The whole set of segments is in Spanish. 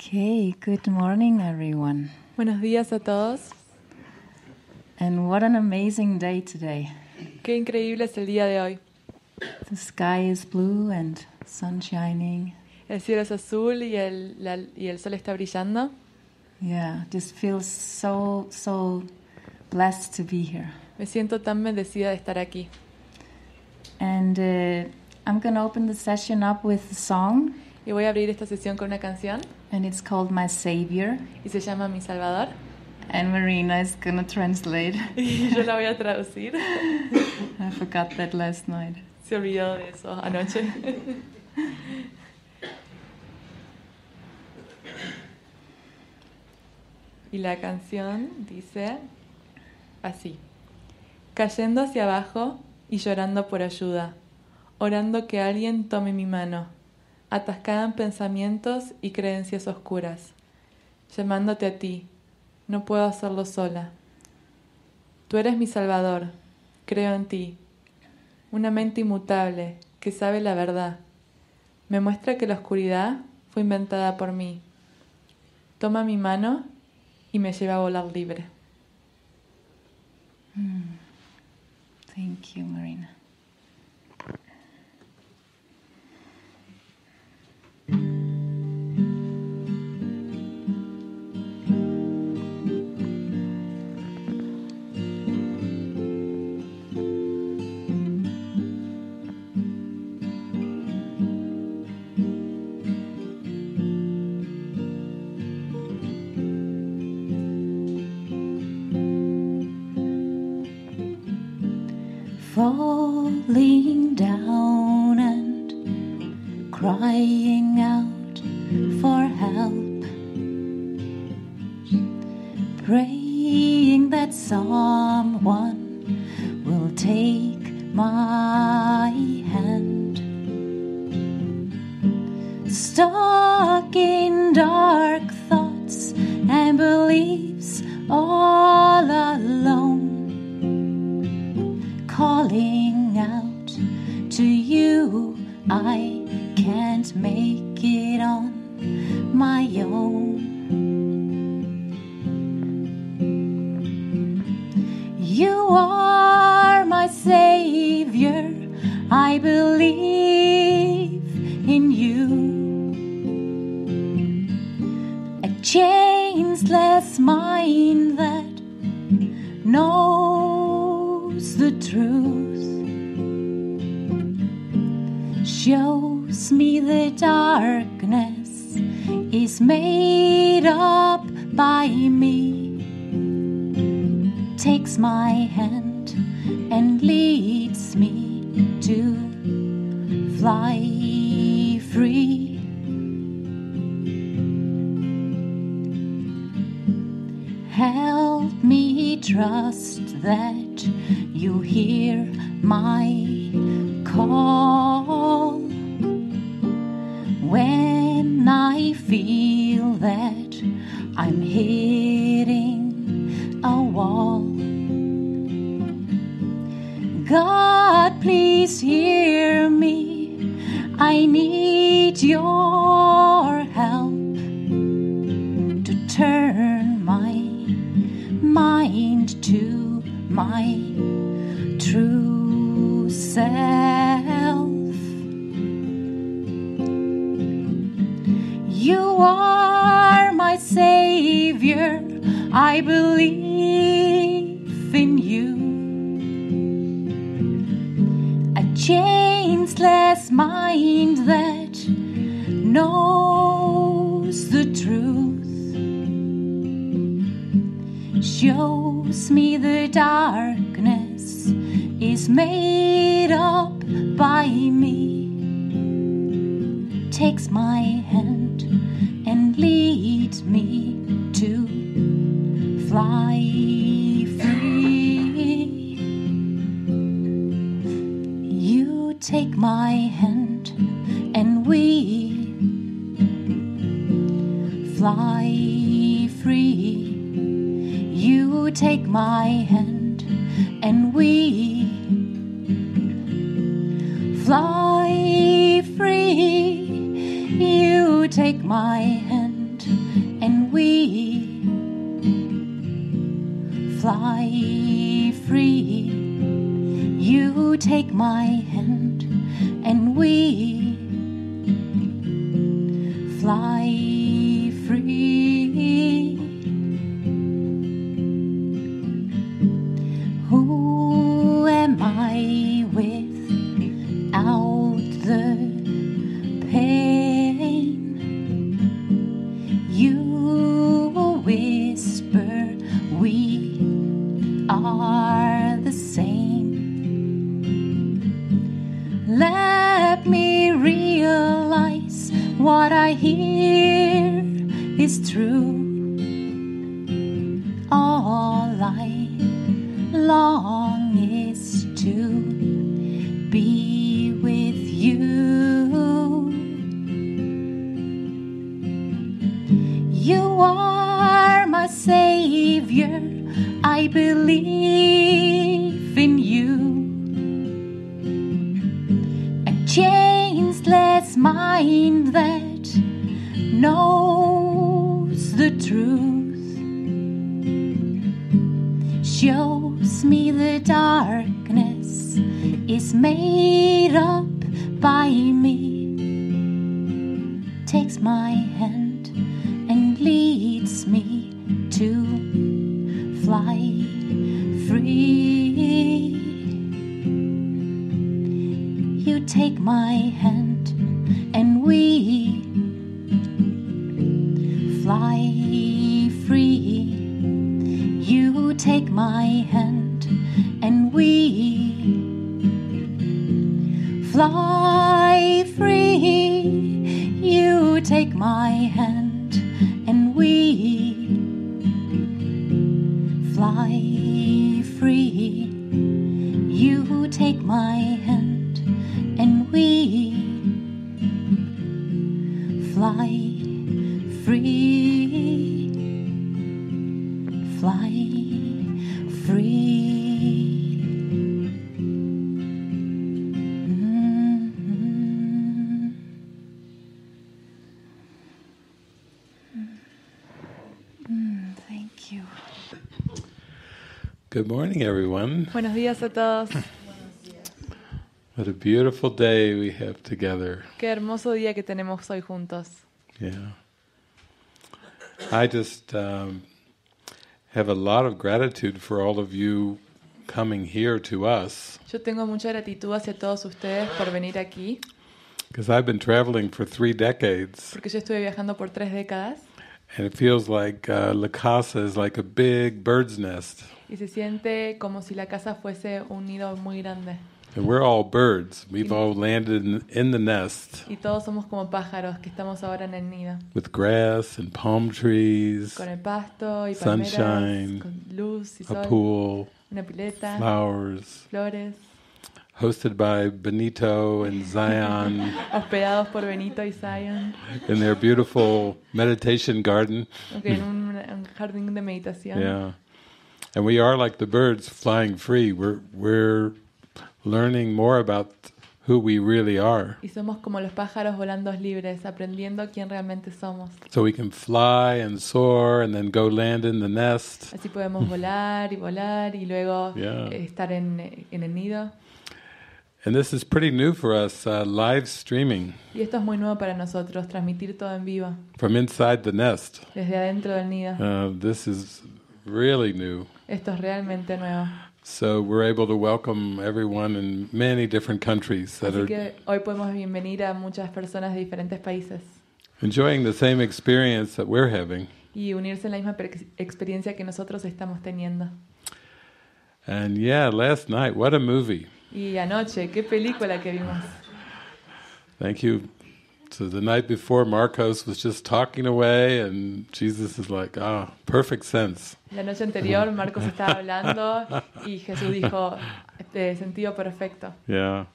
Okay, good morning, everyone. Buenos días a todos. And what an amazing day today. Qué increíble es el día de hoy. The sky is blue and sun shining. El cielo es azul y el, la- y el sol está brillando. Yeah, just feels so, so blessed to be here. Me siento tan bendecida de estar aquí. And uh, I'm going to open the session up with a song, Y voy a abrir esta sesión con una canción and it's called My Savior. y se llama Mi Salvador. And Marina is to translate. Y yo la voy a traducir. I forgot that last night. Se olvidó de eso anoche. Y la canción dice así. Cayendo hacia abajo y llorando por ayuda, orando que alguien tome mi mano, atascada en pensamientos y creencias oscuras, llamándote a ti, no puedo hacerlo sola. Tú eres mi Salvador, creo en ti, una mente inmutable que sabe la verdad. Me muestra que la oscuridad fue inventada por mí. Toma mi mano y me lleva a volar libre. Thank you, Marina. Falling down crying out for help, praying that someone will take my hand. Stuck in dark thoughts and beliefs all alone calling out to you. I can't make it on my own. You are my savior. I believe in you. A changeless mind that knows the truth me the darkness is made up by me. Takes my hand and leads me to fly free. Help me trust that you hear my call when I feel that I'm hitting a wall. God, please hear me. I need your help to turn my mind to my true self. I believe in you. A changeless mind that knows the truth. Shows me the darkness is made up by me. Takes my hand and leads me fly free you take my hand and we fly free you take my hand and we fly free. You take my hand and we fly free. You take my hand, and we fly free. Morning, everyone. Buenos días a todos. What a beautiful day we have together. Qué hermoso día que tenemos hoy juntos. Yeah. I just um, have a lot of gratitude for all of you coming here to us Yo tengo mucha gratitud hacia todos ustedes por venir aquí, because I've been traveling for three decades porque yo estuve viajando por tres décadas and it feels like uh, La Casa is like a big bird's nest. Y se siente como si la casa fuese un nido muy grande. And we're all birds. We've all landed in, in the nest Y todos somos como pájaros que estamos ahora en el nido, with grass and palm trees, con el pasto y palmeras, Sunshine, con luz y a sol, pool, una pileta, flowers. flores, hosted by Benito and Zion hospedados por Benito y Zion, in their beautiful meditation garden. ok, en un, un jardín de meditación. Yeah. And we are like the birds flying free. We're we're learning more about who we really are. Y somos como los pájaros volando libres, aprendiendo quién realmente somos. So we can fly and soar and then go land in the nest. Así podemos volar y volar y luego Yeah. eh, estar en, en el nido. And this is pretty new for us, uh, live streaming Y esto es muy nuevo para nosotros, transmitir todo en vivo, from inside the nest. desde adentro del nido. Uh, this is really new. Esto es realmente nuevo. So we're able to welcome everyone in many different countries that Así are que hoy podemos bienvenir a muchas personas de diferentes países enjoying the same experience that we're having. y unirse en la misma per- experiencia que nosotros estamos teniendo. And yeah, last night, what a movie. Y anoche, qué película que vimos. Thank you. So the night before, Marcos was just talking away, and Jesus is like, ah, perfect sense. La noche anterior Marcos estaba hablando y Jesús dijo, este sentido perfecto. Yeah.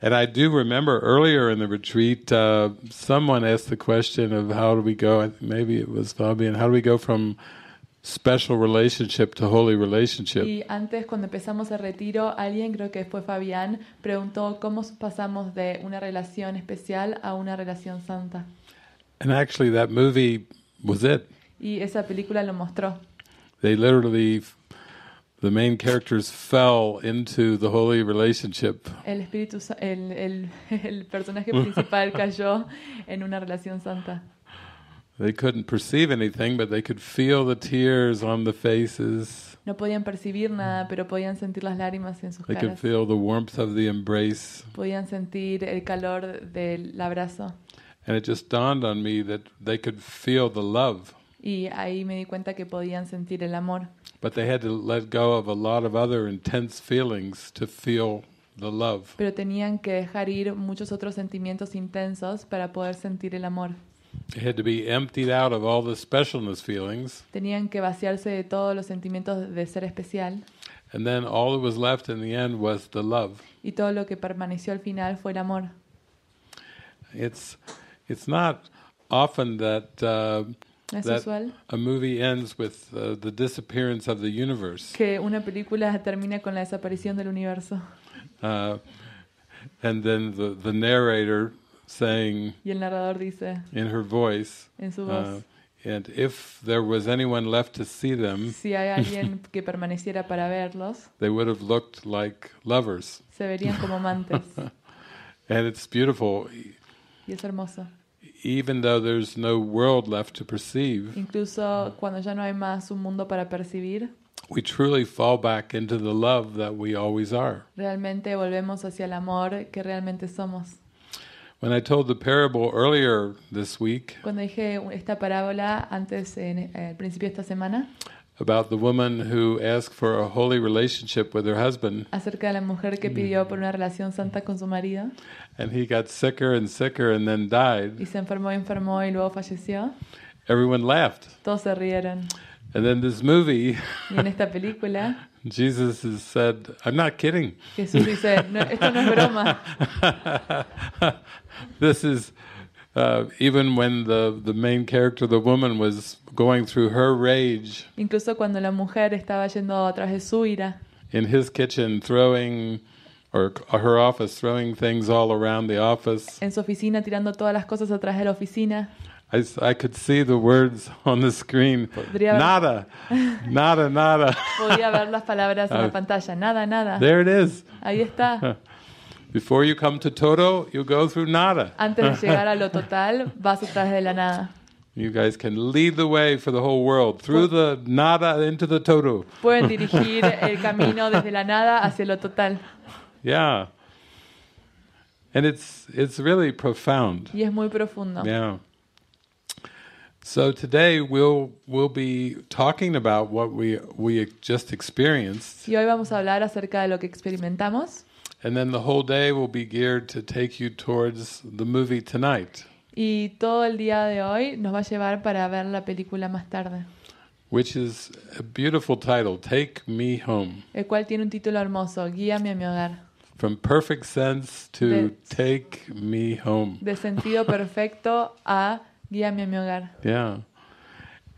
And I do remember earlier in the retreat, uh, someone asked the question of how do we go, maybe it was Fabian, how do we go from special relationship to holy relationship? Y antes, cuando empezamos el retiro, alguien, creo que fue Fabián, preguntó cómo pasamos de una relación especial a una relación santa. And actually, that movie was it. Y esa película lo mostró. They literally, the main characters fell into the holy relationship. El espíritu, el, el, el personaje principal cayó en una relación santa. They couldn't perceive anything, but they could feel the tears on the faces. No podían percibir nada, pero podían sentir las lágrimas en sus They could caras. feel the warmth of the embrace. Podían sentir el calor del abrazo. And it just dawned on me that they could feel the love, Y ahí me di cuenta que podían sentir el amor. but they had to let go of a lot of other intense feelings to feel the love. Pero tenían que dejar ir muchos otros sentimientos intensos para poder sentir el amor. They had to be emptied out of all the specialness feelings, Tenían que vaciarse de todos los sentimientos de ser especial. and then all that was left in the end was the love. Y todo lo que permaneció al final fue el amor. It's it's not often that uh, That- usual a movie ends with uh, the disappearance of the universe, que una película termine con la desaparición del universo. uh, and then the the narrator saying Y el narrador dice in her voice, en su uh, and if there was anyone left to see them, si hay alguien que permaneciera para verlos, they would have looked like lovers. se verían como amantes. And it's beautiful, Y es hermoso. even though there's no world left to perceive. Incluso cuando ya no hay más un mundo para percibir, We truly fall back into the love that we always are. realmente volvemos hacia el amor que realmente somos. When I told the parable earlier this week Cuando dije esta parábola antes, en, eh, al principio de esta semana, about the woman who asked for a holy relationship with her husband, acerca de la mujer que pidió por una relación santa con su marido and he got sicker and sicker and then y died, se enfermó y enfermó y luego falleció, everyone laughed. todos se rieron. And then this movie, Y en esta película, Jesus has said, I'm not kidding. Jesús dice, "No, esto no es broma. this is uh, even when the, the main character, the woman, was going through her rage Incluso cuando la mujer estaba yendo a través de su ira in his kitchen, throwing, or her office, throwing things all around the office. en su oficina, tirando todas las cosas atrás de la oficina, I, I could see the words on the screen. Podría Nada, nada, nada. podía ver las palabras en Ah. la pantalla. Nada, nada. There it is. Ahí está. Before you come to Toto, you go through nada. Antes de llegar a lo total, vas a través de la nada. You guys can lead the way for the whole world through the nada into the Toto. Pueden dirigir el camino desde la nada hacia lo total. Yeah. And it's it's really profound. Y es muy profundo. Yeah. So today we'll we'll be talking about what we we just experienced, Y hoy vamos a hablar acerca de lo que experimentamos. and then the whole day will be geared to take you towards the movie tonight, Y todo el día de hoy nos va a llevar para ver la película más tarde, which is a beautiful title, Take Me Home. el cual tiene un título hermoso, Guíame a mi hogar. From perfect sense to De- take me home. De sentido perfecto a Guíame a mi hogar. Yeah.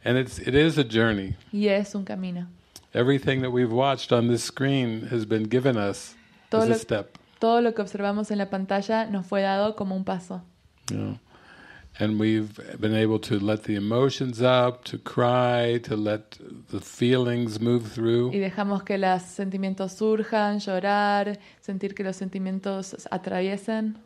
And it's it is a journey. Y es un camino. Everything that we've watched on this screen has been given us Todo as a lo, step. todo lo que observamos en la pantalla nos fue dado como un paso. Yeah. And we've been able to let the emotions up, to cry, to let the feelings move Y through. dejamos que los sentimientos surjan, llorar, sentir que los sentimientos atraviesen.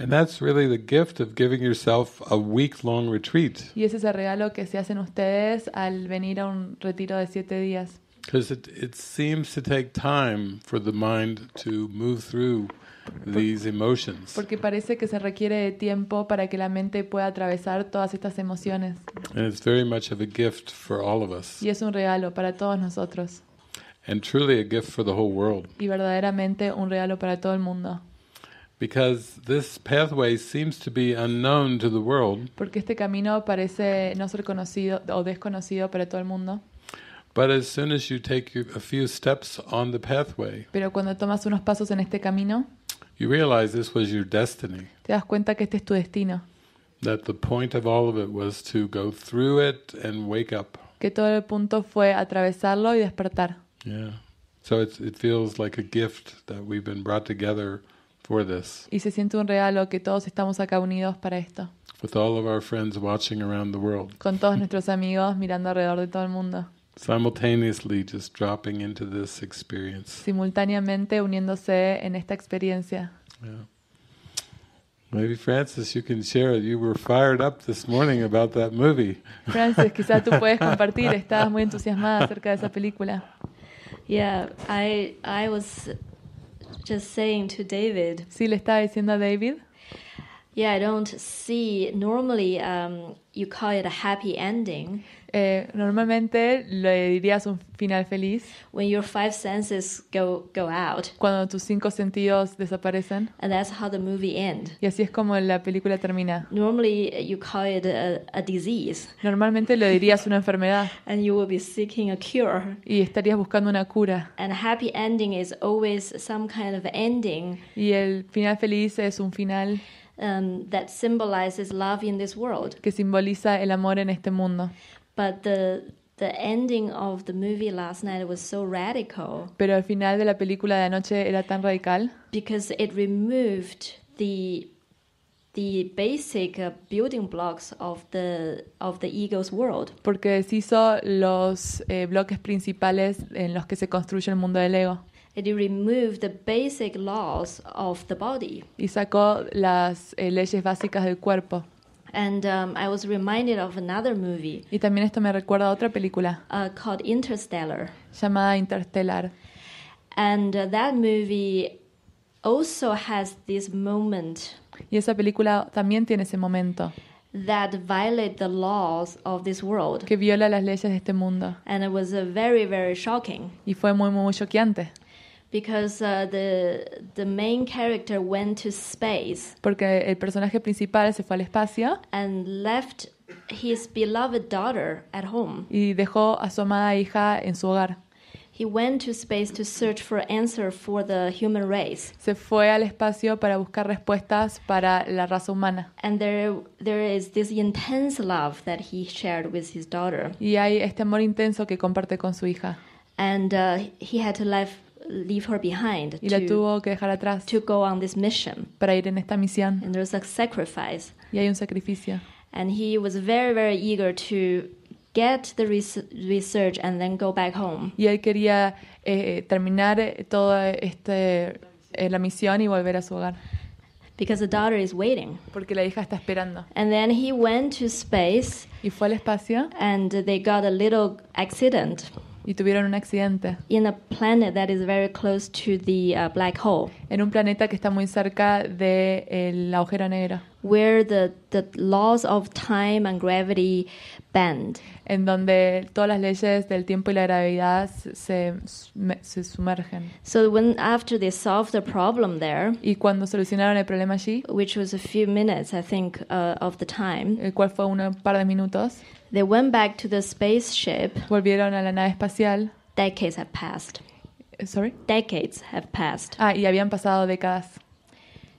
And that's really the gift of giving yourself a week long retreat. Y ese es el regalo que se hacen ustedes al venir a un retiro de siete días. Because it, it seems to take time for the mind to move through these emotions. Porque parece que se requiere de tiempo para que la mente pueda atravesar todas estas emociones. And it's very much of a gift for all of us. Y es un regalo para todos nosotros. And truly a gift for the whole world. Y verdaderamente un regalo para todo el mundo. Because this pathway seems to be unknown to the world, Porque este camino parece no ser conocido o desconocido para todo el mundo. but as soon as you take a few steps on the pathway, Pero cuando tomas unos pasos en este camino, you realize this was your destiny. te das cuenta que este es tu destino. That the point of all of it was to go through it and wake up. Que todo el punto fue atravesarlo y despertar. Yeah. So it feels like a gift that we've been brought together for this, Y se siente un regalo que todos estamos acá unidos para esto, with all of our friends watching around the world, con todos nuestros amigos mirando alrededor de todo el mundo, simultaneously just dropping into this experience. simultáneamente uniéndose en esta experiencia. Yeah. Maybe Francis, you can share. You were fired up this morning about that movie. Francis, quizás tú puedes compartir, estabas muy entusiasmada acerca de esa película. Yeah, I I was just saying to David. Sí, le estaba diciendo a David, Yeah, I don't see. Normally, um, you call it a happy ending eh, normalmente le dirías un final feliz when your five senses go go out, cuando tus cinco sentidos desaparecen. and that's how the movie ends. Y así es como la película termina. Normally, you call it a, a disease, Normalmente le dirías una enfermedad and you will be seeking a cure. y estarías buscando una cura. And a happy ending is always some kind of ending Y el final feliz es un final um, that symbolizes love in this world. que simboliza el amor en este mundo. But the the ending of the movie last night was so radical Pero el final de la película de anoche era tan radical because it removed the the basic uh, building blocks of the of the ego's world. porque deshizo los eh, bloques principales en los que se construye el mundo del ego It removed the basic laws of the body. y sacó las eh, leyes básicas del cuerpo. And um, I was reminded of another movie Y también esto me recuerda a otra película uh, called Interstellar. llamada Interstellar. And uh, that movie also has this moment Y esa película también tiene ese momento that violate the laws of this world. que viola las leyes de este mundo. And it was uh, very, very shocking Y fue muy, muy choqueante. Because uh, the, the main character went to space Porque el personaje principal se fue al espacio and left his beloved daughter at home. y dejó a su amada hija en su hogar. He went to space to search for answer for the human race. Se fue al espacio para buscar respuestas para la raza humana. And there, there is this intense love that he shared with his daughter. Y hay este amor intenso que comparte con su hija. And uh, he had to leave, leave her behind Y la to, tuvo que dejar atrás to go on this mission. para ir en esta misión. And there's a sacrifice. Y hay un sacrificio. And he was very, very eager to get the res- research and then go back home. Y él quería eh, terminar eh, toda este, eh, la misión y volver a su hogar. because the daughter is waiting. Porque la hija está esperando. And then he went to space Y fue al espacio and they got a little accident y tuvieron un accidente in a planet that is very close to the uh, black hole, en un planeta que está muy cerca del agujero negro, where the, the laws of time and gravity bend. en donde todas las leyes del tiempo y la gravedad se, se sumergen. So when after they solved the problem there, Y cuando solucionaron el problema allí, which was a few minutes, I think, uh, of the time, el cual fue un par de minutos, they went back to the spaceship. volvieron a la nave espacial. Decades have passed. Eh, Sorry. Decades have passed. Ah, y habían pasado décadas.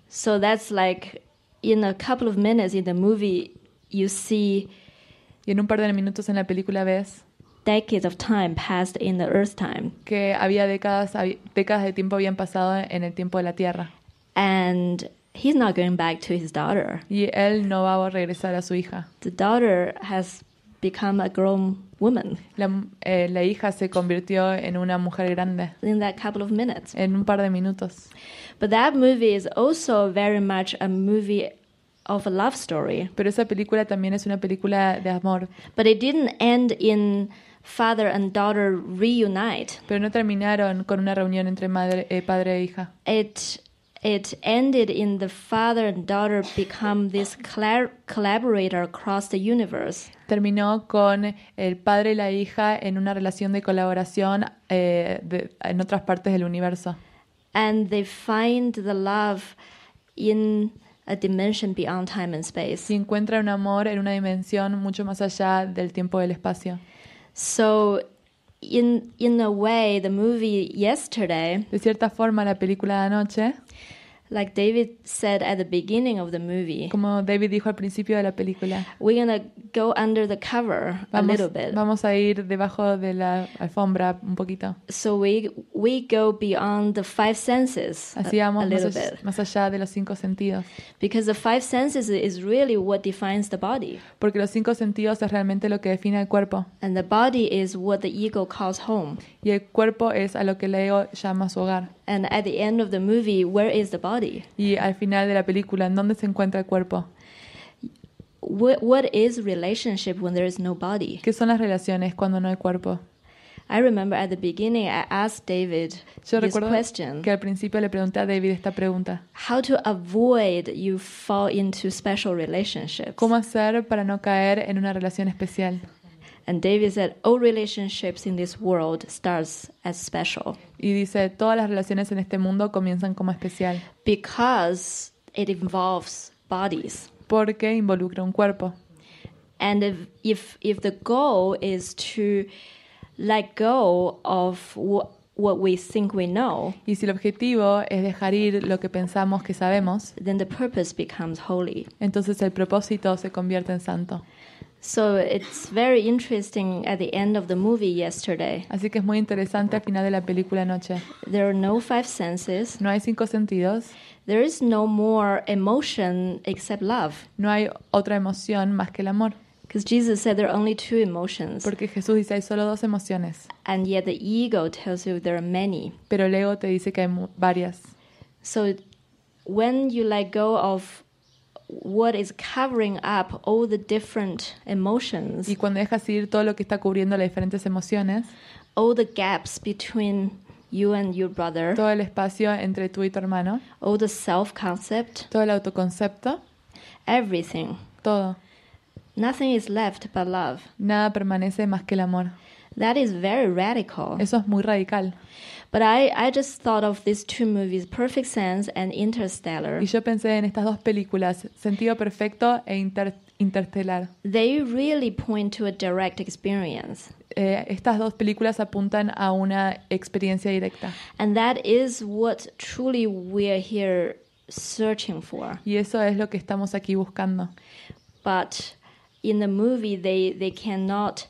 So that's like in a couple of minutes in the movie, you see Y en un par de minutos en la película ves decades of time passed in the Earth time. que había décadas, décadas de tiempo habían pasado en el tiempo de la Tierra. And he's not going back to his daughter. Y él no va a regresar a su hija. The daughter has become a grown woman La, eh, la hija se convirtió en una mujer grande in that couple of minutes. en un par de minutos. But that movie is also very much a movie of a love story. Pero esa película también es una película de amor. But it didn't end in father and daughter reunite. Pero no terminaron con una reunión entre madre, eh, padre e hija. It it ended in the father and daughter become this collaborator across the universe. Terminó con el padre y la hija en una relación de colaboración eh, de- en otras partes del universo. And they find the love in a dimension beyond time and space. Y encuentra un amor en una dimensión mucho más allá del tiempo y del espacio. So in in a way the movie yesterday De cierta forma, la película de anoche Like David said at the beginning of the movie, Como David dijo al principio de la película, we're gonna go under the cover a vamos, little bit. vamos a ir debajo de la alfombra un poquito. So we we go beyond the five senses a, Así a vamos más little allá, bit más allá de los cinco sentidos. because the five senses is really what defines the body, Porque los cinco sentidos es realmente lo que define el cuerpo. and the body is what the ego calls home. Y el cuerpo es a lo que el ego llama su hogar. And at the end of the movie, where is the body? Y al final de la película, ¿en dónde se encuentra el cuerpo? What, what is relationship when there is no body? ¿Qué son las relaciones cuando no hay cuerpo? I remember at the beginning I asked David Yo this recuerdo question: que al principio le pregunté a David esta pregunta. How to avoid you fall into special relationships? ¿Cómo hacer para no caer en una relación especial? And David said, all relationships in this world starts as special Y dice, todas las relaciones en este mundo comienzan como especial, because it involves bodies. porque involucra un cuerpo. And if if, if the goal is to let go of what, what we think we know, Y si el objetivo es dejar ir lo que pensamos que sabemos, then the purpose becomes holy. entonces el propósito se convierte en santo. So it's very interesting at the end of the movie yesterday. Así que es muy interesante al final de la película anoche. There are no five senses. No hay cinco sentidos, There is no more emotion except love. no hay otra emoción más que el amor. Because Jesus said there are only two emotions. Porque Jesús dice hay solo dos emociones, And yet the ego tells you there are many. pero el ego te dice que hay varias. So when you let go of what is covering up all the different emotions, Y cuando dejas ir todo lo que está cubriendo las diferentes emociones, all the gaps between you and your brother, todo el espacio entre tú y tu hermano, all the self concept, todo el autoconcepto, everything, todo. nothing is left but love. Nada permanece más que el amor. That is very radical. Eso es muy radical. But I, I just thought of these two movies, Perfect Sense and Interstellar. Y yo pensé en estas dos películas, Sentido Perfecto e Inter- Interstellar. They really point to a direct experience. Eh, estas dos películas apuntan a una experiencia directa. And that is what truly we're here searching for. Y eso es lo que estamos aquí buscando. But in the movie, they, they cannot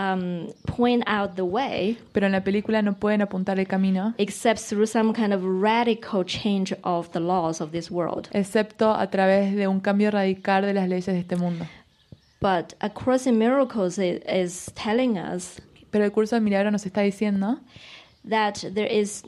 um, point out the way Pero en la película no pueden apuntar el camino, except through some kind of radical change of the laws of this world. excepto a través de un cambio radical de las leyes de este mundo. But A Course in Miracles is telling us Pero el curso del milagro nos está diciendo that there is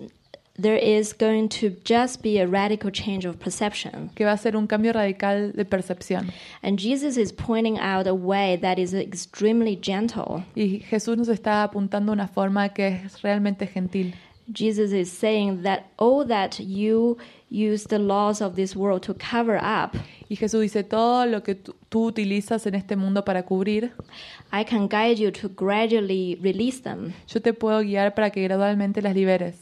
there is going to just be a radical change of perception. que va a ser un cambio radical de percepción. And Jesus is pointing out a way that is extremely gentle. Y Jesús nos está apuntando una forma que es realmente gentil. Jesus is saying that all that you use the laws of this world to cover up, Y Jesús dice, todo lo que tú, utilizas en este mundo para cubrir, I can guide you to gradually release them. yo te puedo guiar para que gradualmente las liberes.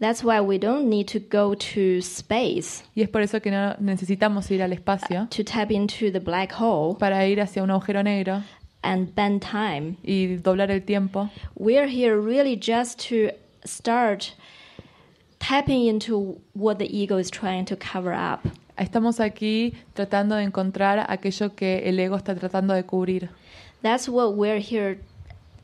That's why we don't need to go to space Y es por eso que no necesitamos ir al espacio to tap into the black hole para ir hacia un agujero negro and bend time. y doblar el tiempo. We're here really just to start tapping into what the ego is trying to cover up. Estamos aquí tratando de encontrar aquello que el ego está tratando de cubrir. That's what we're here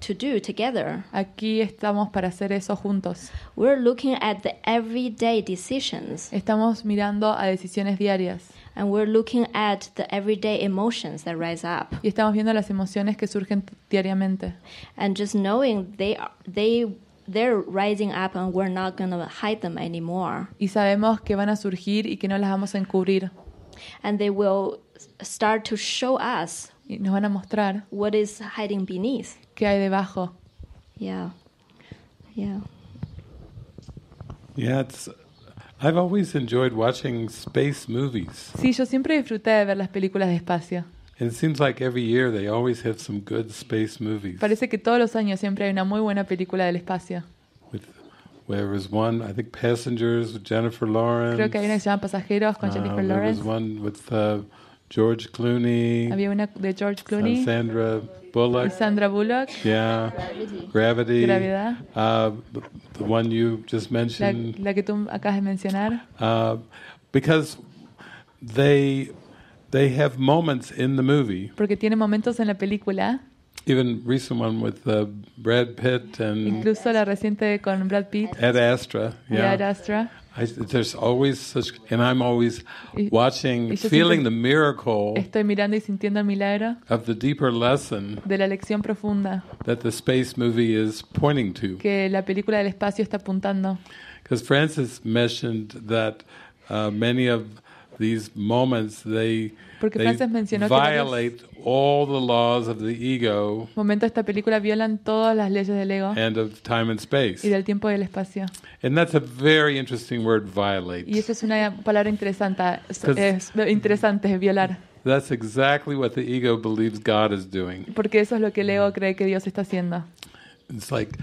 to do together. Aquí estamos para hacer eso juntos. We're looking at the everyday decisions Estamos mirando a decisiones diarias and we're looking at the everyday emotions that rise up y estamos viendo las emociones que surgen diariamente. and just knowing they are, they they're rising up and we're not going to hide them anymore Y sabemos que van a surgir y que no las vamos a encubrir. and they will start to show us Y nos van a mostrar what is hiding beneath. Qué hay debajo. Yeah. Yeah. Yeah, it's. I've always enjoyed watching space movies. Sí, yo siempre disfruté de ver las películas de espacio. It seems like every year they always have some good space movies. Parece que todos los años siempre hay una muy buena película del espacio. With, there was one, I think, Passengers with Jennifer Lawrence. Creo que hay una que se llama Pasajeros con Uh, Jennifer there was Lawrence. one with uh, George Clooney, Había una de George Clooney Sandra Bullock. Sandra Bullock. Yeah, Gravity. Gravedad. Uh, the one you just mentioned. la que tú acabas de mencionar. Uh, because they they have moments in the movie. Porque tiene momentos en la película, Even recent one with uh, Brad Pitt and incluso la reciente con Brad Pitt Ed Astra. Yeah, Ad Astra. I, there's always such, and I'm always watching, feeling the miracle Estoy mirando y sintiendo el milagro of the deeper lesson de la lección profunda that the space movie is pointing to. que la película del espacio está apuntando. Because Francis mentioned that uh, many of these moments they, Porque they Francis mencionó que varios violate all the laws of the ego momentos de esta película violan todas las leyes del ego and of time and space. y del tiempo y del espacio. And that's a very interesting word, violate. Y esa es una palabra interesante, es, interesante, es violar. That's exactly what the ego believes God is doing. Porque eso es lo que el ego cree que Dios está haciendo. It's like,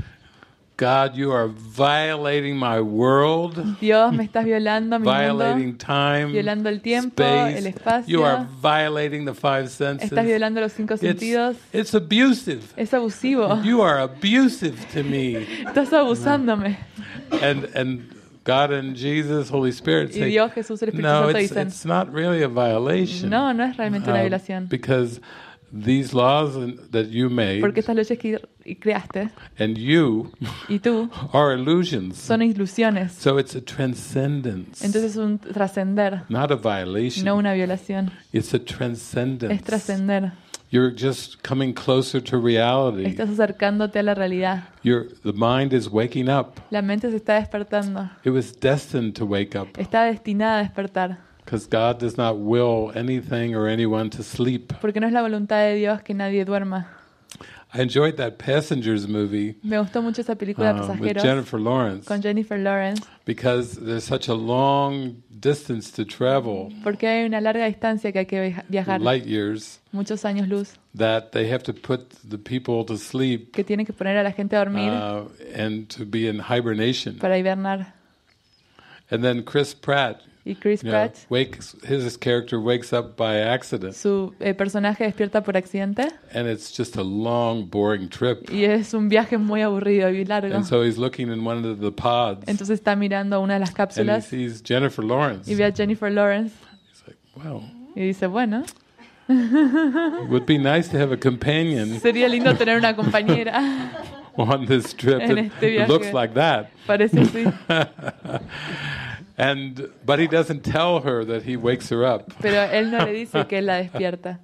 God, you are violating my world, Dios, me estás violando mi violating mundo, time, violando el tiempo, space. el espacio. You are violating the five senses. estás violando los cinco It's, sentidos. it's abusive. Es abusivo. You are abusive to me. Estás abusándome. And and God and Jesus, Holy Spirit Y say, Dios, Jesús, el Espíritu no, Santo it's, dicen, it's not really a violation. no, no es realmente una Uh, violación. because these laws that you made Porque estas leyes que creaste and you y tú are illusions. son ilusiones. So it's a transcendence, Entonces es un trascender, not a violation. no una violación. It's a Es transcendence. trascender. You're just coming closer to reality. Estás acercándote a la realidad. Your the mind is waking up. La mente se está despertando. It was destined to wake up Está destinada a despertar. Because God does not will anything or anyone to sleep. Porque no es la voluntad de Dios que nadie duerma. I enjoyed that Passengers movie Me gustó mucho esa película de uh, with Jennifer Lawrence con Jennifer Lawrence. because there's such a long distance to travel, Porque hay una larga distancia que hay que viajar. light years, Muchos años luz. that they have to put the people to sleep Que tiene que poner a la gente a dormir uh, and to be in hibernation. para hibernar. And then Chris Pratt, Y Chris Pratt, wakes his character wakes up by accident, su eh, personaje despierta por accidente. and it's just a long, boring trip. Y es un viaje muy aburrido y largo. And so he's looking in one of the pods, Entonces está mirando una de las and he cápsulas sees Jennifer Lawrence. y ve a Jennifer Lawrence He's like, "Wow, y dice, bueno, it would be nice to have a companion sería lindo tener una compañera. on this trip En that este viaje. looks like that." Parece así. And but he doesn't tell her that he wakes her up. Pero él no le dice que él la despierta.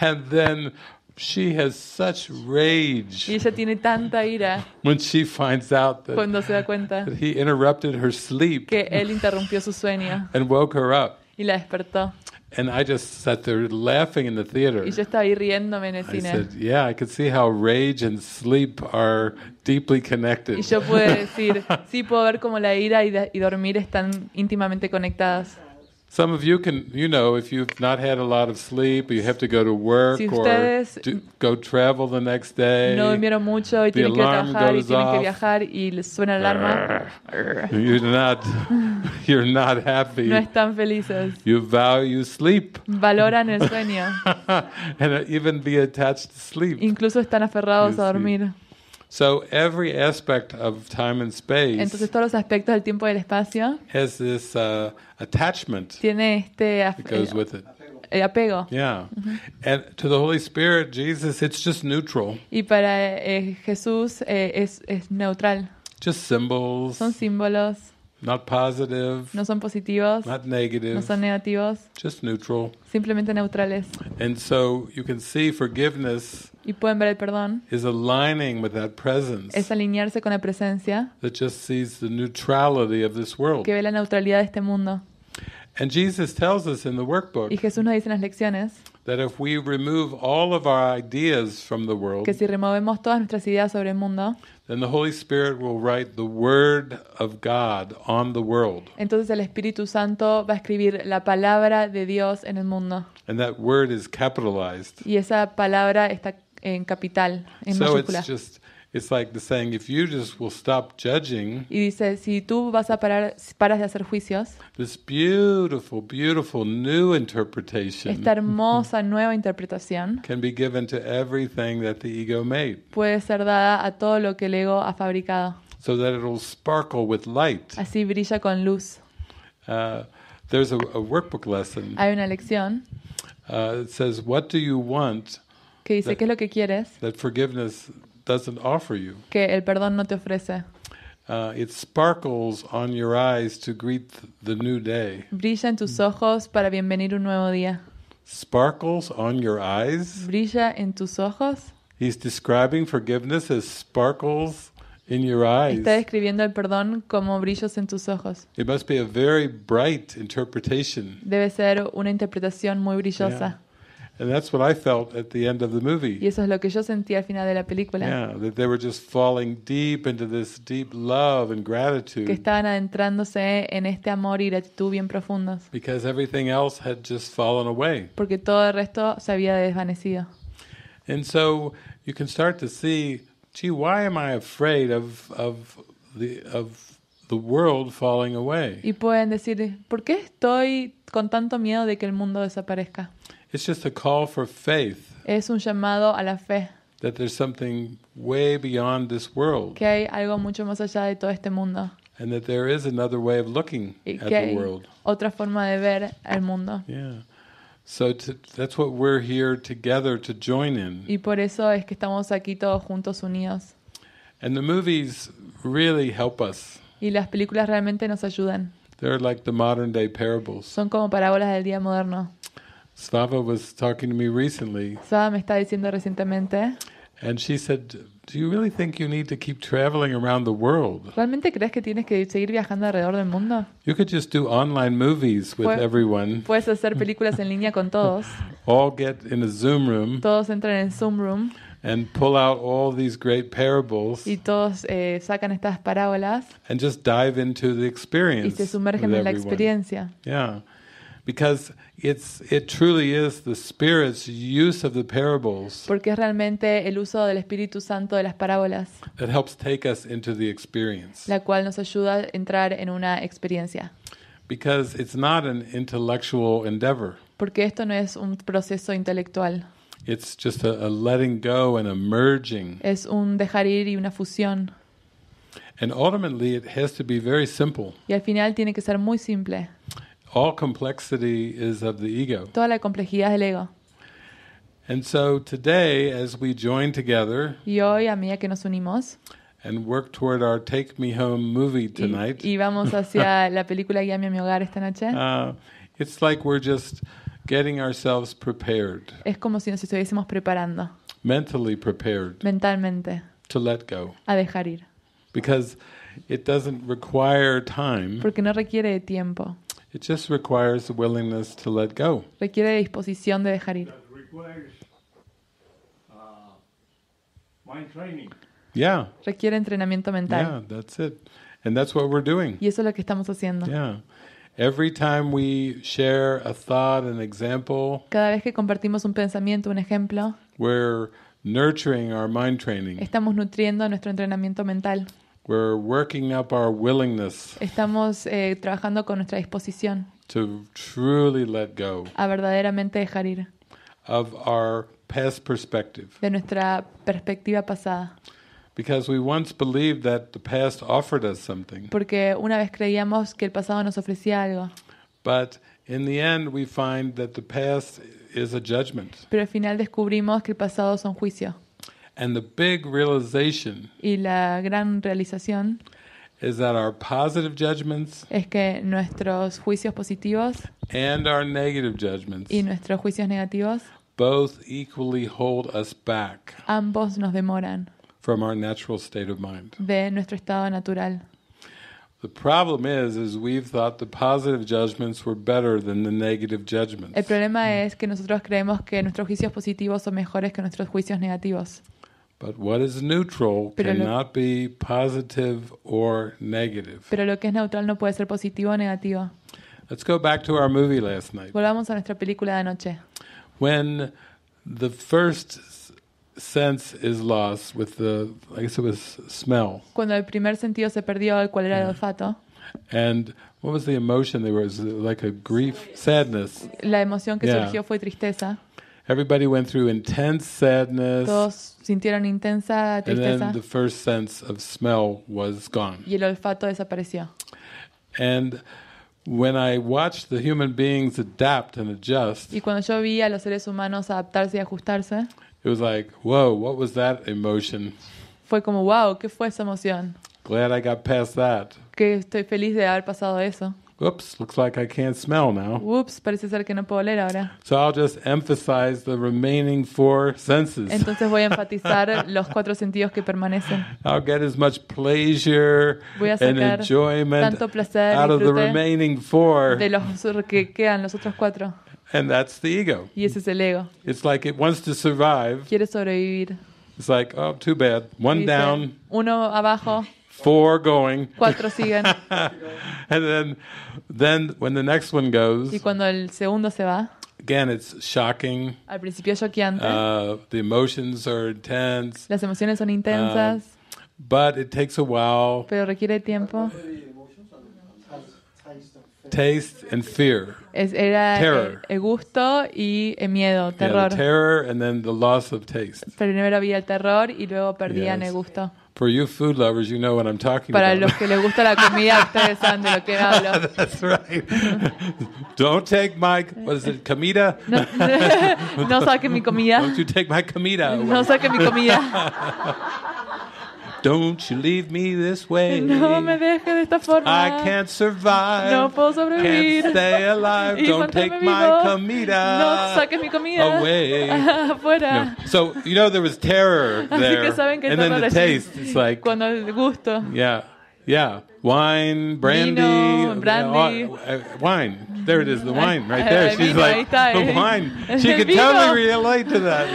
And then she has such rage. Y ella tiene tanta ira when she finds out that, cuando se da cuenta that he interrupted her sleep que él interrumpió su sueño and woke her up. y la despertó. And I just sat there laughing in the theater. Y yo estaba ahí riéndome en el I cine. said, "Yeah, I could see how rage and sleep are deeply connected." Y yo pude decir, sí, puedo ver cómo la ira y dormir están íntimamente conectadas. Some of you can, you know, if you've not had a lot of sleep, you have to go to work Si or do, go travel the next day. No durmieron mucho y tienen que ir a alarm trabajar y tienen que viajar y les suena la alarma. You're not, you're not happy. No están felices. You value sleep Valoran el sueño. and even be attached to sleep. Incluso están aferrados a dormir. So every aspect of time and space Entonces todos los aspectos del tiempo y del espacio has this uh, attachment tiene este that goes with it. eh, apego. Yeah. And to the Holy Spirit, Jesus, it's just neutral. Y para eh, Jesús eh, es, es neutral. Just symbols, Son símbolos, not positive, no son positivos, not negative, no son negativos, just neutral. simplemente neutrales. And so you can see forgiveness Y pueden ver el perdón, is aligning with that presence es alinearse con la presencia that just sees the neutrality of this world. que ve la neutralidad de este mundo. And Jesus tells us in the workbook Y Jesús nos dice en las lecciones that if we remove all of our ideas from the world, que si removemos todas nuestras ideas sobre el mundo, then the Holy Spirit will write the Word of God on the world. entonces el Espíritu Santo va a escribir la palabra de Dios en el mundo. And that word is capitalized. Y esa palabra está en capital, en So mayúscula. it's just, it's like the saying, if you just will stop judging, Y dice, si tú vas a parar, paras de hacer juicios, this beautiful, beautiful new interpretation esta hermosa nueva interpretación can be given to everything that the ego made puede ser dada a todo lo que el ego ha fabricado. so that it'll sparkle with light. Así brilla con luz. Uh, there's a, a workbook lesson. hay una lección Uh, it says, "What do you want que dice, ¿qué es lo que quieres that forgiveness doesn't offer you?" que el perdón no te ofrece? Uh, it sparkles on your eyes to greet the new day. Brilla en tus ojos para bienvenir un nuevo día. Sparkles on your eyes. Brilla en tus ojos. He's describing forgiveness as sparkles in your eyes. Está describiendo el perdón como brillos en tus ojos. It must be a very bright interpretation. Debe ser una interpretación muy brillosa. And that's what I felt at the end of the Y movie. eso es lo que yo sentí al final de la película. Yeah, that they were just falling deep into this deep love and Que gratitude estaban adentrándose en este amor y gratitud bien profundos. because everything else had just fallen away. Porque todo el resto se había desvanecido. And so you can start to see, gee, why am I afraid of of the of the world falling away? Y pueden decir, ¿por qué estoy con tanto miedo de que el mundo desaparezca? It's just a call for faith Es un llamado a la fe, that there's something way beyond this world que hay algo mucho más allá de todo este mundo and that there is another way of looking y at que the hay world. otra forma de ver el mundo. Yeah. So to, that's what we're here together to join in. Y por eso es que estamos aquí todos juntos unidos. And the movies really help us. Y las películas realmente nos ayudan. They're like the modern day parables. Son como parábolas del día moderno. Slava was talking to me recently Saba me está diciendo recientemente, and she said, "Do you really think you need to keep traveling around the world? ¿realmente crees que tienes que seguir viajando alrededor del mundo? You could just do online movies with everyone. Puedes hacer películas en línea con todos. All get in a Zoom room Todos entran en Zoom Room and pull out all these great parables y todos eh, sacan estas parábolas and just dive into the y experience. se sumergen en la everyone. experiencia. Yeah, because it's it truly is the Spirit's use of the parables Porque es realmente el uso del Espíritu Santo de las parábolas, that helps take us into the experience. la cual nos ayuda a entrar en una experiencia. Because it's not an intellectual endeavor. Porque esto no es un proceso intelectual, It's just a, a letting go and a merging. es un dejar ir y una fusión. And ultimately, it has to be very simple. Y al final tiene que ser muy simple. All complexity is of the ego. Toda la complejidad del ego. And so today, as we join together Y hoy, a medida que nos unimos and work toward our Take Me Home movie y, tonight, y vamos hacia la película Guíame a mi hogar esta noche, uh, it's like we're just getting ourselves prepared, es como si nos estuviésemos preparando mentally prepared mentalmente to let go. a dejar ir. Because it doesn't require time, Porque no requiere de tiempo, it just requires the willingness to let go. requiere de disposición de dejar ir. that requires uh, mind training. Yeah, Requiere entrenamiento yeah, mental. that's it. And that's what we're doing. Y eso es lo que estamos haciendo. Yeah. Every time we share a thought, an example, Cada vez que compartimos un pensamiento, un ejemplo, we're nurturing our mind training. estamos nutriendo nuestro entrenamiento mental. We're working up our willingness Estamos eh, trabajando con nuestra disposición to truly let go a verdaderamente dejar ir of our past perspective. de nuestra perspectiva pasada. Because we once believed that the past offered us something, Porque una vez creíamos que el pasado nos ofrecía algo, but in the end, we find that the past is a judgment. pero al final descubrimos que el pasado son juicios. And the big realization Y la gran realización is that our positive judgments es que nuestros juicios positivos and our negative judgments y nuestros juicios negativos both equally hold us back ambos nos demoran from our natural state of mind. de nuestro estado natural. The problem is is we've thought the positive judgments were better than the negative judgments. El problema es que nosotros creemos que nuestros juicios positivos son mejores que nuestros juicios negativos. But what is neutral Pero lo- cannot be positive or negative. Pero lo que es neutral no puede ser positivo o negativo. Let's go back to our movie last night. Volvamos a nuestra película de anoche. When the first sense is lost with the I guess it was smell. Cuando el primer sentido se perdió, el cual era el olfato, And what was the emotion there was like a grief, sadness. la emoción que Yeah. surgió fue tristeza. Everybody went through intense sadness. Todos sintieron intensa And tristeza then the first sense of smell was gone. y el olfato desapareció. And when I watched the human beings adapt and adjust, Y cuando yo vi a los seres humanos adaptarse y ajustarse, it was like, whoa, what was that emotion? fue como, wow, ¿qué fue esa emoción? Glad I got past that. Que estoy feliz de haber pasado eso. Oops, looks like I can't smell now. Ups, parece ser que no puedo leer ahora. So I'll just emphasize the remaining four senses. Entonces voy a enfatizar los cuatro sentidos que permanecen. I'll get as much pleasure Voy a and sacar enjoyment tanto placer, out of the remaining four, de los que quedan, los otros cuatro. and that's the ego. Y ese es el ego. It's like it wants to survive. Quiere sobrevivir. It's like, oh, too bad. One Dice, down, Uno abajo, four going, cuatro siguen. and then, then when the next one goes, Y cuando el segundo se va, again, it's shocking. al principio es choqueante. Uh, the emotions are intense, Las emociones son intensas, but it takes a while. pero requiere tiempo. Taste and fear. Es, era Terror. el, el gusto y el miedo, Yeah, terror. the terror and then the loss of taste. Primero había el terror y luego perdían Yes. el gusto. For you food lovers, you know what I'm talking Para about. los que les gusta la comida, ustedes saben de lo que hablo. That's right. Don't take my what is it, comida? No saquen mi comida. Don't you take my comida away. No saquen mi comida. Don't you leave me this way. No me deje de esta forma. I can't survive. No puedo sobrevivir. Can't stay alive. Y Don't take manténme my vivo. comida No saques mi comida. away. Afuera. No. So you know there was terror Así there, que saben que and then the taste. It's like Cuando el gusto. yeah, yeah, wine, brandy, Vino, uh, brandy. uh, wine. There it is, the wine right there. She's like the eh. wine. She could totally relate to that.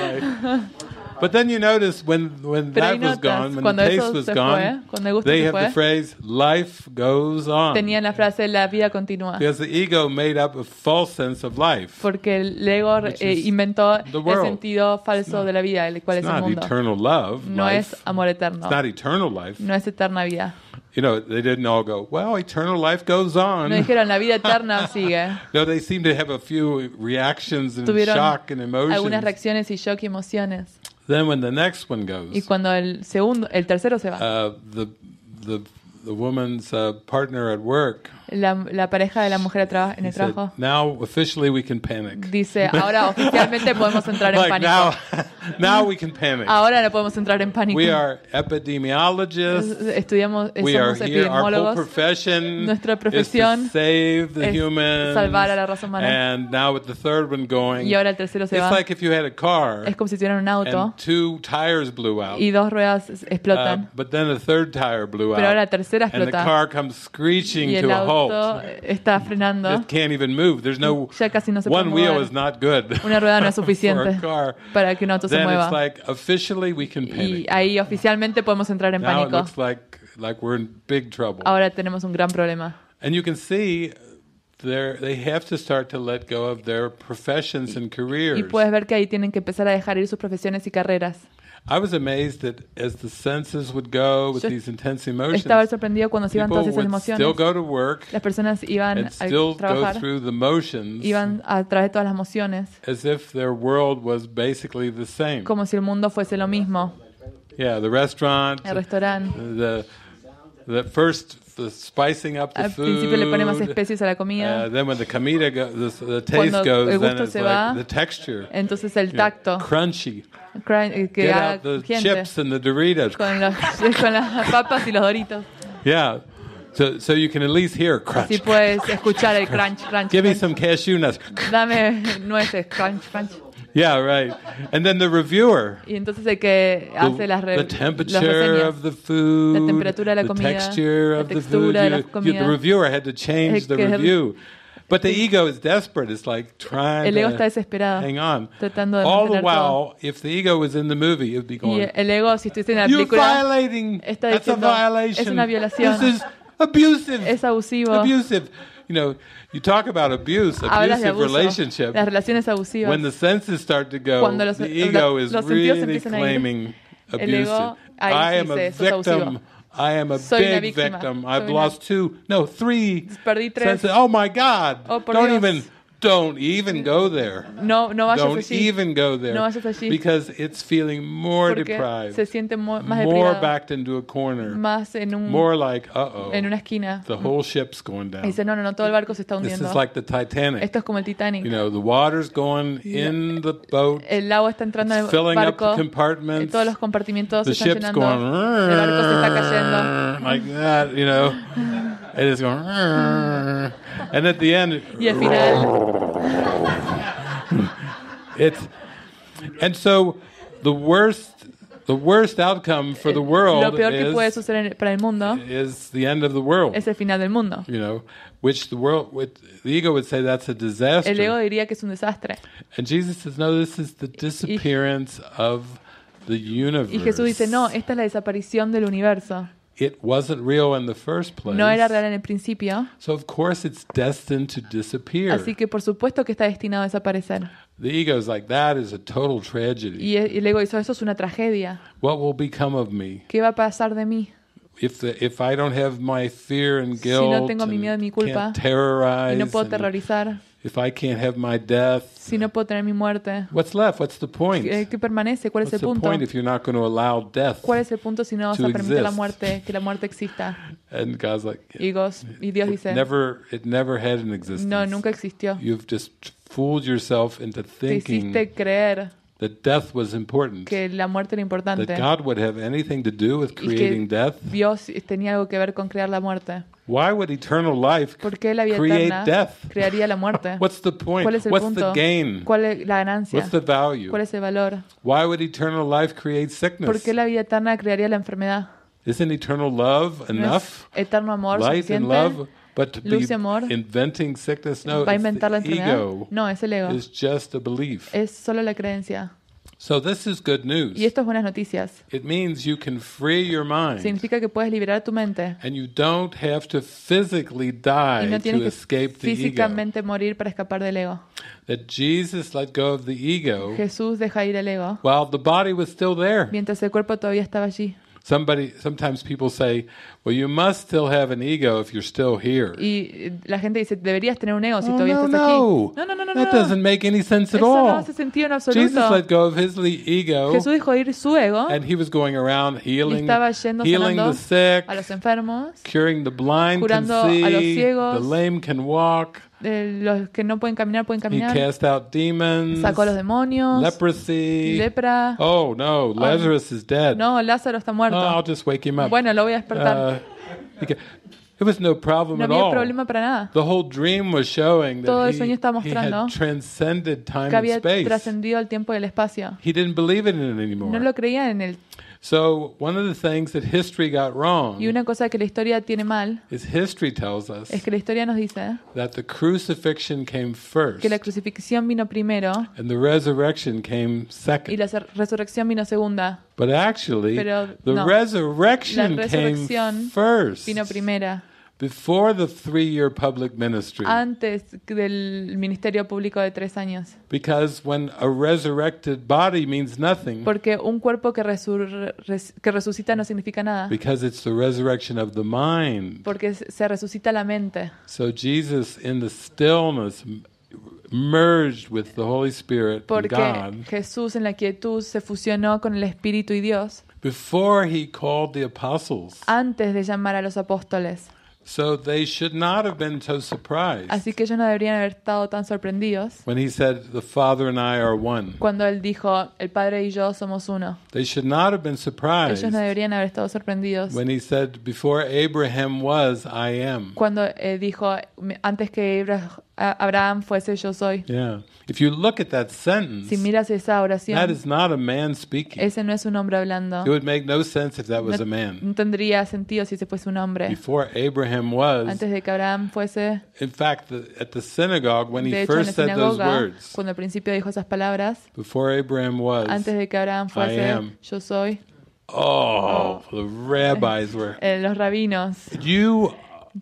Like. But then you notice when when Pero that was gone, when the taste was gone, fue, they have the fue. phrase "life goes on." Tenían la frase la vida continúa. Because the ego made up a false sense of life. Porque el ego eh, inventó the el sentido falso de la vida, el cual es el not mundo. eternal love. No life. es amor eterno. It's not eternal life. No es eterna vida. You know, they didn't all go, well, eternal life goes on. No dijeron la vida eterna sigue. No, they seem to have a few reactions and Tuvieron shock and emotions. algunas reacciones y shock y emociones. Then when the next one goes, Y cuando el segundo, el tercero se va, uh, the, the, the woman's uh, partner at work la, la pareja de la mujer traba- en el said, trabajo now officially we can panic. dice, ahora oficialmente podemos entrar en like pánico. now, now we can panic. Ahora no podemos entrar en pánico. We are epidemiologists. Estudiamos, We are somos here. Our whole epidemiólogos. profession Nuestra is profesión to save the es humans. salvar a la raza humana. And now with the third one going, Y ahora el tercero se it's va. like if you had a car Es como si tuvieran un auto and two tires blew out. y dos ruedas Uh, explotan. but then a third tire blew Pero ahora la tercera And the explota. car comes screeching Y el to a auto está frenando. It can't even move. There's no Ya casi no se puede one wheel mover. is not good. Una rueda no es suficiente car. para que un auto se Then mueva. it's like officially we can Y panic. ahí oficialmente podemos entrar en Now it pánico. looks like like we're in big trouble. Ahora tenemos un gran problema. And you can see they have to start to let go of their professions and careers. Y puedes ver que ahí tienen que empezar a dejar ir sus profesiones y carreras. I was amazed that as the senses would go with Yo these intense emotions, Estaba sorprendido cuando se iban people todas esas would still go to work Las personas iban a still go through the motions iban a través de todas las emociones, as if their world was basically the same. como si el mundo fuese lo mismo. Yeah, the restaurant, El restaurante. the the first the spicing up the Al food. principio le pone más especies a la comida, Uh, then when the comida go, the, the taste Cuando goes, el then gusto it's se like the texture. entonces el tacto, crunchy. cra- eh, que Get haga out the crujiente, chips and the Doritos. con, los- con las papas y los doritos. Yeah. So so you can at least hear crunch. Así puedes escuchar el crunch, crunch. Give me crunch. some cashew nuts. Dame nueces, crunch, crunch. Yeah, right. And then the reviewer. Y entonces el que hace The, las, re- the temperature reseñas. of the food, La temperatura de la the comida, texture la of the food. de la you- the reviewer had to change the review. But the ego is desperate. It's like trying El ego to está desesperado, hang on. tratando de All the mantener todo. while, if the ego was in the movie, it would be Y going, el ego, si estuviese en la You're película, violating. está That's a violation. "Es una violación. This is abusive. es abusivo. abusive. You know, you talk about abuse, abusive abuso, relationship. las relaciones abusivas. When the senses start to go, Cuando los- the ego is los really empiezan a ir, claiming abuse. ego I am a dice, "Sos victim. I am a Soy big victim. Soy I've una- lost two, no, three Perdí tres. senses. Oh my God! Oh, Don't Dios. even don't even go there. No, no vayas Don't allí. even go there. No vayas allí. Because it's feeling more Porque deprived, se siente más more deprimado. backed into a corner, Más en, un, more like, uh oh, en una esquina. the whole ship's going Y down. dice, no, no, no, todo el barco se está This hundiendo. is like the Titanic. Esto es como el Titanic. You know, the water's going in the boat, el agua está entrando en el filling up barco. the compartments. todos los compartimientos the se están ship's llenando. going el barco se está cayendo. like that, you know. It is going, and at the end, Y al final, it's and so the worst, the worst outcome for the lo world peor que puede is, suceder para el mundo is the end of the world. es el final del mundo. You know, which the world, with the ego would say that's a disaster. El ego diría que es un desastre. and Jesus says, no, this is the disappearance of the universe. Y Jesús dice, no, esta es la desaparición del universo. It wasn't real in the first place. No era real en el principio, So of course it's destined to disappear. así que por supuesto que está destinado a desaparecer. The ego is like that is a total tragedy. Y el ego dice, eso es una tragedia. What will become of me ¿Qué va a pasar de mí? if the, if I don't have my fear and Si guilt no tengo mi miedo y mi culpa, can't terrorize Y no puedo terrorizar, if I can't have my death si no puedo tener mi muerte. what's left what's the point ¿Qué, qué permanece? ¿Cuál es what's el the point if you're not going to allow death ¿Cuál es el punto si no vas to a permitir la muerte, que la muerte exista? and God's like Y, Dios, y Dios it dice, never it never had an existence no, nunca existió. you've just fooled yourself into Te thinking hiciste creer that death was important que la muerte era importante. that God would have anything to do with Y creating que death Dios tenía algo que ver con crear la muerte. why would eternal life ¿Por qué la vida create eterna death crearía la muerte? What's the point? ¿Cuál es el What's punto? the gain? ¿Cuál es la ganancia? What's the value? ¿Cuál es el valor? Why would eternal life create ¿Por sickness? qué la vida eterna crearía la enfermedad? Isn't eternal love ¿No enough? es eterno amor Light and suficiente? love, but to Luz y amor. inventing sickness? No, ¿Va a inventar la enfermedad? ego No, es el ego. is just a belief. Es solo la creencia. So this is good news. Y esto es buenas noticias. It means you can free your mind, Significa que puedes liberar tu mente and you don't have to physically y die no to tienes que escape the ego. físicamente morir para escapar del ego. That Jesus let go of the ego Jesús deja ir el ego while the body was still there. mientras el cuerpo todavía estaba allí. Somebody, sometimes people say, "Well, you must still have an ego if you're still here." Y la gente dice, deberías tener un ego si Oh, todavía no, estás no. aquí. No, no, no, no. That no. doesn't make any sense at Eso no all. hace sentido en Jesus let go of his ego, Jesús dejó ir su ego and he was going around healing, estaba yendo healing the sick, a los enfermos, curing the blind can curando a los see, ciegos. the lame can walk. Eh, los que no pueden caminar pueden He caminar, cast out demons, sacó a los demonios, leprosy. lepra. Oh no, Lazarus is dead. No, Lázaro está Oh, muerto. I'll just wake him up. Bueno, lo voy a despertar. Uh, he it was no problem No at había all. problema para nada. The whole dream was showing Todo that el sueño he, estaba he mostrando had transcended time Que había trascendido el tiempo y el espacio. He didn't believe in it anymore. No lo creía en él. So one of the things that history got wrong Y una cosa que la historia tiene mal is history tells us es que la historia nos dice that the crucifixion came first que la crucifixión vino primero and the resurrection came y second. la ser- resurrección vino segunda. But actually, Pero the no. resurrection La came resurrección first Vino primera, before the three-year public ministry. antes del ministerio público de tres años. Because when a resurrected body means nothing, Porque un cuerpo que, resur- res- que resucita no significa nada. because it's the resurrection of the mind. Porque se resucita la mente. So Jesus, in the stillness, merged with the Holy Spirit and Porque God Jesús en la quietud se fusionó con el Espíritu y Dios before he called the apostles. antes de llamar a los apóstoles. So they should not have been so surprised Así que ellos no deberían haber estado tan sorprendidos when he said, The Father and I are one. cuando él dijo, el Padre y yo somos uno. They should not have been surprised Ellos no deberían haber estado sorprendidos when he said, Before Abraham was, I am. cuando eh, dijo, antes que Abra- a- Abraham fuese yo soy. Yeah. If you look at that sentence, Si miras esa that oración, is not a man speaking. ese no es un hombre hablando. It would make no sense if that was No, a man. no tendría sentido si ese fuese un hombre. Before Abraham was, Antes de que Abraham fuese, in fact, the, at the synagogue, when de he hecho en la first said those words, cuando al principio dijo esas palabras, before Abraham was, antes de que Abraham fuese, am. yo soy, oh, the rabbis were, eh, los rabinos, you,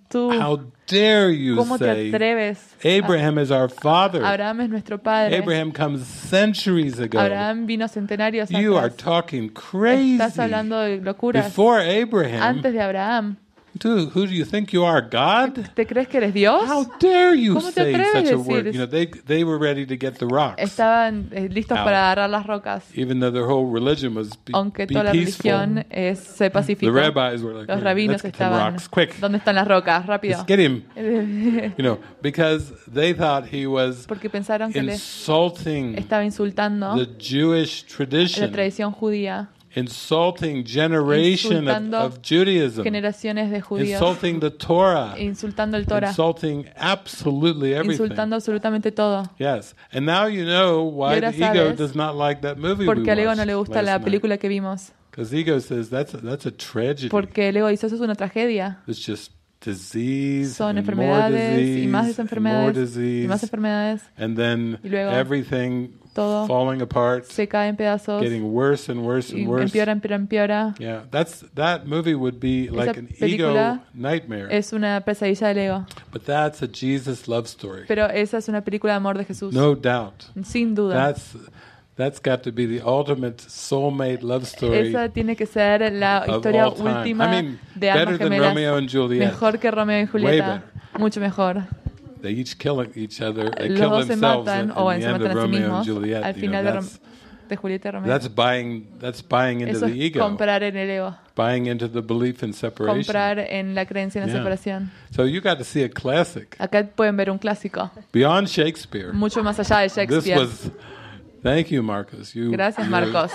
tú, how dare you ¿cómo te say, atreves? Abraham is our father. Abraham es nuestro padre. Abraham comes centuries ago. Abraham vino centenarios You are talking crazy. Estás hablando de locuras. Before Abraham, Antes de Abraham, Dude, who do you think you are, God? ¿Te crees que eres Dios? How dare you ¿Cómo te say atreves such a decir word? You know, they they were ready to get the rocks, Estaban eh, listos Out. para agarrar las rocas, even though their whole religion was be, aunque be toda la peaceful. religión es ser The pacífico. rabbis were like, Los "Hey, rabinos the estaban, rocks, quick, ¿dónde están las rocas? Rápido. let's get him. You know, because they thought he was Porque pensaron que insulting estaba insultando the Jewish la tradition, tradición judía, insulting generation of, Insultando of Judaism, generaciones de judíos, insulting the Torah, insultando el Torah, insulting absolutely everything. insultando absolutamente todo. Yes, and now you know why the ego does not like that movie Porque al ego no le gusta la night. película que vimos. Because ego says that's a, that's a tragedy. Porque el ego dice, eso es una tragedia. It's just disease, Son and more enfermedades y más disease, and more enfermedades y disease, más enfermedades. and then Y luego everything todo falling apart, Se cae en pedazos getting worse and worse and worse. empeora, empeora, empeora. Yeah, that's that movie would be like an ego nightmare. Es una pesadilla del ego. But that's a Jesus love story. Pero esa es una película de amor de Jesús. No doubt. Sin duda. That's that's got to be the ultimate soulmate love story Esa tiene que ser la historia última I mean, de than gemelas. Romeo and Juliet. Mejor que Romeo y Julieta. Mucho mejor. They each kill each other. They Los kill dos se themselves matan in, o in se the end matan of a sí Romeo and mismos Juliet. al you final know, de, Rom- that's, de Julieta y Romeo. that's buying that's buying into Eso the es ego, comprar en el ego. buying into the belief in separation. Comprar en la creencia en la Yeah. separación. So you got to see a classic Acá pueden ver un clásico. beyond Shakespeare. Mucho más allá de This Shakespeare. was. Thank you, Marcos. You. Gracias, Marcos.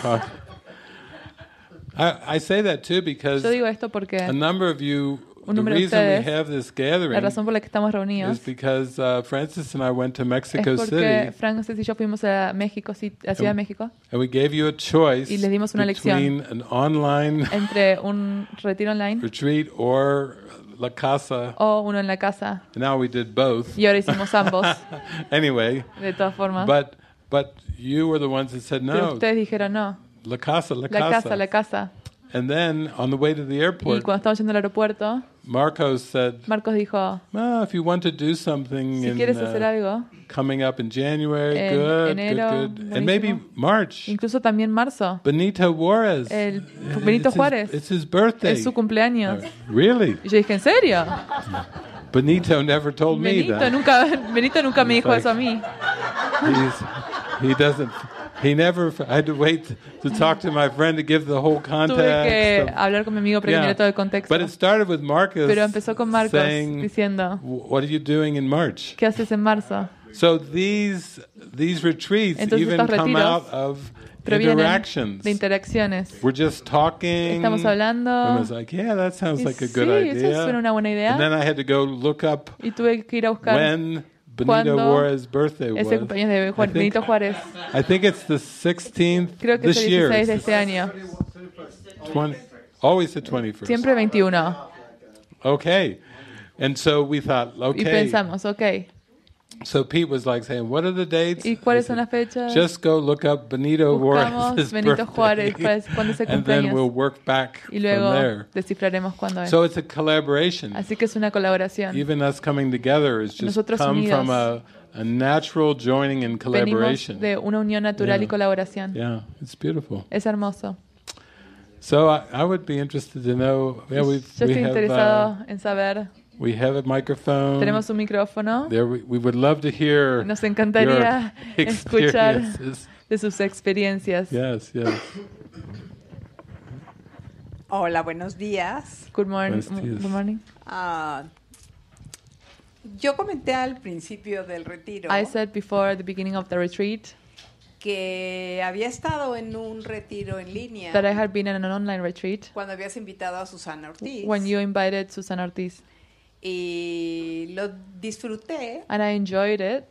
I, I say that too because Yo digo esto porque a number of you. Un The número de reason we ustedes, have this la gathering razón por la que estamos reunidos is because uh, Francis and I went to es Mexico porque City Francis y yo fuimos a México, a Ciudad de México, and we gave you a choice Y les dimos una between an online entre un retiro online retreat or La Casa. o uno en la casa. Now we did both. Y ahora hicimos ambos, anyway, de todas formas. but but you were the ones that said Pero no. ustedes dijeron no, La Casa, La la Casa. casa, la casa. And then on the way to the Y airport, cuando estábamos yendo al aeropuerto, Marcos said, Marcos dijo, "Well, if you want to do something si in, quieres hacer uh, algo, coming up in January, En good, enero, good, good, and maybe buenísimo. March." incluso también marzo, Benito Juarez. el It's Benito his- Juárez, It's his birthday. es su cumpleaños. Really? Y yo dije, ¿en serio? Benito never told me Benito that. nunca, Benito nunca me dijo like- eso a mí. He doesn't. He never. I had to wait to talk to my friend to give the whole Tuve context. que of- hablar con mi amigo para que Yeah. todo el contexto. But it started with Marcus Pero empezó con Marcos saying, diciendo, "What are you doing in March?" ¿qué haces en marzo? So these these retreats Entonces even come out of interactions. de interacciones. We're just talking. Estamos hablando. And I was like, yeah, that sounds Y like a sí, good eso idea. suena una buena And then idea. I had to go look up Y tuve que ir a buscar when Benito Juarez's birthday was. es el cumpleaños de Juan- I think- Benito Juárez. I think it's the 16th Creo que es el year. 16 de este año. 20, always the 21st. Siempre 21. Okay. And so we thought, Y pensamos, ok. So Pete was like saying, what are the dates? ¿Y cuáles son las fechas? Just go look up Benito Juarez's Benito Juárez, cuándo es el and then we'll work back Y from luego there. descifraremos cuándo es. So it's a collaboration. Así que es una colaboración. Even us coming together is just Nosotros come unidos. from a, a natural joining and Venimos collaboration. de una unión natural Yeah. y colaboración. Yeah, it's beautiful. Es hermoso. So I, I would be interested to know. Yeah, we Yo we estoy have interesado uh, en saber. We have a microphone. Tenemos un micrófono. There we, we would love to hear Nos encantaría your escuchar experiences. de sus experiencias. Yes, yes. Hola, buenos días. Good morning. Días. Good morning. Ah, yo comenté al principio del retiro I said before the beginning of the retreat que había estado en un retiro en línea that I had been in an online retreat cuando habías invitado a Susana Ortiz when you invited Susan Ortiz. Y lo disfruté, And I enjoyed it,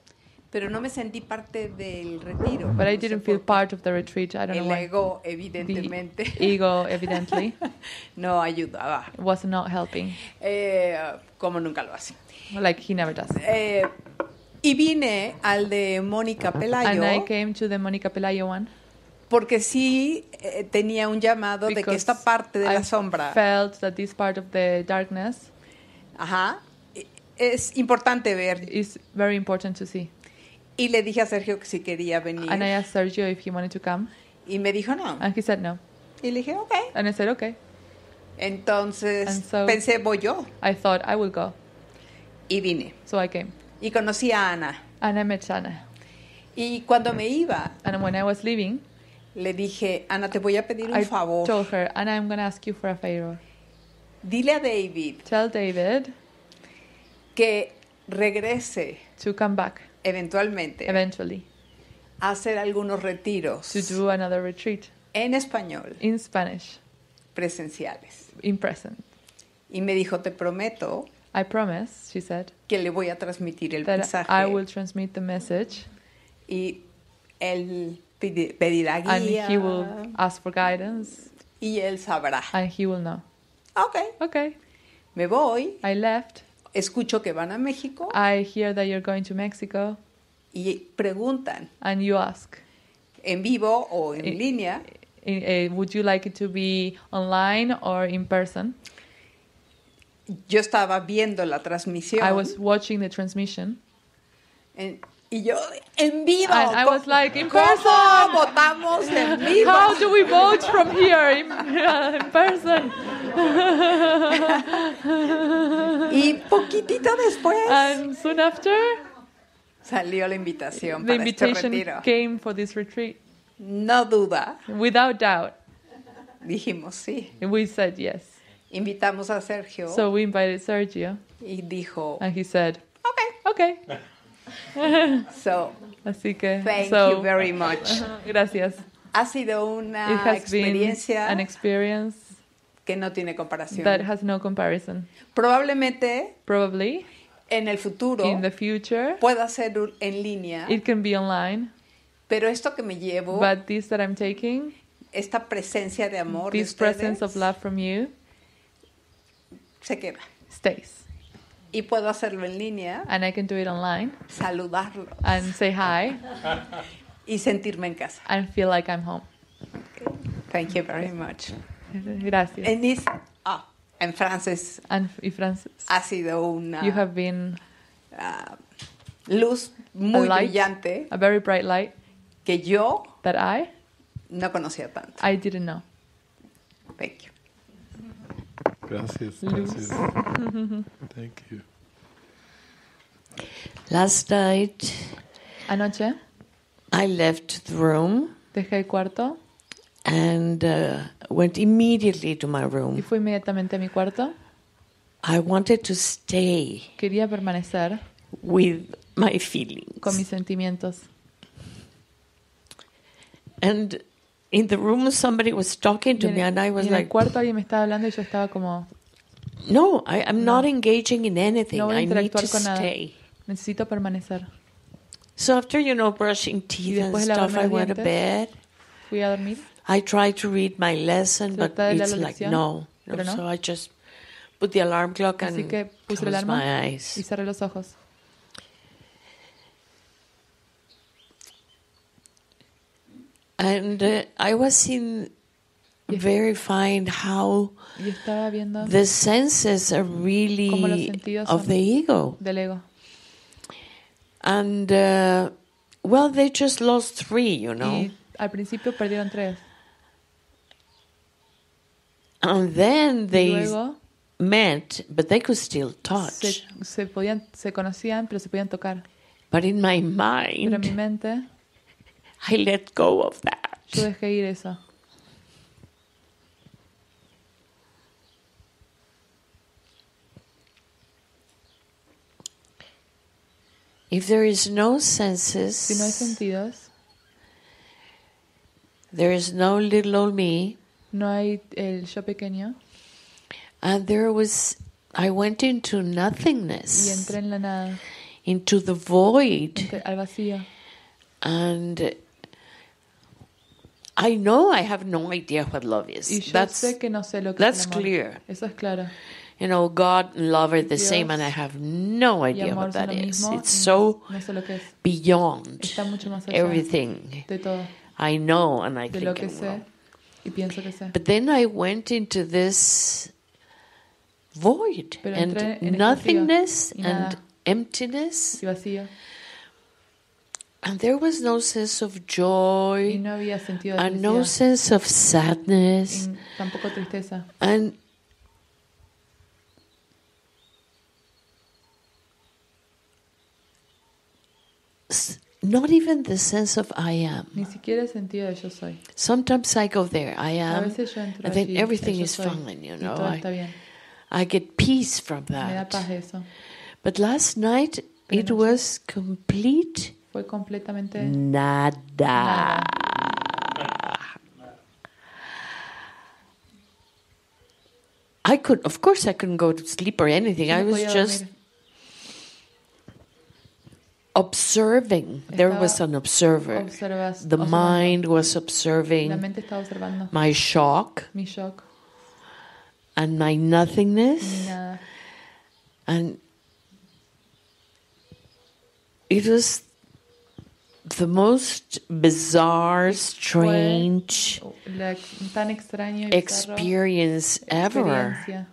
pero no me sentí parte del retiro. but I didn't feel part of the retreat. I don't know El why. ego, The evidentemente, ego, evidently, no ayudaba, was not helping. eh, como nunca lo hace. Like he never does. Eh, y vine al de Mónica Pelayo. And I came to the Monica Pelayo one Porque sí eh, tenía un llamado de que because esta parte de I la sombra felt that this part of the darkness ajá, es importante ver. is very important to see. Y le dije a Sergio que si quería venir. And I asked Sergio if he wanted to come, Y me dijo no. and he said no. Y le dije, ok. And I said, okay. Entonces so- pensé, voy yo. I thought I will go. Y vine. So I came. Y conocí a Ana. And I met Shana. Y cuando me iba, And when I was leaving, le dije, Ana, te voy a pedir un I favor. told her, and I'm going to ask you for a favor. Dile a David Tell David que regrese to come back eventualmente eventually a hacer algunos retiros to do another retreat en español in Spanish, presenciales. in present. Y me dijo, te prometo I promise, she said, que le voy a transmitir el that mensaje I will transmit the message y él pedirá and guía he will ask for guidance y él sabrá. and he will know. Ok, Okay, me voy, I left. escucho que van a México. I hear that you're going to Mexico. Y preguntan. And you ask, en vivo o en Eh, línea eh, would you like it to be online or in person? yo estaba viendo la transmisión. I was watching the transmission y yo en vivo. and I ¿Cómo- was like, in ¿Cómo person! votamos en vivo? How do we vote from here in, in person? Y poquitito después And soon after, salió la invitación the para este invitation retiro. came for this retreat. No duda, Without doubt, dijimos sí. we said yes. Invitamos a Sergio So we invited Sergio, y dijo, and he said, ok. okay. So, Así que, thank so, you very much. gracias. Ha sido una experiencia an experience que no tiene comparación. that has no comparison. Probablemente Probably en el futuro in the future, pueda ser en línea, it can be online, pero esto que me llevo, but this that I'm taking, esta presencia de amor de this presence of ustedes, love from you, se queda. stays. Y puedo hacerlo en línea, And I can do it online saludarlos and say hi y sentirme en casa. and feel like I'm home. Thank you very much. Gracias. En, is- ah, en francés And y Francis, ha sido una you have been ah, luz muy a light, brillante a very bright light que yo that I no conocía tanto. I didn't know. Thank you. Gracias. Luz. gracias. Thank you. Last night, Anoche I left the room dejé el cuarto and uh, went immediately to my y room. fui inmediatamente a mi cuarto. I wanted to stay Quería permanecer with my feelings. con mis sentimientos. And in the room, somebody was talking Y to en, me, and I y was en el like, cuarto alguien me estaba hablando y yo estaba como, No, I, I'm not engaging in anything. no voy a I need to interactuar con nada. stay. Necesito permanecer. So after, you know, brushing teeth and stuff, I went to bed. Fui a dormir. I tried to read my lesson, but it's like, lección, no. no. no. So I just put the alarm clock Así and que my y eyes. cerré los ojos. And uh, I was in verifying how Y estaba viendo the senses are really of the ego. del ego. And uh, well, they just lost three, you know. Y al principio perdieron tres. And then they luego met, but they could still touch. se, se, podían, se conocían, pero se podían tocar. But in my Pero en mi mind, mente I let go of that. dejé ir eso. If there is no Si no hay senses, sentidos, there is no little old me. no hay el yo pequeño And there was, I went into y nothingness, entré en la nada, into the void. entré al vacío. And I know I have no idea what love Y is. yo That's, sé que no sé lo que that's es el amor. clear. Eso es claro. you know, God and love are the Dios same, and I have no idea amor what son that lo is. mismo. It's so no, sé lo que es. beyond Está mucho más allá everything de todo, I know and I de lo think que I sé know. y pienso que sé. But then I went into this void Pero entré en and este nothingness y and nada. emptiness, Y vacío. And there was no sense of joy. No and no sense of sadness. And not even the sense of I am. Ni siquiera sentido de yo soy. Sometimes I go there, I am, and then everything is fine, you know. I, I, get peace from that. But last night it was complete Fue completamente nada. nada. I could, of course, I couldn't go to sleep or anything. I was just observing. There was an observer. Observas, The observando. mind was observing estaba my shock shock, and my nothingness. And it was most bizarre, strange La, tan extraño y bizarro experience ever.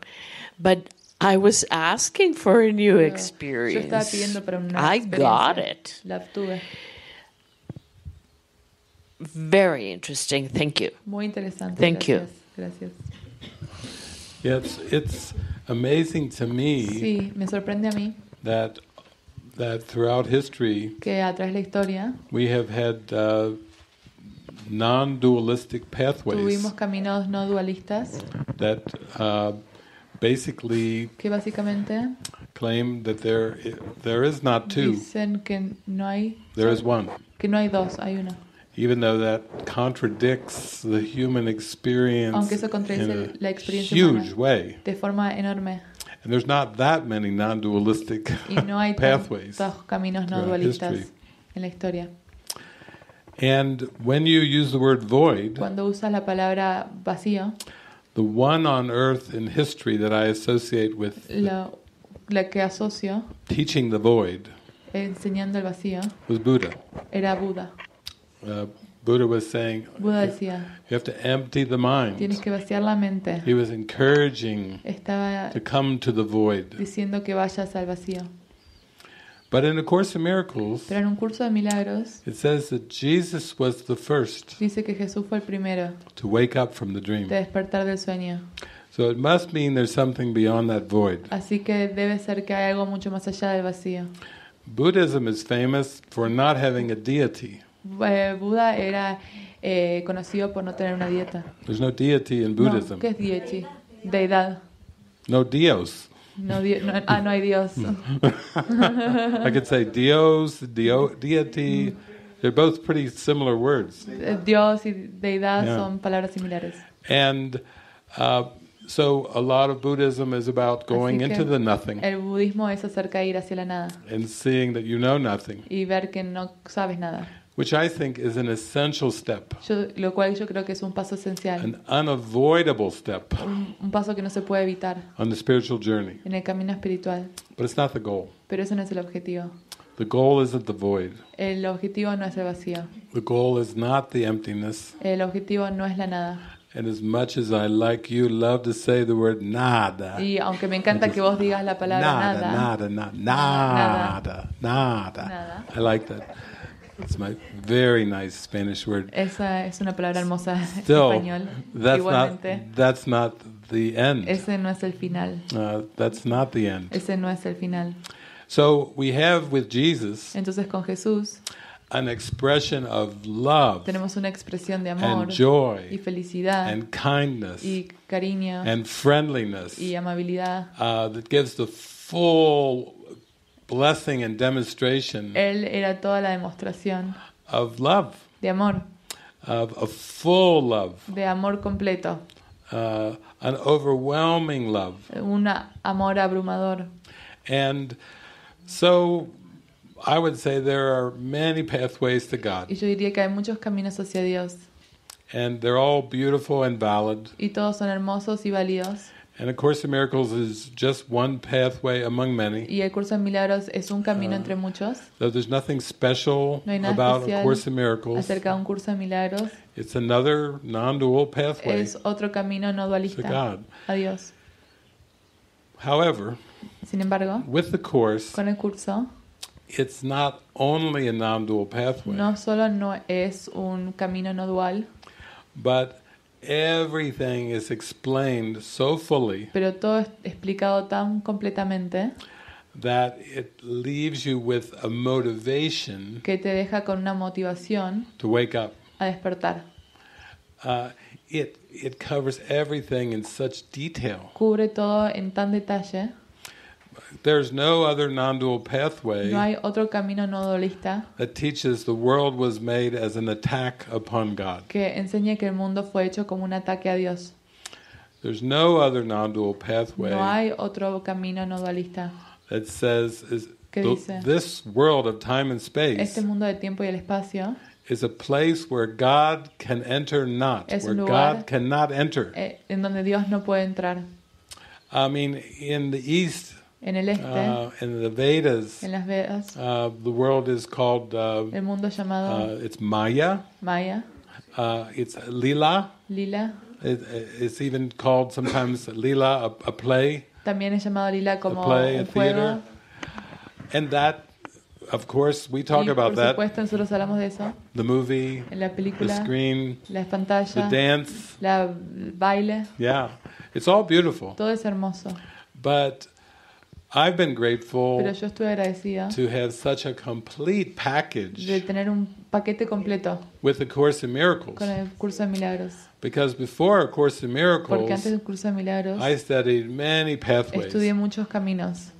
But I was asking for a new experience. estaba pidiendo para una I got it. Very interesting. Thank you. Muy interesante. Thank you. gracias. Gracias. Yeah, it's, it's amazing to me Sí, me sorprende a mí that that throughout history que a través de la historia we have had uh, non-dualistic pathways tuvimos caminos no dualistas that uh, basically que básicamente claim that there there is not two, dicen que no hay there is one. que no hay dos, hay uno. Even though that contradicts the human experience Aunque eso contradice in la a experiencia huge humana. way, De forma enorme and there's not that many non-dualistic y no hay pathways. tantos caminos no dualistas en la historia. And when you use the word void, Cuando usas la palabra vacío, the one on earth in history that I associate with la, la que asocio teaching the void enseñando el vacío was Buddha. era Buda. Uh, Buddha was saying decía, you have to empty the mind. tienes que vaciar la mente. He was encouraging Estaba to come to the void. diciendo que vayas al vacío. But in A Course in Miracles, Pero en un curso de milagros it says that Jesus was the first dice que Jesús fue el primero to wake up from the de dream. despertar del sueño. So it must mean there's something beyond that void. Así que debe ser que hay algo mucho más allá del vacío. Buddhism is famous for not having a deity. Eh, Buda era eh, conocido por no tener una dieta. There's no deity in No, Buddhism. ¿Qué es dieti? Deidad. No dios. No, di- no- ah, no hay Dios. I could say dios, dio, deity. They're both pretty similar words. Eh, Dios y deidad Yeah. son palabras similares. And uh, so a lot of Buddhism is about going into the nothing El budismo es acerca de ir hacia la nada and seeing that you know nothing, y ver que no sabes nada. Which I think is an essential step, Yo- lo cual yo creo que es un paso esencial, an unavoidable step un, un paso que no se puede evitar on the spiritual journey. en el camino espiritual. But it's not the goal. Pero ese no es el objetivo. The goal isn't the void. El objetivo no es el vacío. The goal is not the emptiness. El objetivo no es la nada. And as much as I like you, love to say the word nada. Y aunque me encanta que vos digas la palabra Nada, nada, nada, nada, nada, nada. Nada. I like that. It's my very nice Spanish word. esa es una palabra hermosa en Still, español. that's Igualmente, not that's not the end. ese no es el final. Uh, that's not the end. Ese no es el final. So we have with Jesus Entonces con Jesús an expression of love tenemos una expresión de amor and y joy felicidad and kindness y cariño and friendliness y amabilidad. uh, that gives the full blessing and demonstration Él era toda la demostración of love, de amor, of a full love, de amor completo, uh, an overwhelming love. un amor abrumador. And so I would say there are many pathways to Y God, yo diría que hay muchos caminos hacia Dios and they're all beautiful and valid. y todos son hermosos y válidos. And A Course in Miracles is just one pathway among many. Y el curso de milagros es un camino entre um, muchos. Though there's nothing special No about A Course in Miracles, Acerca de un curso de milagros it's another non-dual pathway es otro camino no dualista. to God. a Dios. However, Sin embargo, with the Course, con el curso it's not only a non-dual pathway, no solo no es un camino no dual, but everything is explained so fully pero todo es explicado tan completamente that it leaves you with a motivation que te deja con una motivación to wake up. a despertar. Uh, it it covers everything in such detail. Cubre todo en tan detalle. There's no other non-dual pathway No hay otro camino no dualista that teaches the world was made as an attack upon God. que enseñe que el mundo fue hecho como un ataque a Dios. There's no other non-dual pathway No hay otro camino no dualista. that says is ¿Qué the- this world of time and space Este mundo del tiempo y el espacio is a place where God can enter not, Es where God cannot enter. eh, en donde Dios no puede entrar. I mean, in the East, En el este, uh, in the Vedas, en las Vedas, uh, the world is called uh, el mundo llamado uh, it's Maya, Maya, uh, it's Lila. Lila, It, it's even called sometimes Lila, a, a play, también es llamado Lila como a play, a un juego. theater, and that, of course, we talk y about por that. supuesto nosotros hablamos de eso. The movie, En la the screen, la the dance, la baile, yeah, it's all beautiful. todo es hermoso. But I've been grateful Pero yo estuve agradecida to have such a complete de package tener un paquete completo with the Course in Miracles. con el curso de milagros. Because before A Course in Porque antes Miracles, del curso de milagros I studied many pathways. estudié muchos caminos.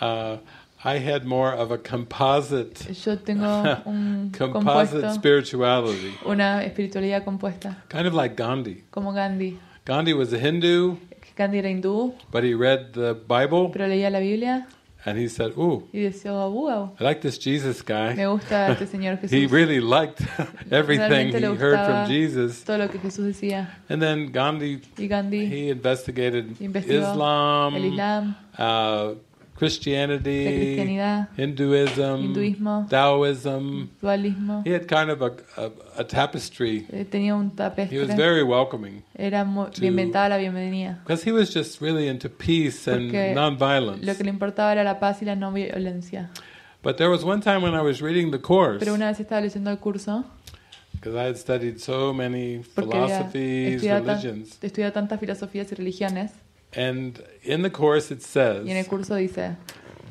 Uh, I had more of a composite, Yo tengo un composite compuesto, spirituality, una espiritualidad compuesta, kind of like Gandhi. como Gandhi. Gandhi was a Hindu, Gandhi era hindú, but he read the Bible pero leía la Biblia and he said, "Ooh, y decía, oh, wow, I like this Jesus guy." me gusta este Señor He really liked everything he heard from Jesus. todo lo que Jesús decía. And then Gandhi, Y Gandhi, he investigated Islam, el Islam, uh, la Christianity, cristianidad, Hinduism, Hinduismo, Taoism. dualismo. He had kind of a, a, a tapestry. Eh, Tenía un He was tapestre. very welcoming Era muy, bienvenida la bienvenida. because he was just really into peace and nonviolence. Lo que le importaba era la paz y la no violencia. But there was one time when I was reading the course Pero una vez estaba leyendo el curso, because I had studied so many porque philosophies, religions, estudiado tantas filosofías y religiones, and in the course it says, y en el curso dice,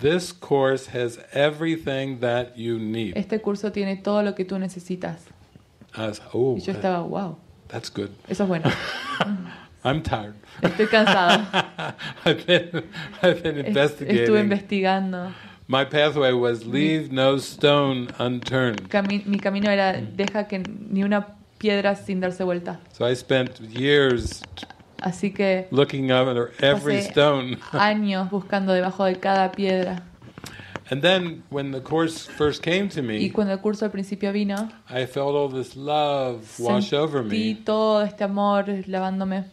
"This course has everything that you need." este curso tiene todo lo que tú necesitas. Was, oh, Y yo estaba, wow, that's good. eso es bueno. I'm tired. Estoy cansado. I've been, I've been Est- Estuve investigating. investigando. My pathway was leave no stone unturned. Cami- mi camino era, deja que ni una piedra sin darse vuelta. So I spent years Así que looking under every stone. años buscando debajo de cada piedra. And then when the course first came to Y me, cuando el curso al principio vino, I felt all this love wash over sentí me. todo este amor lavándome.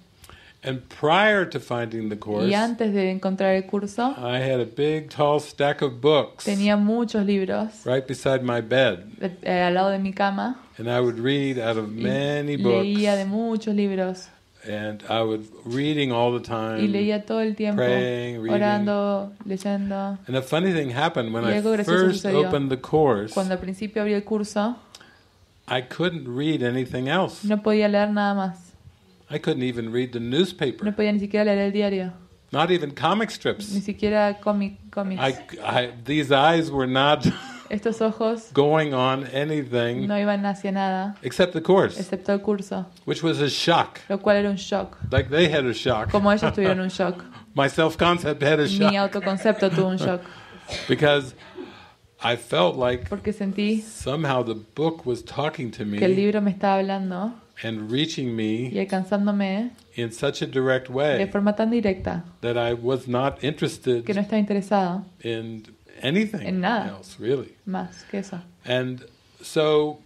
And prior to finding the course, Y antes de encontrar el curso, I had a big tall stack of books tenía muchos libros right beside my bed. eh, al lado de mi cama. And I would read out of Y many leía de books. muchos libros. And I would reading all the Y time. leía todo el tiempo, praying, reading. orando, leyendo. And a funny thing happened when Y I algo first sucedió. opened the course. Cuando al principio abrí el curso, I couldn't read anything else. no podía leer nada más. I couldn't even read the No newspaper. podía ni siquiera leer el diario. Not even comic Ni strips. siquiera cómic, cómics. I, I, these eyes were not Estos ojos going on anything no iban hacia nada, except the course, excepto el curso. which was a shock. Lo cual era un shock. Like they had a shock. Como ellos tuvieron un shock. My self concept had a Mi shock autoconcepto tuvo un shock. because I felt like Porque sentí somehow the book was talking to que el me libro me estaba hablando and reaching y me alcanzándome in such a direct de way forma tan directa that I was not interested que no estaba interesado in anything En nada. else, really. más que eso. And so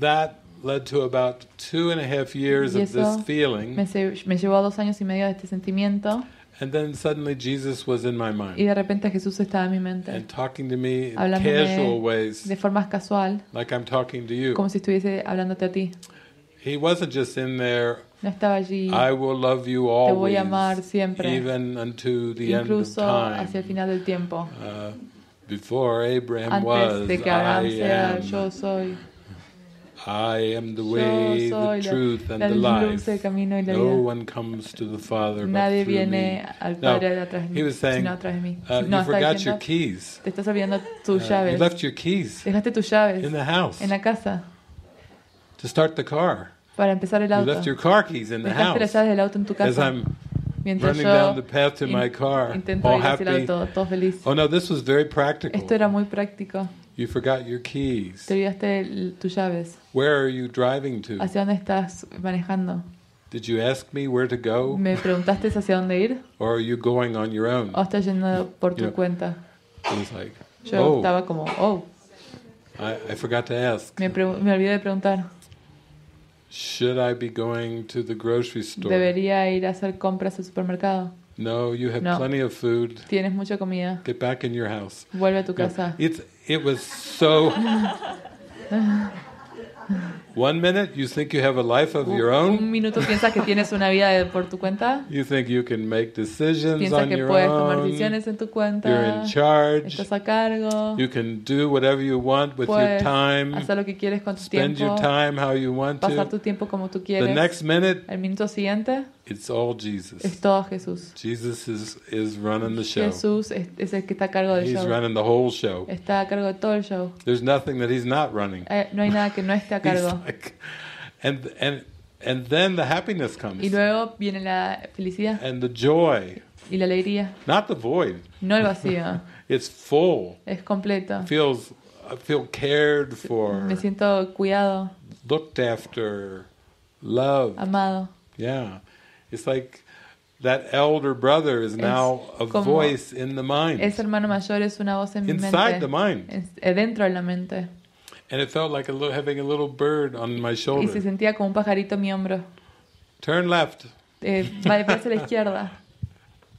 that led to about two and a half years Y of this feeling. Me, llevó a dos años y medio de este sentimiento And then suddenly Jesus was in my y mind de repente Jesús estaba en mi mente. and talking to me in Hablándome casual ways, De forma casual, like I'm talking to you. como si estuviese hablándote a ti. He wasn't just in there, No estaba allí, I will love you Te voy always, a amar siempre. even unto the end of incluso hacia el time. final del tiempo. Uh, before Abraham was, Antes de que Abraham sea yo soy. I am the way, the truth, and the life. No one comes to the Father Nadie but through viene me. al Padre a través de he was saying, de mí. uh, no, you forgot your keys. te estás olvidando tus Uh, you llaves. left your keys Dejaste tus llaves in the house en la casa to start the car. para empezar el You auto. left your car keys in the Dejaste las house. llaves del auto en tu As casa. I'm Mientras running yo down the path to in- my car, intento all ir hacia el happy. auto, todo feliz. Oh no, this was very practical. Esto era muy práctico. You forgot your keys. Te olvidaste tus llaves. Where are you driving to? ¿Hacia dónde estás manejando? Did you ask me where to go, ¿Me preguntaste hacia dónde ir? or are you going on your own? ¿O estás yendo por tu Yeah. cuenta? It was like, Yo oh, estaba como, oh, I, I forgot to ask. me, me olvidé de preguntar. Should I be going to the grocery store? ¿Debería ir a hacer compras al supermercado? No, you have No. plenty of food. Tienes mucha comida. Get back in your house. Vuelve a tu casa. it's it was so. One minute you think you have a life of your Un own. minuto piensas que tienes una vida de- por tu cuenta. You think you can make decisions Piensas on que your puedes tomar own. decisiones en tu You're cuenta. in charge. Estás a cargo. You can do whatever you want with your time. hacer lo que quieres con tu Spend tiempo. your time how you want Pasar to. tu tiempo como tú The quieres. next minute, El minuto siguiente it's all Jesus. es todo Jesús. Jesus is is running the show. Jesús es, es el que está a cargo del He's show. running the whole show. Está a cargo de todo el show. There's nothing that he's not running. Eh, no hay nada que no esté a He's cargo. Like, and and and then the happiness Y comes luego viene la felicidad and the joy, y la alegría. not the void. No el vacío. It's full. Es completo. Feels I feel cared for, Me siento cuidado, looked after, loved. amado. Yeah. It's like that elder brother is now a como voice in the mind. Ese hermano mayor es una voz en mi Inside mente. the mind. Es- dentro de la mente. And it felt like a little, having a little bird on my Y se shoulder. sentía como un pajarito en mi hombro. Turn left. Eh, va de hacia la izquierda.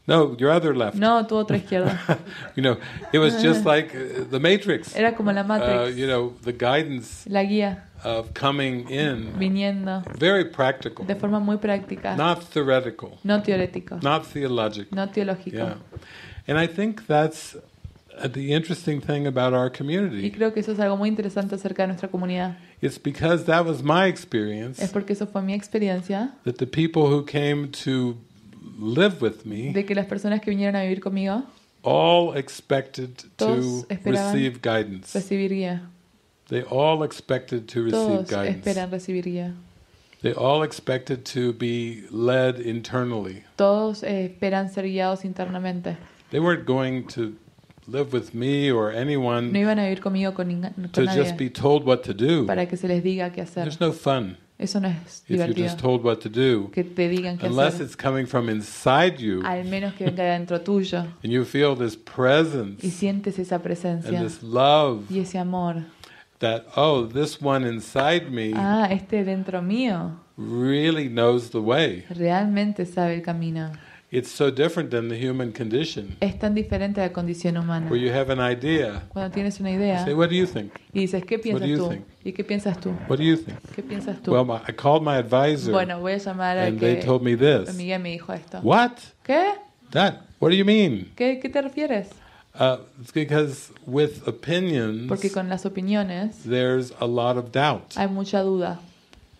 No, your other left. No, tu otra izquierda. You know, it was just like uh, the Matrix. Era como la Uh, Matrix. you know, the guidance La guía of coming in. viniendo Very practical. de forma muy práctica. Not theoretical. No teorético. Not theological. No teológico. Yeah. And I think that's uh, the interesting thing about our Y community. creo que eso es algo muy interesante acerca de nuestra comunidad. It's because that was my experience Es porque eso fue mi experiencia that the people who came to live with me de que las personas que vinieron a vivir conmigo all expected to receive guidance. recibir guía. They all expected to receive Todos guidance. esperan recibir guía. They all expected to be led internally. Todos eh, esperan ser guiados internamente. They weren't going to live with me or No anyone iban a vivir conmigo con, ninga- con to just nadie be told what to do. para que se les diga qué hacer. There's no fun Eso no es if you're divertido. just told what to do, Que te digan qué unless hacer. it's coming from inside you Al menos que venga de dentro tuyo and you feel this y presence sientes esa and presencia this love y ese amor. that, oh, this one inside me Ah, este dentro mío really knows the way. realmente sabe el camino. It's so different than the human condition Es tan diferente a la condición humana. where you have an idea. Cuando tienes una You idea say, what do you think? y dices, ¿qué piensas tú? think? ¿Y qué piensas tú? What do you think? ¿Qué piensas tú? Well, my, I called my advisor bueno, voy a llamar al and they que told me this. Miguel me dijo esto. What? ¿Qué? That? What do you mean? ¿Qué, qué te refieres? Uh, because with opinions, Porque con las opiniones there's a lot of doubt. hay mucha duda.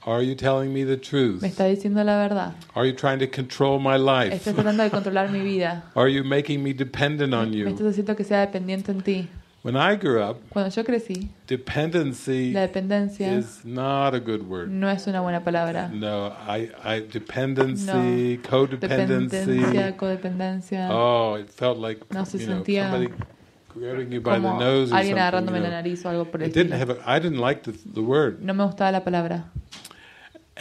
Are you telling me the truth? ¿Me está diciendo la verdad? Are you trying to control my life? ¿Estás tratando de controlar mi vida? Are you making me dependent on ¿Me you? estás haciendo que sea dependiente en ti? When I grew up, Cuando yo crecí, dependency la dependencia is not a good word. no es una buena palabra. No, I, I dependency, codependency. Dependencia, codependencia. Oh, it felt like No se you know somebody grabbing you by the nose or alguien something. agarrándome you la nariz o algo por el It didn't estilo. have. A, I didn't like the, the word. No me gustaba la palabra.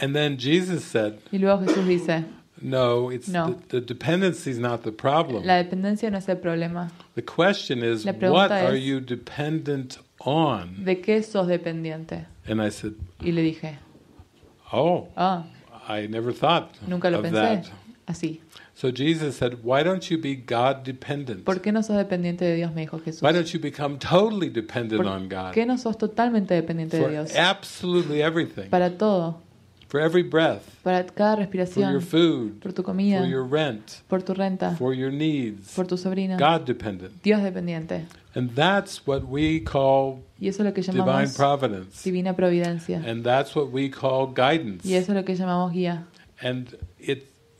And then Jesus said, Y luego Jesús dice, "No, it's No. The, the dependency is not the problem. la dependencia no es el problema. the question is, La what pregunta are es- you dependent on?" ¿De qué sos dependiente? And I said, Y le dije, "Oh, ah, I never thought nunca lo of pensé. that." Así. So Jesus said, "Why don't you be God dependent? ¿Por qué no sos dependiente de Dios? Me dijo Jesús. Why don't you become totally dependent on ¿Por God qué no sos totalmente dependiente de Dios? absolutely everything?" Para todo. For every breath, para cada for your respiración, food, por tu for comida, your rent, por tu renta, for your needs. por tu. God dependent. Dios dependiente. And that's what we call Y eso es lo que divine llamamos providence. divina providencia. And that's what we call guidance. Y eso es lo que llamamos guía. And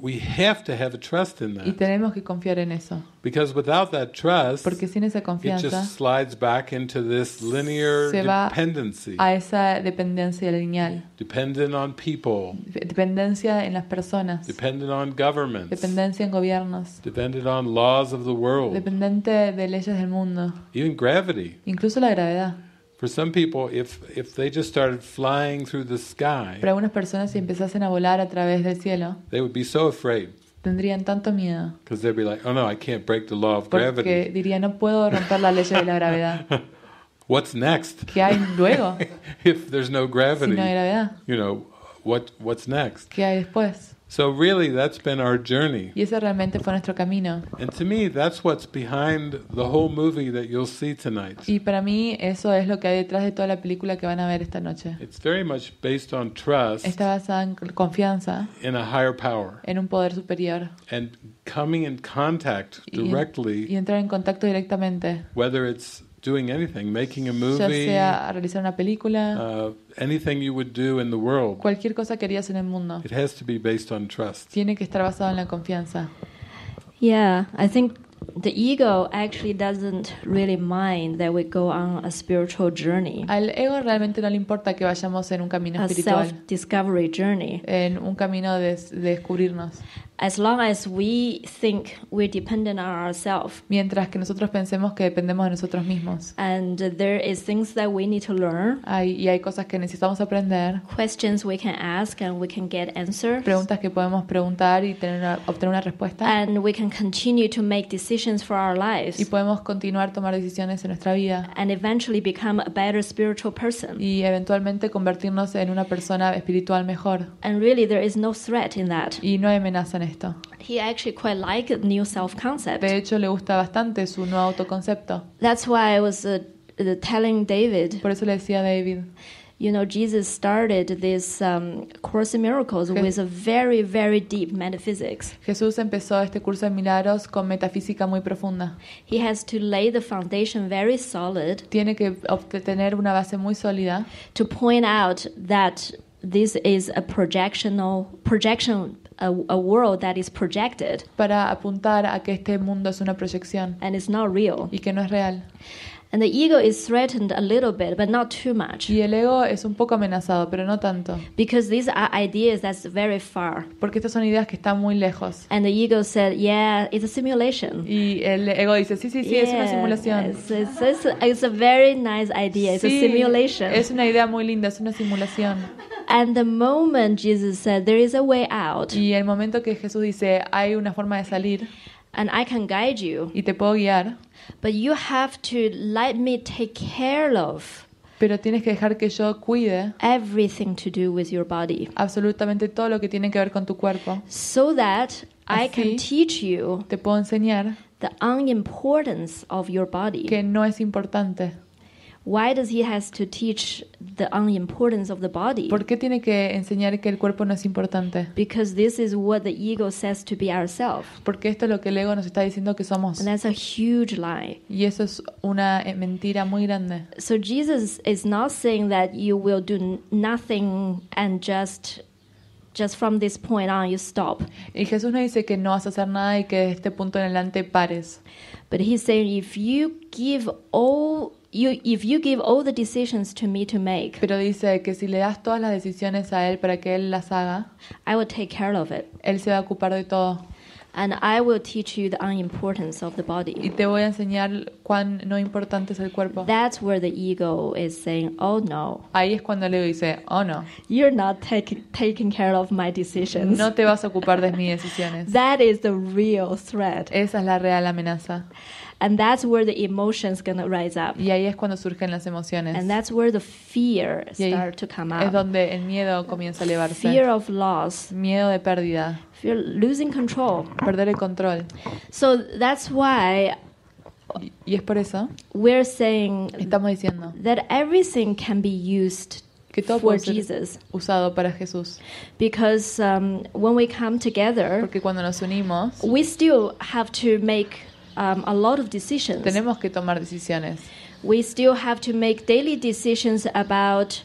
we have to have a trust in Y that. tenemos que confiar en eso. Because without that trust, Porque sin esa it confianza, just slides back into this linear Se va dependency, a esa dependencia lineal. dependent on people, Dependencia en las personas. dependent on governments, Dependencia en gobiernos. dependent on laws of the world, Dependente de leyes del mundo. even gravity. Incluso la gravedad. For some people, if if they just started flying through the sky, Para algunas personas, si empezasen a volar a través del cielo, they would be so afraid tendrían tanto miedo. like, "Oh no, I can't break the law of Porque gravity. dirían, no puedo romper la ley de la gravedad. What's next? ¿Qué hay luego? if there's no Si gravity, no hay gravedad. you know, what what's next?" ¿Qué hay después? So really, that's been our journey. Y ese realmente fue nuestro camino. And to me, that's what's behind the whole movie that you'll see tonight. Y para mí eso es lo que hay detrás de toda la película que van a ver esta noche. It's very much based on trust Está basada en confianza, in a higher power en un poder superior and coming in contact y, directly, y entrar en contacto directamente, whether it's doing anything, making a ya movie, sea realizar una película, uh, anything you would do in the world. cualquier cosa que harías en el mundo. It has to be based on trust. Tiene que estar basado en la confianza. Yeah, I think the ego actually doesn't really mind that we go on a spiritual journey, Al ego realmente no le importa que vayamos en un camino a espiritual, self-discovery journey. en un camino de, de descubrirnos. As long as we think we're dependent on ourselves, Mientras que nosotros pensemos que dependemos de nosotros mismos. and there is things that we need to learn, Hay, y hay cosas que necesitamos aprender, questions we can ask and we can get answers, preguntas que podemos preguntar y tener obtener una respuesta. and we can continue to make decisions for our Y lives, podemos continuar tomar decisiones en nuestra vida. and eventually become a better spiritual person. Y eventualmente convertirnos en una persona espiritual mejor. And really, there is no threat in that. Y no hay amenaza en esto. He actually quite liked new self-concept. De hecho, le gusta bastante su nuevo autoconcepto. That's why I was uh, uh, telling David, Por eso le decía a David, you know, Jesus started this um, Course in Miracles Okay. with a very, very deep metaphysics. Jesús empezó este curso de milagros con metafísica muy profunda. He has to lay the foundation very solid Tiene que obtener una base muy sólida to point out that this is a projectional projection, a, a world that is projected para apuntar a que este mundo es una proyección and it's not real. y que no es real. And the ego is threatened a little bit, but not too much, Y el ego es un poco amenazado, pero no tanto, because these are ideas that's very far. porque estas son ideas que están muy lejos. And the ego said, "Yeah, it's a simulation." Y el ego dice, sí, sí, sí, es una Yeah, simulación. It's, it's, it's, a, it's a very nice idea. It's a Sí, simulation. Es una idea muy linda, es una simulación. And the moment Jesus said, There is a way out, Y el momento que Jesús dice, hay una forma de salir and I can guide you, y te puedo guiar, but you have to let me take care of pero tienes que dejar que yo cuide everything to do with your body absolutamente todo lo que tiene que ver con tu cuerpo. so that I can Así. teach you Te puedo enseñar the unimportance of your body. que no es importante. Why does he has to teach the unimportance of the body? ¿Por qué tiene que enseñar que el cuerpo no es importante? Because this is what the ego says to be ourselves. Porque esto es lo que el ego nos está diciendo que somos. And that's a huge lie. Y eso es una eh, mentira muy grande. So Jesus is not saying that you will do nothing and just just from this point on you stop. Y Jesús no dice que no vas a hacer nada y que de este punto en adelante pares. But he's saying if you give all you if you give all the decisions to me to make, Pero dice que si le das todas las decisiones a Él para que Él las haga, I will take care of it. Él se va a ocupar de todo. And I will teach you the unimportance of the Y body. te voy a enseñar cuán no importante es el cuerpo. That's where the ego is saying, "Oh no, Ahí es cuando el ego dice, oh no, you're not taking taking care of my decisions." no te vas a ocupar de mis decisiones. That is the real threat. Esa es la real amenaza. And that's where the emotions gonna rise up. Y ahí es cuando surgen las emociones. And that's where the fear start to come es up. donde el miedo comienza a elevarse. Fear of loss, Miedo de pérdida, fear losing control. perder el control. So that's why Y- Y es por eso, we're saying estamos diciendo that everything can be used Que todo for puede ser Jesus. usado para Jesús. Because um, when we come together, Porque cuando nos unimos, we still have to make um, a lot of decisions. tenemos que tomar decisiones. we still have to make daily decisions about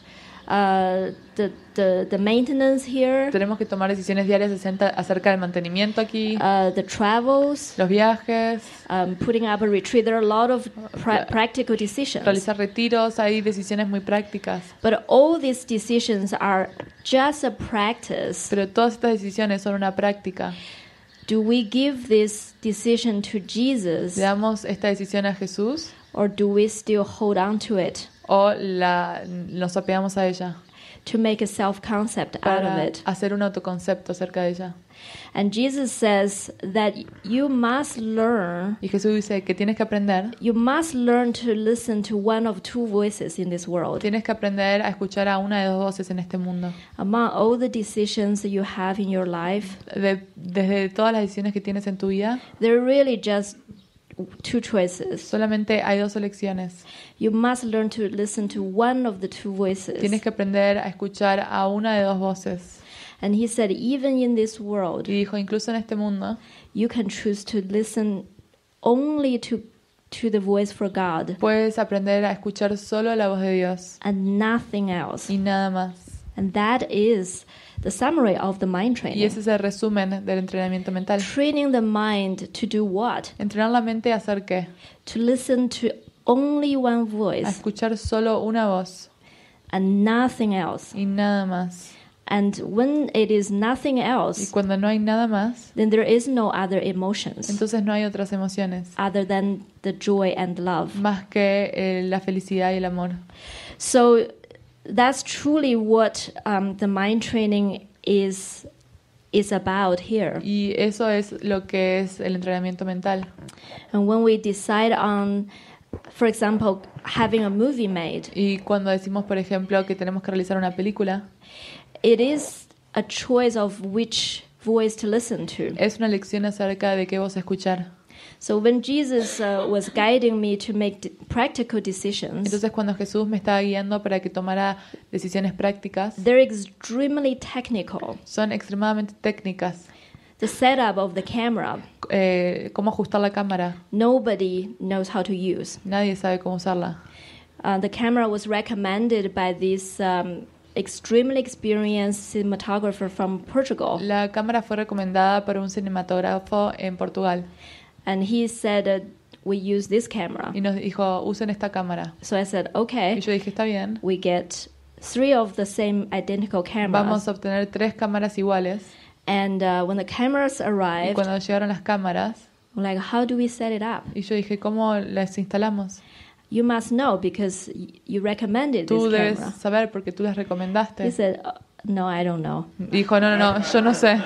uh, the, the, the maintenance here, Tenemos que tomar decisiones diarias acerca- del mantenimiento aquí, uh, the travels, los viajes, um, putting up a retreat. There are a lot of pra- practical decisions. realizar retiros. Hay decisiones muy prácticas. But all these decisions are just a practice. Pero todas estas decisiones son una práctica. Do we give this decision to Jesus ¿Le damos esta decisión a Jesús or do we still hold on to it o la, nos apegamos a ella to make a self concept out of it? hacer un autoconcepto acerca de ella? And Jesus says that you must learn Y Jesús dice que tienes que aprender, You must learn to listen to one of two voices in this world. tienes que aprender a escuchar a una de dos voces en este mundo. Among all the decisions that you have in your life, De- desde todas las decisiones que tienes en tu vida, there are really just two choices. solamente hay dos elecciones. You must learn to listen to one of the two voices. Tienes que aprender a escuchar a una de dos voces. And he said, even in this world, Y dijo, incluso en este mundo, you can choose to listen only to, to the voice for God puedes aprender a escuchar solo la voz de Dios and nothing else. y nada más. And that is the summary of the mind Y training. ese es el resumen del entrenamiento mental. Training the mind to do what? Entrenar la mente a hacer qué? To listen to only one A voice escuchar solo una voz and nothing else. y nada más. And when it is nothing Y else, cuando no hay nada más, then there is no other emotions entonces no hay otras emociones other than the joy and love. más que eh, la felicidad y el amor. So that's truly what um, the mind training is is about here. Y eso es lo que es el entrenamiento mental. And when we decide on, for example, having a movie made, Y cuando decimos, por ejemplo, que tenemos que realizar una película, it is a choice of which voice to listen to. es una lección acerca de qué voz escuchar. So when Jesus uh, was guiding me to make practical decisions, Entonces, cuando Jesús me estaba guiando para que tomara decisiones prácticas, they're extremely technical. son extremadamente técnicas. The setup of the camera, Eh, cómo ajustar la cámara. nobody knows how to use. Nadie sabe cómo usarla. Uh, the camera was recommended by this um, extremely experienced cinematographer from Portugal, La cámara fue recomendada por un cinematógrafo en Portugal and he said uh, we use this camera. y nos dijo, usen esta cámara. So I said, Y okay. yo dije, está bien, We get three of the same identical cameras, vamos a obtener tres cámaras iguales. and uh, when the cameras Y arrived, cuando llegaron las cámaras, like, how do we set it up? y yo dije, ¿cómo las instalamos? You must know because you recommended Tú this debes camera. saber porque tú las He recomendaste. said, uh, no, I don't know. Dijo, no, no, no, yo no sé.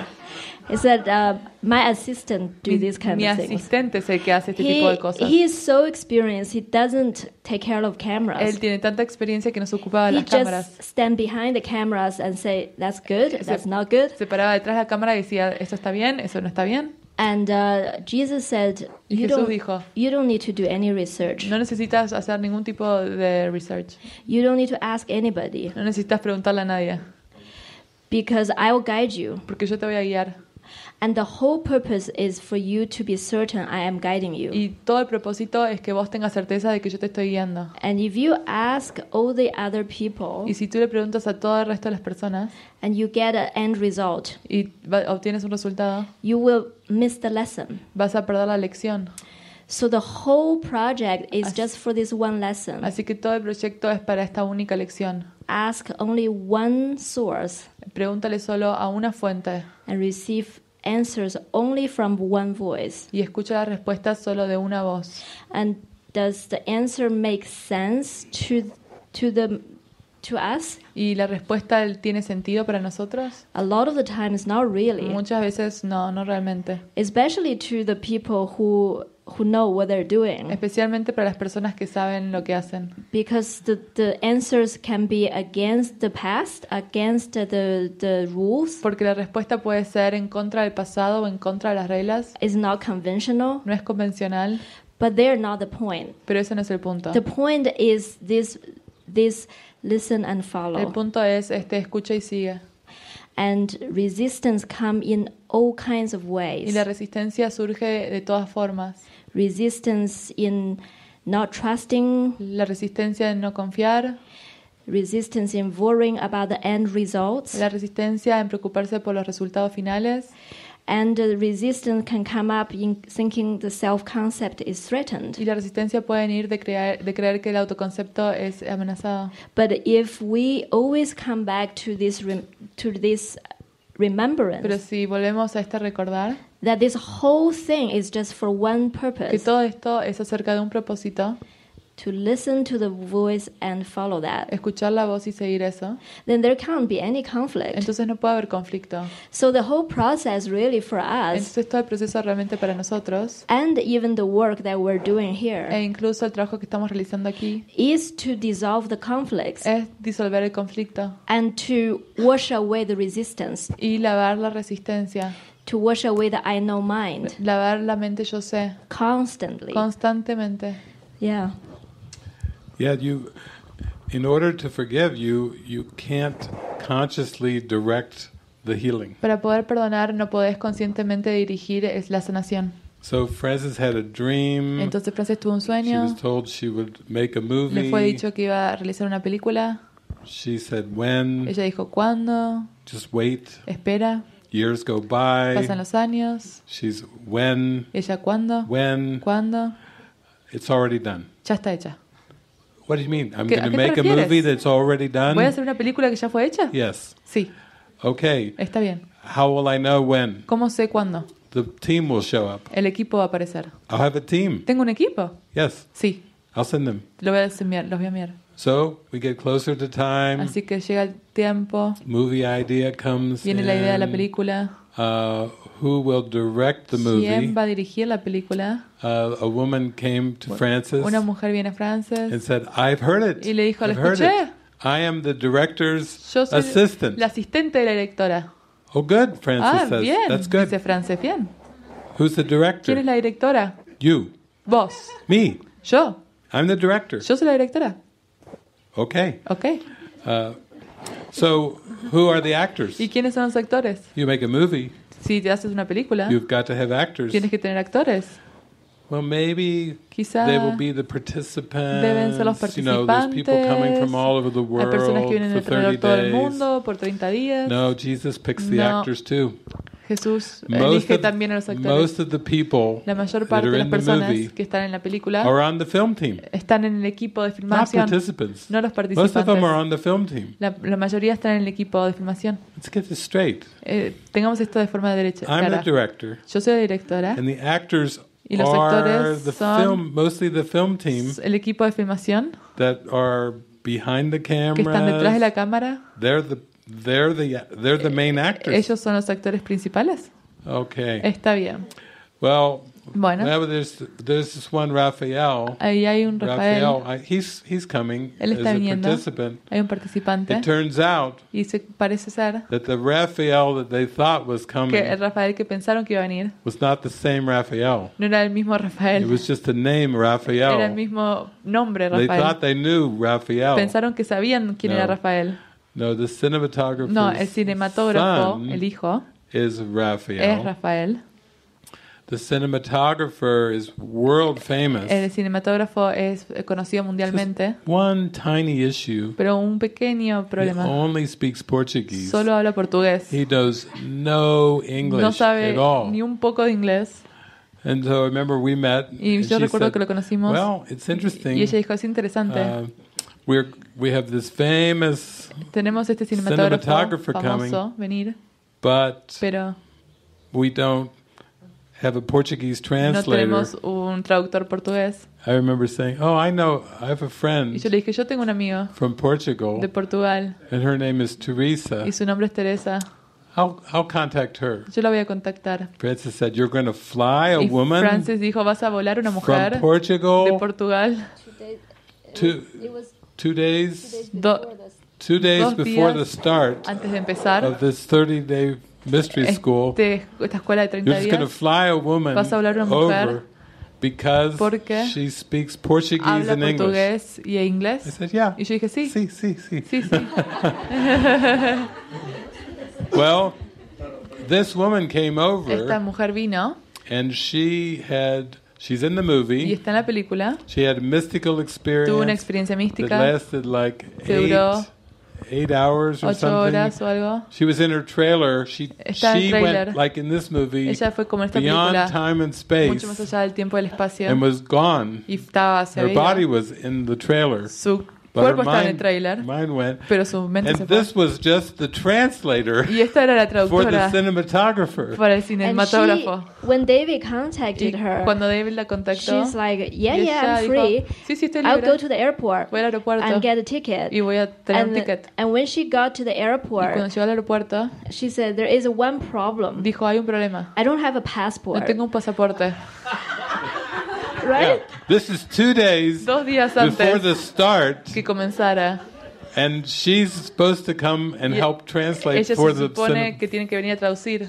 He said, uh, my assistant do Mi, this kind mi of things. asistente es el que hace este tipo de cosas. he is so experienced. He doesn't take care of cameras. Él tiene tanta experiencia que no se ocupaba de he las cámaras. stand behind the cameras and say, "That's good. Se- That's not good." Se paraba detrás de la cámara y decía, ¿eso está bien? ¿Eso no está bien? And uh, Jesus said, "You Jesús don't, dijo, you don't need to do any research. no necesitas hacer ningún tipo de research. You don't need to ask anybody No necesitas preguntarle a nadie, because I will guide you. porque yo te voy a guiar. And the whole purpose is for you to be certain I am guiding you." Y todo el propósito es que vos tengas certeza de que yo te estoy guiando. And if you ask all the other people Y si tú le preguntas a todo el resto de las personas and you get an end result, y obtienes un resultado, you will miss the lesson. vas a perder la lección. So the whole project is Así- just for this one lesson. Así que todo el proyecto es para esta única lección. Ask only one source Pregúntale solo a una fuente and receive answers only from one voice. y escucha las respuestas solo de una voz. And does the answer make sense to to the to us? ¿Y la respuesta tiene sentido para nosotros? A lot of the times not really. Muchas veces no, no realmente. Especially to the people who who know what they're doing. Especialmente para las personas que saben lo que hacen. Because the, the answers can be against the past, against the the rules. Porque la respuesta puede ser en contra del pasado o en contra de las reglas. It's not conventional, No es convencional, but they're not the point. pero ese no es el punto. The point is this this listen and El follow. punto es, este, escucha y sigue. And resistance come in all kinds of Y ways. la resistencia surge de todas formas. Resistance in not trusting, La resistencia en no confiar, resistance in worrying about the end results, la resistencia en preocuparse por los resultados finales and the resistance can come up in thinking the self-concept is threatened. y la resistencia puede venir de creer, de creer que el autoconcepto es amenazado. But if we always come back to this to this remembrance Pero si volvemos a este recordar that this whole thing is just for one que purpose. todo esto es acerca de un propósito, to listen to the voice and follow that. Escuchar la voz y seguir eso, then there can't be any conflict. Entonces no puede haber conflicto. so the whole process really for us Entonces todo el proceso realmente para nosotros and even the work that we're doing e here incluso el trabajo que estamos realizando aquí is to dissolve the conflicts es disolver el conflicto and to wash away the resistance. y lavar la resistencia, to wash away the i know mind lavar la mente yo sé constantly constantemente. yeah Yeah, you. In order to forgive, you you can't consciously direct the healing. Para poder perdonar no podés conscientemente dirigir es la sanación. So Frances had a dream. Entonces Frances tuvo un She sueño, was told she would make a le movie. fue dicho que iba a realizar una película, She said when. ella dijo ¿cuándo? Just wait. Espera, Years go by. pasan los años, She's when. ella ¿cuándo? When. ¿Cuándo? It's already done. Ya está hecha. What do you mean? I'm ¿Qué- a going to make a movie that's already done? ¿Voy a hacer una película que ya fue hecha? Yes. Sí, Okay. está bien. How will I know when? ¿Cómo sé cuándo? The team will show up. El equipo va a aparecer. I'll have a team. ¿Tengo un equipo? Yes. Sí, I'll send them. lo voy a enviar, los voy a enviar. So we get closer to time. Así que llega el tiempo, Movie idea comes. viene la idea de la película. Uh, who will direct the movie? ¿Quién va a dirigir la película? Uh, a woman came to Francis Una mujer viene a and Frances said, "I've heard it. y le dijo, ¿lo escuché? I am the director's Yo soy assistant." la asistente de la directora. Oh, good. Francis Ah, says, bien, "That's good." dice Frances, bien. Who's the director? ¿Quién es la directora? You. Vos. Me. Yo. I'm the director. Yo soy la directora. Okay. Ok. Uh, so, who are the actors? ¿Y quiénes son los actores? You make a movie, Si te haces una película, you've got to have actors. tienes que tener actores. Well, maybe Quizá they will be the participants. deben ser los You know, there's people coming from all over the hay world personas que vienen for alrededor 30 de todo el days. mundo por 30 días. No, Jesus picks the No. actors too. Jesús Most elige of, también a los actores. most of the people La mayor parte are de las personas que están en la película are on the film team, están en el equipo de filmación, no los participantes. are on the film team. La, la mayoría están en el equipo de filmación. Let's get this straight. Eh, tengamos esto de forma derecha. I'm the clara. director, Yo soy la directora. and the actors Y los are actores the son- film, mostly the film team El equipo de filmación that are behind the que están detrás de la camera. cámara, They're the they're the they're the main actors. ellos son los actores principales. Okay. Está bien. Well, Bueno, there's there's this one Raphael. ahí hay un Rafael, he's he's coming Él as está a viniendo. participant. hay un participante It turns out y se parece ser that the Raphael that they thought was coming que el Rafael que pensaron que iba a venir was not the same Raphael. no era el mismo It Rafael, was just a name, era el mismo nombre They Rafael. thought they knew Raphael. Pensaron que sabían quién No. era Rafael. No, the cinematographer No, el cinematógrafo, el hijo, is es Raphael. Rafael. The cinematographer is world famous. El cinematógrafo es conocido mundialmente, One tiny issue. pero un pequeño He problema. only speaks Portuguese. Solo habla portugués. He knows no English No sabe at all. ni un poco de inglés. And so I remember we met. Y yo recuerdo said, que lo conocimos. Well, it's interesting. Y ella dijo, es interesante. Uh, we're we have this famous, Tenemos este cinematógrafo cinematographer famoso venir, but pero we don't have a Portuguese no translator. tenemos un traductor portugués. I remember saying, "Oh, I know. I have a Y friend yo le dije, yo tengo un amigo from Portugal, de Portugal and her name is Teresa. y su nombre es Teresa. I'll I'll contact her." Yo la voy a contactar. Francis said, "You're going to fly a Y woman Francis dijo, vas a volar una from mujer de Portugal Portugal two two days do- two days before the start antes de empezar of this 30 day mystery school." este, esta escuela de 30 You're just going to fly a woman Vas a hablar a una mujer over because ¿Por qué? she speaks Portuguese Habla and English. portugués y I inglés. said, yeah. Y yo dije, sí. Sí, sí, sí. Sí, sí. Well, this woman came over Esta mujer vino and she had, she's in the y movie. está en la película. She had a mystical experience Tuvo una experiencia that mística, lasted like que eight, duró eight hours or ocho something. horas o algo. She was in her trailer. She Está en she trailer. went like in this movie Ella fue como en esta beyond película, time and mucho más space allá del tiempo y del espacio. and was gone. Y estaba, se Her body veía, was in the trailer, su cuerpo estaba en el mind, trailer, mine went. pero su mente se And fue. this was just the translator Y esta era la for the traductora cinematographer. para el And she, cinematógrafo. when David Y contacted her, cuando David la contactó, she's like, yeah, y yeah, ella I'm dijo, free. sí, sí, estoy I'll libre. go to the airport Voy al aeropuerto and get a ticket. y voy a tener un And, ticket. and when she got to the Y cuando airport, llegó al aeropuerto, she said, there is one problem. dijo, hay un problema. I don't have a No passport. tengo un pasaporte. Right? This is two days Dos días before the start, que comenzara, and she's supposed to come and Y- help translate ella for se the supone cine- que tiene que venir a traducir.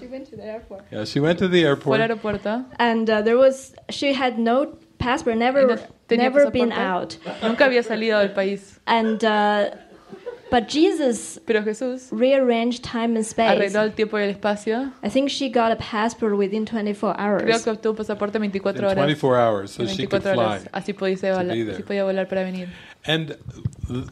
Yeah, she went to the Fue al airport. aeropuerto, And uh, there was, she had no passport, y never, no tenía never been out. Nunca había salido del país. And, uh, but Jesus Pero Jesús rearranged time and space. arregló el tiempo y el espacio. I think she got a passport within 24 Creo hours. que obtuvo un pasaporte en 24 In horas. 24 hours, so En she could 24 fly. horas. Así podía, volar, así podía volar para venir. And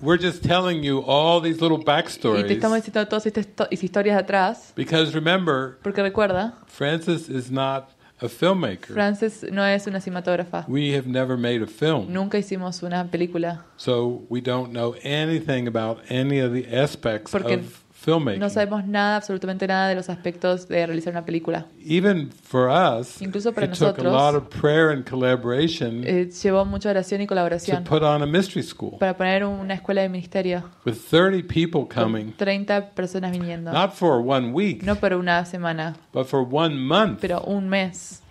we're just telling you all these little Y te estamos backstories diciendo todas estas histo- historias atrás, because remember, porque recuerda, Francis is not a filmmaker. Frances no es una cinematógrafa. We have never made a film, Nunca hicimos una película. so we don't know anything about any of the aspects Porque of filmmaking. No sabemos nada, absolutamente nada de los aspectos de realizar una película. Even for us, Incluso para it took a nosotros, lot of prayer and collaboration Eh, llevó mucha oración y to colaboración put on a mystery school para poner una escuela de ministerio with 30 people con coming, 30 personas viniendo. not for one week, No por una semana, but for one month. pero un mes.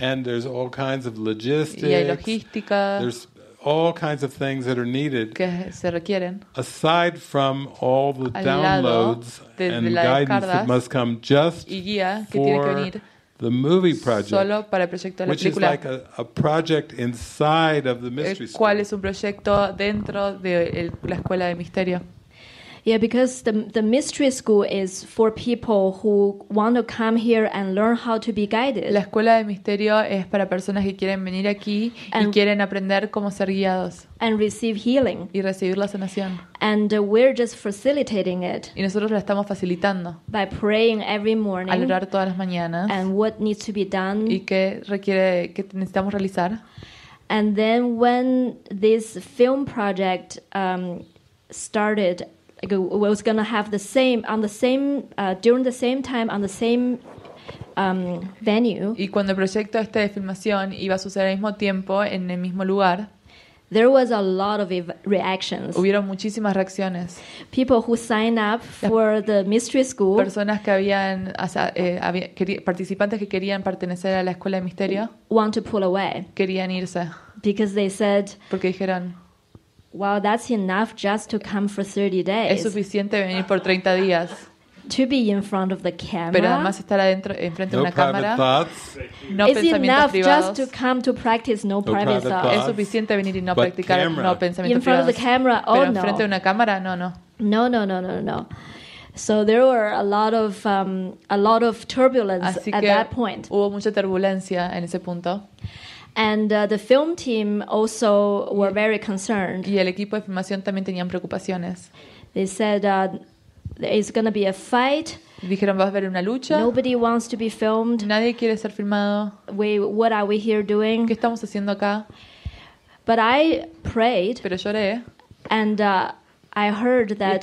And there's all kinds of Y hay logistics. logística There's all kinds of things that are needed que se requieren. aside from all the Al downloads and guidance that must come just Y guía que tiene que for venir the movie project, solo para el proyecto de la which is like a, a project inside of the eh, mystery el school. cual es un proyecto dentro de el- la escuela de misterio. Yeah, because the, the mystery school is for people who want to come here and learn how to be guided. La escuela de misterio es para personas que quieren venir aquí y And- quieren aprender cómo ser guiados and receive healing. y recibir la sanación. And uh, we're just facilitating it Y nosotros la estamos facilitando by praying every al morning orar todas las mañanas and what needs to be y done. qué requiere, qué necesitamos realizar. And then when this film project um, started, like, was going to have the same, on the same, uh, during the same time, on the same um, venue, Y cuando el proyecto este de filmación iba a suceder al mismo tiempo, en el mismo lugar, there was a lot of reactions. hubieron muchísimas reacciones. People who signed up for the mystery school. Personas que habían, o sea, eh, había- participantes que querían pertenecer a la escuela de misterio, want to pull away. querían irse, because they said, porque dijeron, wow, that's enough just to come for 30 es days. suficiente venir por 30 días, To be in front of the camera. pero además estar adentro, enfrente de No una private cámara, thoughts. no It's pensamientos privados. just to come to practice no, private private thoughts. Es suficiente venir y no But practicar camera. no In front of the camera, oh Pero no. de una cámara, no, no. No, no, no, no, no. So there were a lot of um, a lot of turbulence Así at que that point, hubo mucha turbulencia en ese punto. And uh, the film team also were very concerned. Y el equipo de filmación también tenían preocupaciones. They said uh, there is going to be a fight. Dijeron, va a haber una lucha, Nobody wants to be filmed. nadie quiere ser filmado. We, what are we here doing? ¿Qué estamos haciendo acá? But I prayed, Pero lloré and uh, I heard that.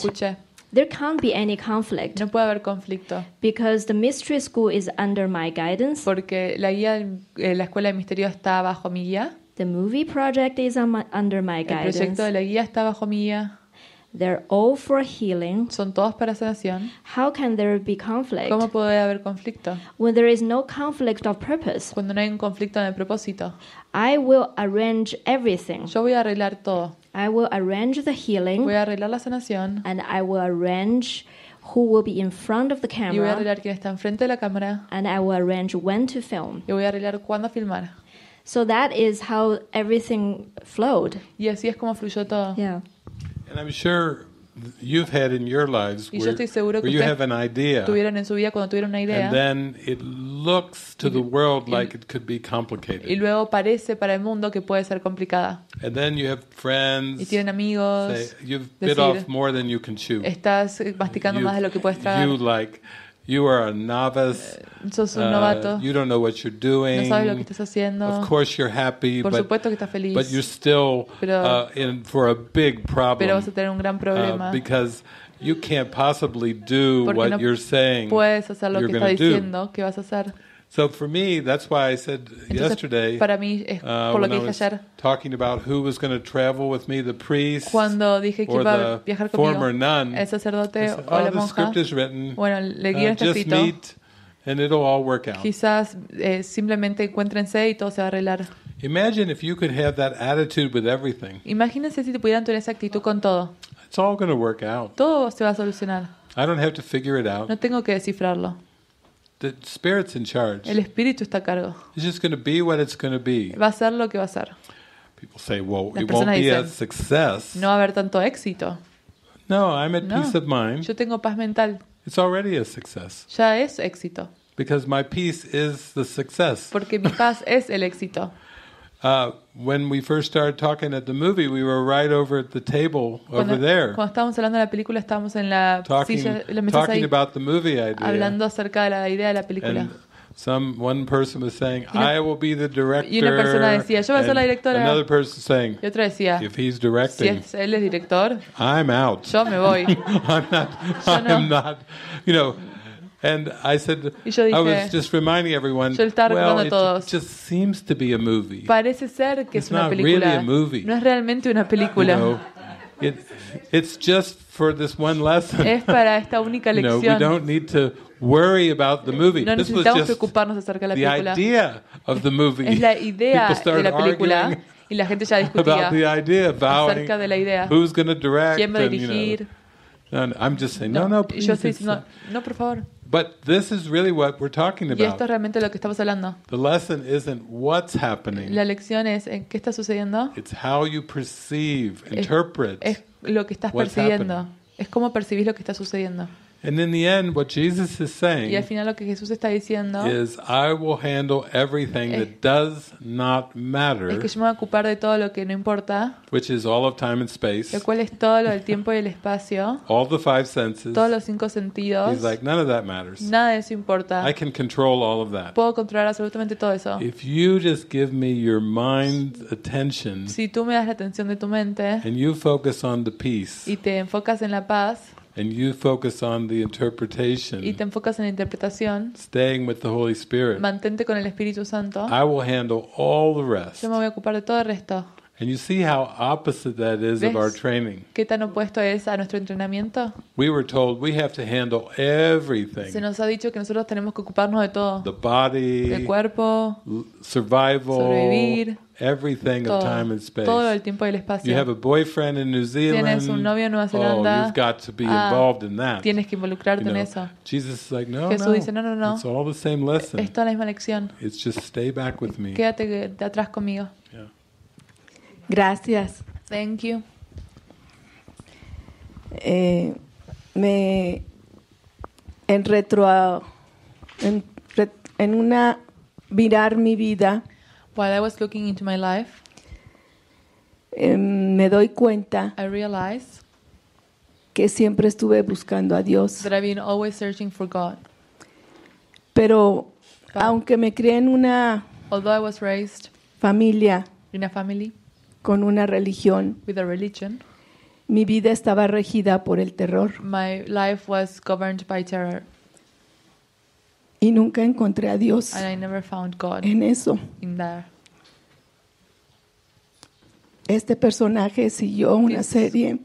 There can't be any conflict No puede haber conflicto. because the mystery school is under my guidance. Porque la guía, eh, la escuela de misterio está bajo mi guía. The movie project is my, under my El guidance. proyecto de la guía está bajo mi guía. They're all for healing. Son todos para sanación. How can there be conflict ¿Cómo puede haber conflicto? when there is no conflict of purpose? Cuando no hay un conflicto en el propósito. I will arrange everything. Yo voy a arreglar todo. I will arrange the healing Voy a arreglar la sanación. and I will arrange who will be in front of the Y voy a camera arreglar quién está enfrente de la cámara. and I will arrange when to film. Y voy a arreglar cuándo filmar. So that is how everything flowed. Y así es como fluyó todo. Yeah. And I'm sure you've had in your lives Y yo where, estoy seguro que where you have an idea, Tuvieron en su vida cuando tuvieron una idea and then it looks to the world like it could be y complicated. luego parece para el mundo que puede ser complicada. And then you have Y friends tienen amigos, say, you've bit decir, off more than you can chew. estás eh, masticando You- más de lo que puedes tragar, You like, you are a novice. sos un uh, you don't know what you're no doing. sabes lo que estás haciendo. Of course, you're happy, Por but supuesto que estás feliz, but you're still Pero- uh, in for a big pero problem vas a tener un gran uh, problema because you can't possibly do Porque what no you're saying puedes hacer lo you're que está do. diciendo que vas a hacer. So for me, that's why I said Entonces, yesterday, para mí, es uh, por lo que dije ayer, talking about who was going to travel with me, the priest cuando dije que or iba a the viajar conmigo, former nun, el sacerdote said, o oh, la the monja, script is written. bueno, el Uh, está just escrito, meet and it'll all work out. quizás eh, simplemente encuéntrense y todo se va a arreglar. Imagine if you could have that attitude with everything. Imagínense si te pudieran tener esa actitud con todo. It's all going to work out. Todo se va a solucionar. I don't have to figure it out. No tengo que descifrarlo. The Spirit's in charge. El espíritu está a cargo. It's just going to be what it's going to be. Va a ser lo que va a ser. People say, well, Las it won't personas be a dicen, success. No va a haber tanto éxito. No, I'm at No. peace of mind. Yo tengo paz mental. It's already a success Ya es éxito. because my peace is the success. Porque mi paz es el éxito. Uh, when we first started talking at the movie, we were right over at the table Cuando, over there cuando estábamos hablando de la película, estábamos en la talking, silla, en la mesa talking ahí, about the movie idea. hablando acerca de la idea de la película. And some one person was saying, una- "I will be the director." y una persona decía, "Yo voy a ser la and directora." Another person saying, Y otro decía, "If he's si directing, es, él es director, I'm out. yo me voy. I'm not. Yo no. I'm not. You know." And I said, Y yo I dije- was just reminding everyone. Yo estaba well, recordando a it todos. just seems to be a movie. Parece ser que It's es una película. really a movie. No es realmente una You película. know, it, it's just for this one lesson. Es para esta única you know, we lección. don't need to worry about the movie. No this was necesitamos just preocuparnos acerca de the la película. idea of the movie. Es la idea de la película y la gente ya discutía the idea, acerca de la idea. who's direct. ¿Quién va a and, you know, dirigir? no, I'm just saying, no, no, y please. yo estoy diciendo, no, por favor. But this is really what we're talking Y esto about. es realmente lo que estamos hablando. The lesson isn't what's happening. La lección es, ¿en ¿qué está sucediendo? It's how you perceive, interpret. Es lo que estás what's percibiendo. happening. Es cómo percibís lo que está sucediendo. And in the end, what Jesus is Y al saying final lo que Jesús está diciendo is, I will handle everything Es- that does not matter, es que yo me voy a ocupar de todo lo que no importa, which is all of time and space, lo cual es todo lo del tiempo y el espacio, all the five senses. todos los cinco sentidos. He's like, none of that matters. Nada de eso importa. I can control all of that. Puedo controlar absolutamente todo eso. If you just give me your mind's attention Si tú me das la atención de tu mente and you focus on the peace y te enfocas en la paz and you focus on the interpretation. y te enfocas en la interpretación, staying with the Holy Spirit, mantente con el Espíritu Santo, I will handle all the rest. yo me voy a ocupar de todo el resto. And you see how opposite that is of our training. ¿Qué tan opuesto es a nuestro entrenamiento? We were told we have to handle Se everything nos ha dicho que nosotros tenemos que ocuparnos de todo. the body, Del cuerpo, survival, Sobrevivir, everything of todo. time and space. Todo el tiempo y el You espacio. have a boyfriend in New Zealand. Tienes un novio en Nueva Oh, Zelanda. you've got to be Ah, involved in that. Tienes que involucrarte You en know, eso. Jesus is like, no, Jesús no. dice, no, no, no. It's all the same lesson. Es toda la misma lección. It's just stay back with me. Quédate de atrás conmigo. Yeah. Gracias. Thank you. Eh, me en retro en, en una mirar mi vida While I was looking into my life, eh, me doy cuenta I realized que siempre estuve buscando a Dios that I've been always searching for God. pero Ah. aunque me crié en una I was raised familia in a family con una religión. With a religion, mi vida estaba regida por el terror. My life was governed by terror, y nunca encontré a Dios and I never found God en eso. in there. este personaje siguió una This- serie.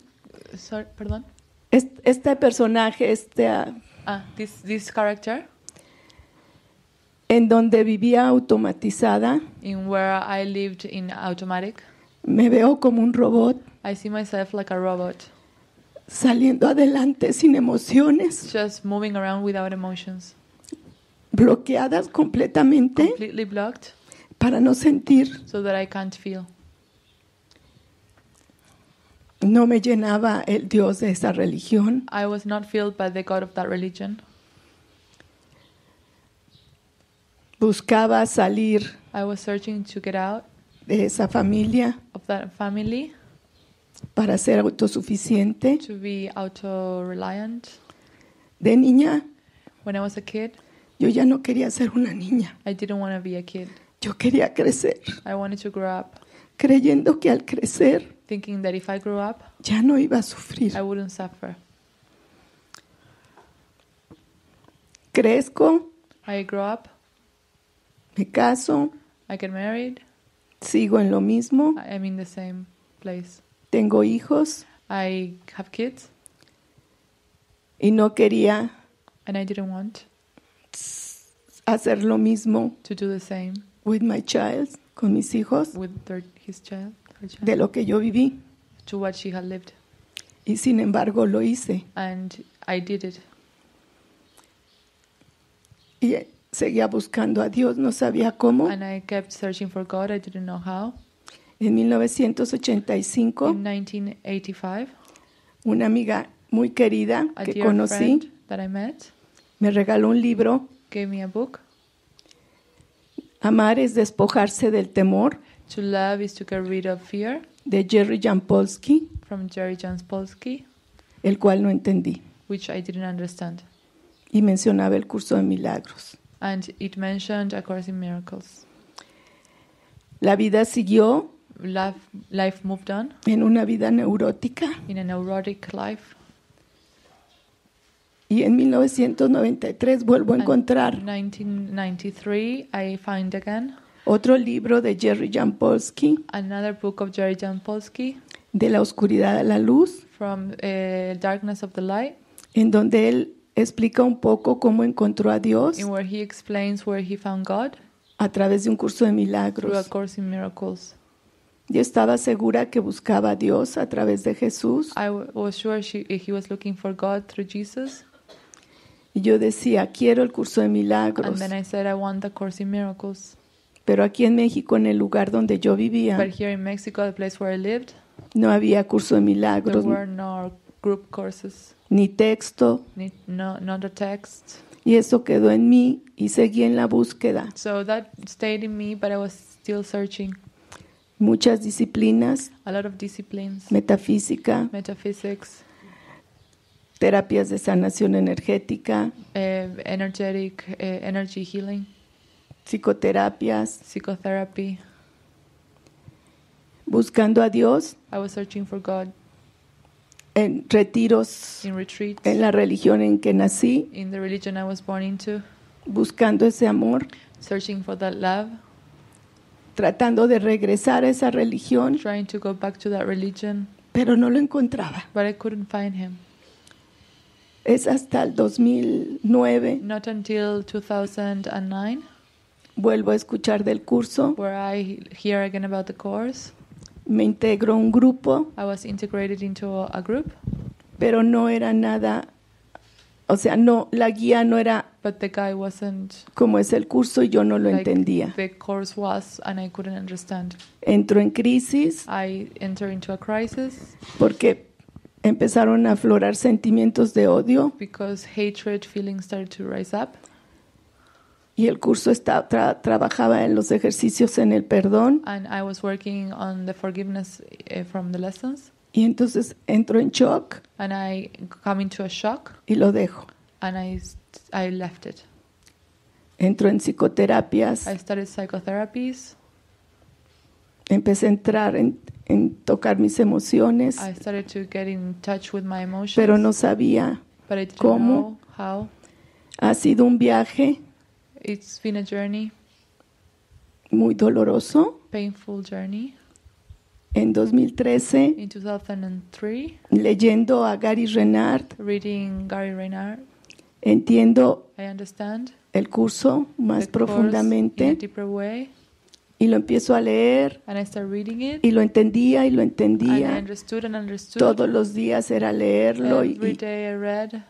Sorry, perdón. Es- este personaje este ah, Ah, this this character. en donde vivía automatizada. In where I lived in automatic, me veo como un robot I see myself like a robot, saliendo adelante sin emociones, just moving around without emotions, bloqueadas completamente, completely blocked, para no sentir. so that I can't feel. No me llenaba el Dios de esa religión. I was not filled by the God of that religion. Buscaba salir I was searching to get out de esa familia of that family, para ser autosuficiente. to be auto reliant. De niña, When I was a kid, yo ya no quería ser una niña. I didn't want to be a kid. Yo quería crecer, I wanted to grow up creyendo que al crecer thinking that if I grew up, ya no iba a sufrir. I wouldn't suffer. Crezco, I grow up, me caso, I get married, sigo en lo mismo, I am in the same place. tengo hijos I have kids, y no quería and I didn't want hacer lo mismo to do the same with my child, con mis hijos, with their, his child, her child, de lo que yo viví. to what she had lived. Y sin embargo lo hice. And I did it. Y seguía buscando a Dios, no sabía cómo. And I kept searching for God. I didn't know how. En 1985, In 1985, una amiga muy querida a que dear conocí friend that I met me regaló un libro. gave me a book. Amar es despojarse del temor, To love is to get rid of fear de Jerry Jampolsky, from Jerry el cual no entendí. which I didn't understand. Y mencionaba el curso de milagros. And it mentioned A Course in Miracles. La vida siguió. Life, life moved on. En una vida neurótica. In a neurotic life. y en 1993 vuelvo a And encontrar 1993, I find again otro libro de Jerry Jampolsky, another book of Jerry Jampolsky De la oscuridad a la luz, from uh, Darkness of the Light, en donde él explica un poco cómo encontró a Dios in where he explains where he found God a través de un curso de through A milagros. Course in Miracles. Yo estaba segura que buscaba a Dios a través de Jesús I w- was sure she, he was looking for God through Jesus, y yo decía, quiero el curso de and milagros. then I said I want the Course in Miracles. Pero aquí en México, en el lugar donde yo vivía, But here in Mexico, the place where I lived, no había curso de there milagros, were no group courses, ni texto, ni- no, not a text. y eso quedó en mí y seguí en la búsqueda. So that stayed in me, but I was still searching. Muchas disciplinas, A lot of disciplines, metafísica, metaphysics, terapias de sanación energética, uh, energetic, uh, energy healing, psicoterapias, psychotherapy. buscando a Dios. I was searching for God en retiros in retreats, en la religión en que nací, in the religion I was born into, buscando ese amor, searching for that love, tratando de regresar a esa religión, trying to go back to that religion, pero no lo encontraba. but I couldn't find him. Es hasta el 2009 Not until 2009, vuelvo a escuchar del curso, where I hear again about the course. Me integro a un grupo, I was integrated into a, group, pero no era nada, o sea, no, la guía no era but the guy wasn't como es el curso y yo no lo like entendía. the course was, and I couldn't understand. Entro en crisis I enter into a crisis porque empezaron a aflorar sentimientos de odio because hatred feelings started to rise up, y el curso está, tra- trabajaba en los ejercicios en el perdón and I was working on the forgiveness uh, from the lessons, y entonces entro en shock and I come into a shock, y lo dejo. and I left it. Entro en psicoterapias, I started psychotherapies. empecé a entrar en, en tocar mis emociones, I started to get in touch with my emotions, pero no sabía. but I didn't ¿Cómo? know how. Ha sido un viaje It's been a journey, muy doloroso. painful journey. En 2013, In 2003, leyendo a Gary Renard, reading Gary Renard, entiendo I understand el curso más the course in a profundamente deeper way, y lo empiezo a leer and I start reading it, y lo entendía y lo and I entendía. understood and understood. Todos los días era leerlo y, Every day I read,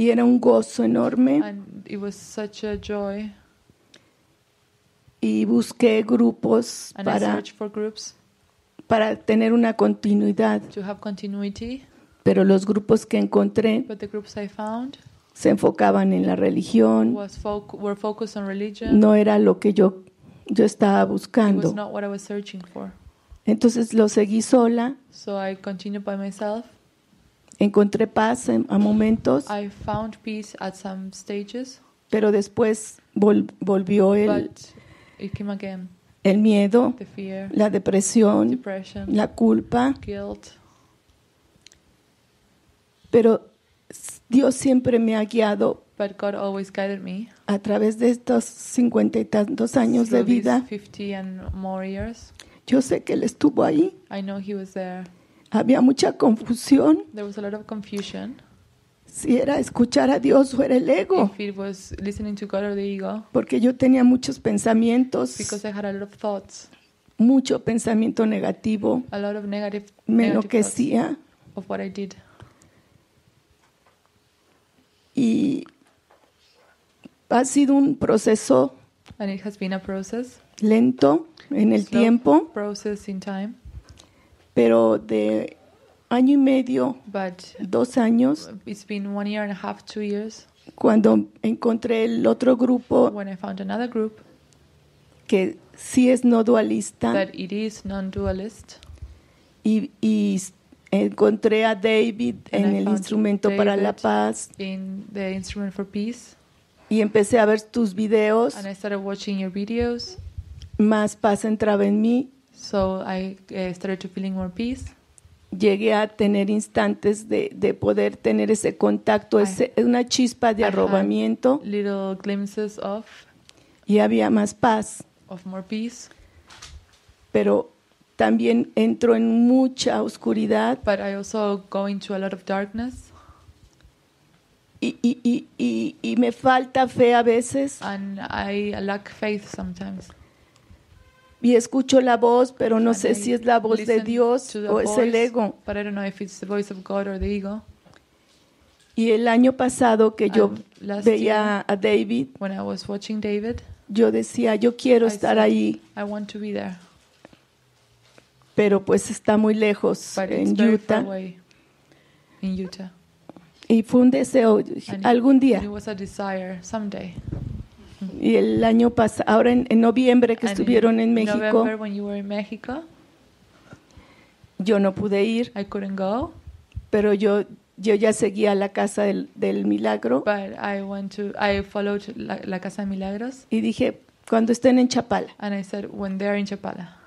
y era un gozo enorme. and it was such a joy. y busqué grupos and para, for groups para tener una continuidad, to have continuity. pero los grupos que encontré But the groups I found se enfocaban en la religión, was were focused on religion. no era lo que yo, yo estaba It was buscando. not what I was searching for. Entonces lo seguí sola, So I continued by myself. Encontré paz en- a momentos, I found peace at some stages, pero después vol- volvió el, but it came again. el miedo, The fear, la depresión, depression, la culpa, guilt. pero Dios siempre me ha guiado But God always guided me a través de estos cincuenta y tantos años de through vida. 50 and more years. Yo sé que Él estuvo ahí. I know He was there. Había mucha confusión. There was a lot of confusion. Si era escuchar a Dios o era el ego, if it was listening to God or the ego, porque yo tenía muchos pensamientos, because I had a lot of thoughts, mucho pensamiento negativo, a lot of negative, me enloquecía. Of what I did. y ha sido un proceso And it has been a process, lento en el slow tiempo, process in time, pero de año y medio, but dos años, it's been one year and a half, two years, cuando encontré el otro grupo when I found another group que sí es no dualista. that it is non-dualist. y, y encontré a David And en I el found instrumento para la David paz. in the instrument for peace. Y empecé a ver tus videos, and I started watching your videos. Más paz entraba en mí, so I uh, started to feeling more peace. Llegué a tener instantes de, de poder tener ese contacto, ese, una chispa de I arrobamiento. little glimpses of y había más paz, of more peace. Pero también entró en mucha oscuridad. But I also go into a lot of darkness. Y, y, y, y, y me falta fe a veces. And I lack faith sometimes y escucho la voz, pero no sé si es la voz de Dios o es el ego. Y el año pasado que yo last veía a David, when I was watching David yo decía, yo quiero I estar said, ahí, I want to be there pero pues está muy lejos but en Utah. away in Utah Y fue un deseo, And algún día. it was a desire someday Y el año pasado, ahora en, en noviembre que And estuvieron en México, Mexico. Yo no pude ir, I couldn't go. Pero yo, yo ya seguía la casa del, del milagro. But I went to I followed La, La Casa de Milagros. Y dije, cuando estén en Chapala, and I said when they're in Chapala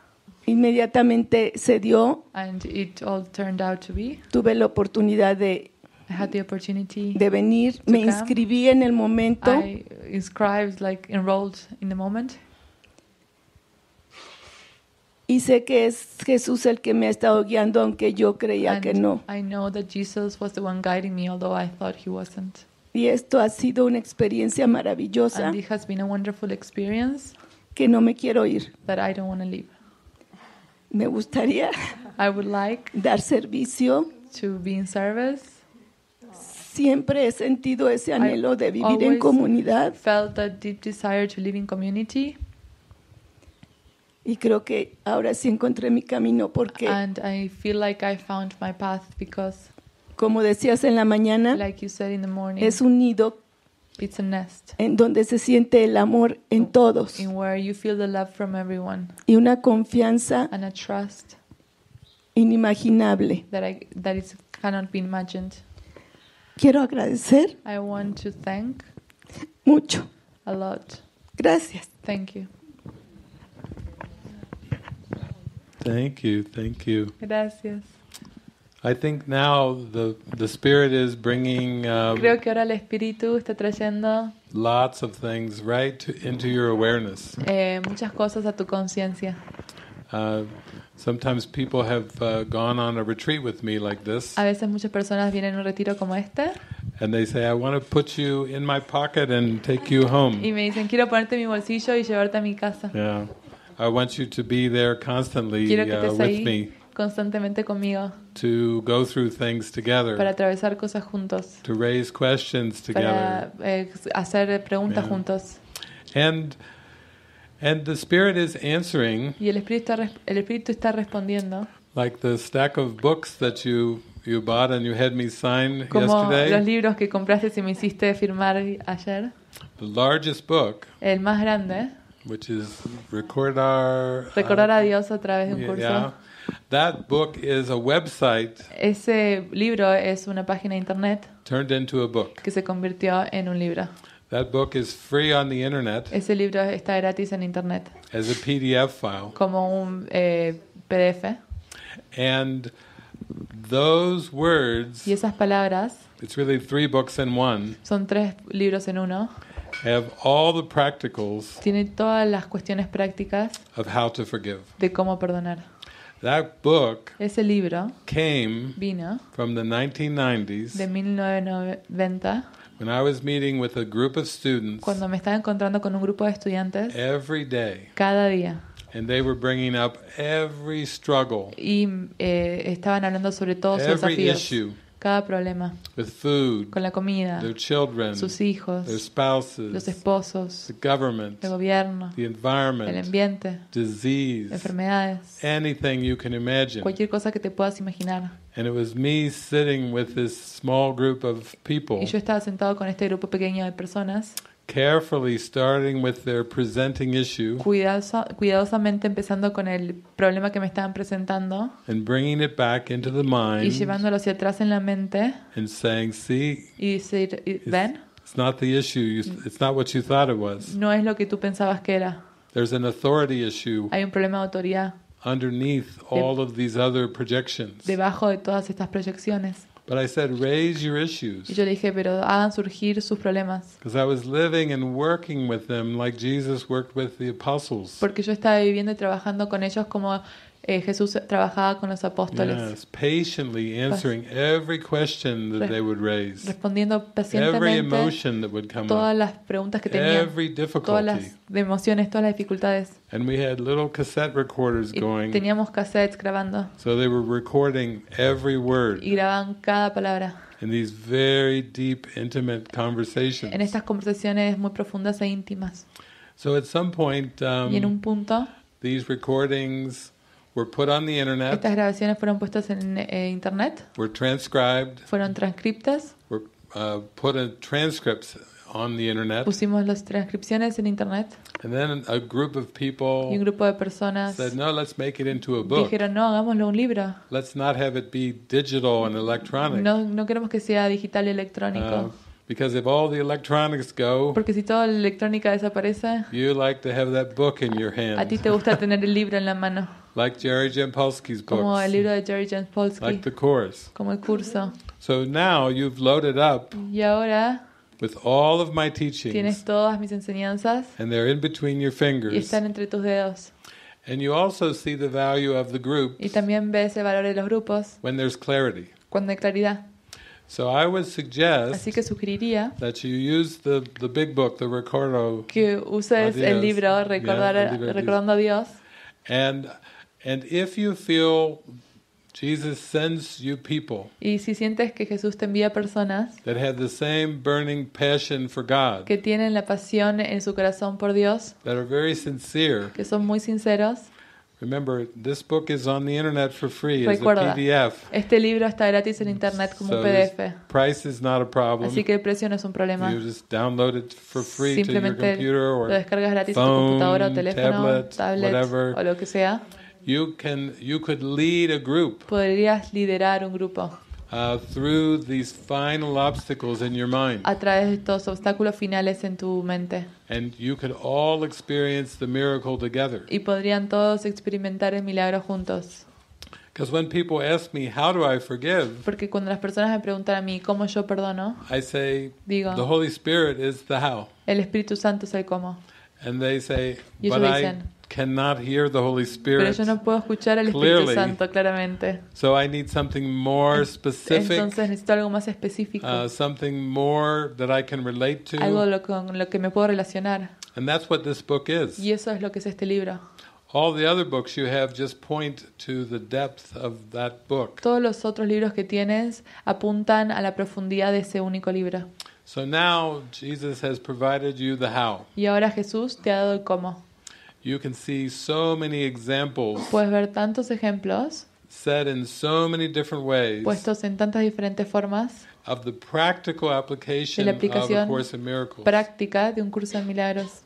inmediatamente se dio, and it all turned out to be. Tuve la oportunidad de, I had the opportunity de venir, me come. inscribí en el momento I inscribed like enrolled in the moment y sé que es Jesús el que me ha estado guiando, aunque yo creía que no. I know that Jesus was the one guiding me although I thought he wasn't Y esto ha sido una experiencia maravillosa and it has been a wonderful experience que no me quiero ir. that I don't want to leave Me gustaría I would like dar servicio. to be in service Siempre he sentido ese anhelo de vivir en comunidad felt that deep desire to live in community y creo que ahora sí encontré mi camino porque, and I feel like I found my path because como decías en la mañana, like you said in the morning es un nido it's a nest en donde se siente el amor en todos in where you feel the love from everyone y una confianza and a trust inimaginable. that I that it cannot be imagined. Quiero agradecer I want to thank mucho. a lot. Gracias. Thank you. Thank you, thank you. Gracias. I think now the the spirit is bringing um, Creo que ahora el espíritu está trayendo lots of things right to, into your awareness. eh, muchas cosas a tu conciencia. A retreat with me like this, A veces muchas personas vienen a un retiro como este and they say, "I want to put you in my pocket and take you y home." me dicen quiero ponerte en mi bolsillo y llevarte a mi casa. Yeah, I want you to be there constantly Quiero que uh, estés with ahí me constantemente conmigo to go through things para together, atravesar cosas juntos, to raise questions together. para eh, hacer preguntas Yeah. juntos. And And the Spirit is answering Y el Espíritu está, el Espíritu está respondiendo like the stack of books that you, you bought and you had me sign como los yesterday. libros que compraste y me hiciste firmar ayer. The largest book, El más grande, which is Recordar. Recordar a Dios a través de un curso. Yeah. That book is a website Ese libro es una página de internet turned into a book. que se convirtió en un libro. That book is free on the internet Ese libro está gratis en internet as a PDF file. como un eh, PDF. And those words, Y esas palabras it's really three books in one, son tres libros en uno. have all the practicals Tiene todas las cuestiones prácticas of how to forgive. de cómo perdonar. That book Ese libro came vino from the 1990s de 1990 when I was meeting with a group of students cuando me estaba encontrando con un grupo de estudiantes every day, cada día. And they were bringing up every struggle, y eh, estaban hablando sobre todos sus every desafíos, issue cada problema, with food, con la comida, their children, sus hijos, their los spouses, esposos, the government, el gobierno, the el environment, ambiente, disease, enfermedades, anything you can imagine. cualquier cosa que te puedas imaginar. And it was me sitting with this small group of people, Y yo estaba sentado con este grupo pequeño de personas, carefully starting with their presenting issue cuidadosa- cuidadosamente empezando con el problema que me estaban presentando and bringing it back into the y mind llevándolo hacia atrás en la mente and saying, "See, y decir, y- it's, ven, it's not the issue. You, it's not what you thought it was. no es lo que tú pensabas que era. There's an authority issue Hay un problema de autoridad underneath all of these other projections." debajo de todas estas proyecciones. But I said, "Raise your Y issues." yo le dije, pero hagan surgir sus problemas. Because I was living and working with them like Jesus worked with the apostles. Porque yo estaba viviendo y trabajando con ellos como eh, Jesús trabajaba con los apóstoles. Yes, patiently answering every question that they would raise, Respondiendo every pacientemente emotion that would come todas las preguntas que tenían, every todas difficulty. las de emociones, todas las dificultades. And we had little cassette recorders Y going, teníamos cassettes grabando so they were recording every word y grababan cada palabra. in these very deep, intimate conversations. En estas conversaciones muy profundas e íntimas. So at some point, y en um, un punto, these recordings were put on the internet, estas grabaciones fueron puestas en eh, internet, were transcribed, fueron transcriptas, were uh, put in transcripts on the internet, pusimos las transcripciones en internet and then a group of people y un grupo de personas said, no, let's make it into a book. dijeron, no, hagámoslo un libro. Let's not have it be digital and electronic. No, no queremos que sea digital y electrónico. Uh, because if all the electronics go, Porque si toda la electrónica desaparece, you like to have that book in your a ti hand. te gusta tener el libro en la mano. Like Jerry Jampolsky's Como el libro de Jerry Jampolsky, like the course. como el curso. So now you've loaded up Y ahora with all of my teachings. tienes todas mis enseñanzas and they're in between your fingers. y están entre tus dedos. And you also see the value of the group Y también ves el valor de los grupos when there's clarity. cuando hay claridad. So I would suggest Así que sugeriría that you use the, the big book, the Recordo, que uses el libro recordar, Yeah, Recordando a Dios. and and if you feel Jesus sends you people Y si sientes que Jesús te envía personas that have the same burning passion for God, que tienen la pasión en su corazón por Dios, that are very sincere, que son muy sinceros, remember this book is on the internet for free as a Recuerda, PDF. este libro está gratis en internet como So un PDF. price is not a problem. Así que el precio no es un problema. You just download it for free to your Simplemente computer lo or descargas gratis en tu phone, computadora o teléfono, tablet, tablet whatever. o lo que sea. You can you could lead a group Podrías liderar un grupo uh, through these final obstacles in your mind. a través de estos obstáculos finales en tu mente. And you could all experience the miracle together. Y podrían todos experimentar el milagro juntos. Because when people ask me, How do I forgive? Porque cuando las personas me preguntan a mí cómo yo perdono, I say, Digo. The Holy Spirit is the how. el Espíritu Santo es el cómo. And they say, Y ellos But I dicen, cannot hear the Holy Pero Spirit. yo no puedo escuchar al Espíritu Clearly. Santo claramente. So I need something more specific, Entonces necesito algo más específico. uh, something more that I can relate to. algo lo- con lo que me puedo relacionar. And that's what this book is. Y eso es lo que es este libro. All the other books you have just point to the depth of that book. Todos los otros libros que tienes apuntan a la profundidad de ese único libro. So now Jesus has provided you the how. Y ahora Jesús te ha dado el cómo. You can see so many examples puedes ver tantos ejemplos said in so many different ways puestos en tantas diferentes formas of the practical application de la of A aplicación Course in Miracles. práctica de un curso de milagros.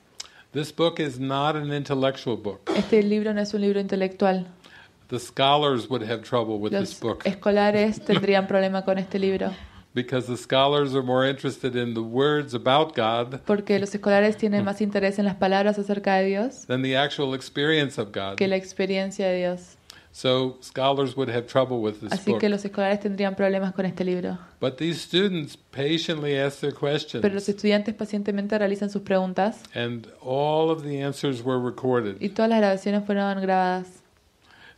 This book is not an intellectual book. Este libro no es un libro intelectual. The scholars would have trouble with this Los book escolares tendrían problema con este libro because the scholars are more interested in the words about God porque los escolares tienen más interés en las palabras acerca de Dios than the actual experience of God. que la experiencia de Dios. So scholars would have trouble with this Así book. que los escolares tendrían problemas con este libro. But these students patiently ask their Pero los questions, estudiantes pacientemente realizan sus preguntas and all of the answers were recorded. y todas las grabaciones fueron grabadas.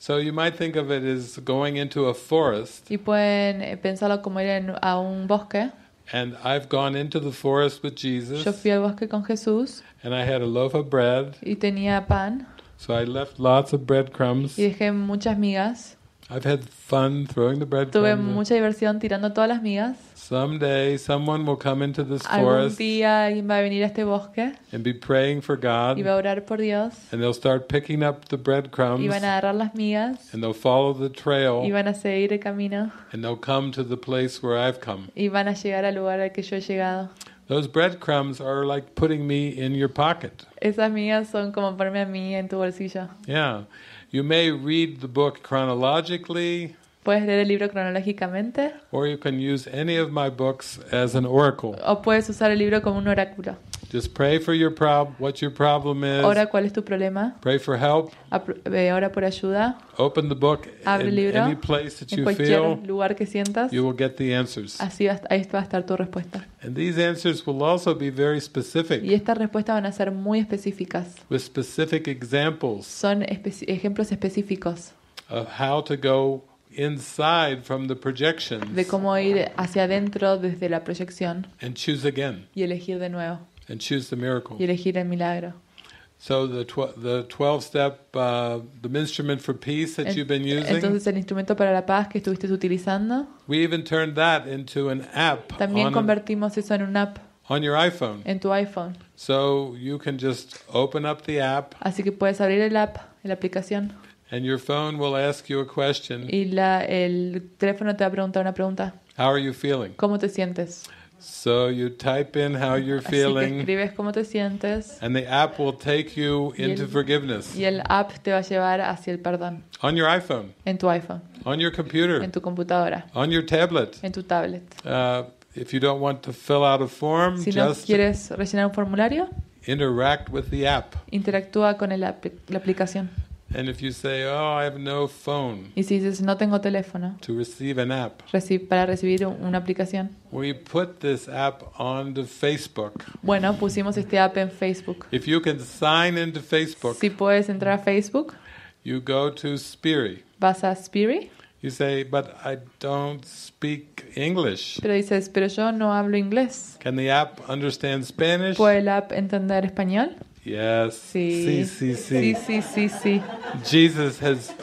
So you might think of it as going into a forest, Y pueden eh, pensarlo como ir en- a un bosque. and I've gone into the forest with Jesus. Yo fui al bosque con Jesús and I had a loaf of bread, y tenía pan so I left lots of breadcrumbs. y dejé muchas migas. I've had fun throwing the Tuve breadcrumbs. mucha diversión tirando todas las migas. Someday someone will come into this Algún forest día alguien va a venir a este bosque and be praying for God, y va a orar por Dios and they'll start picking up the breadcrumbs, y van a agarrar las migas and they'll follow the trail, y van a seguir el camino and they'll come to the place where I've come. y van a llegar al lugar al que yo he llegado. Those breadcrumbs are like putting me in your pocket. Esas migas son como ponerme a mí en tu bolsillo. Yeah. You may read the book chronologically, Puedes leer el libro cronológicamente or you can use any of my books as an oracle. o puedes usar el libro como un oráculo. Just pray for your prob what your problem is. Ora cuál es tu problema, Pray for help. eh, ora por ayuda, Open the book Abre el libro. any place that en you cualquier feel lugar que sientas, you will get the answers. así va, ahí va a estar tu respuesta. And these answers will also be very specific Y estas respuestas van a ser muy específicas. with specific examples Son espe- ejemplos específicos of how to go inside from the projections de cómo ir hacia adentro desde la proyección and choose again y elegir de nuevo and choose the miracle. y elegir el milagro. So the tw- the 12 step uh, the instrument for peace that En- you've been using Entonces el instrumento para la paz que estuviste utilizando, we even turned that into an app también on, convertimos eso en una app on your iPhone. en tu iPhone. So you can just open up the app Así que puedes abrir el app, la aplicación, and your phone will ask you a question. y la, el teléfono te va a preguntar una pregunta. How are you feeling? ¿Cómo te sientes? So you type in how you're Así que feeling escribes cómo te sientes and the app will take you Y el- into forgiveness y el app te va a llevar hacia el perdón on your iPhone, en tu iPhone, on your computer, en tu computadora, on your tablet. en tu tablet. Uh, if you don't want to fill out a form, Si no just quieres rellenar un formulario, interact with the app. interactúa con el la aplicación. And if you say, "Oh, I have no phone Y si dices no tengo teléfono to receive an app," reci- para recibir un- una aplicación, we put this app onto Facebook. bueno, pusimos este app en Facebook. If you can sign into Facebook, Si puedes entrar a Facebook, you go to Spiri. vas a Spiri, You say, "But I don't speak English." pero dices, pero yo no hablo inglés. Can the app understand Spanish? ¿Puede el app entender español? Yes. Sí. Sí, sí, Sí, sí. sí, sí, sí. Jesus has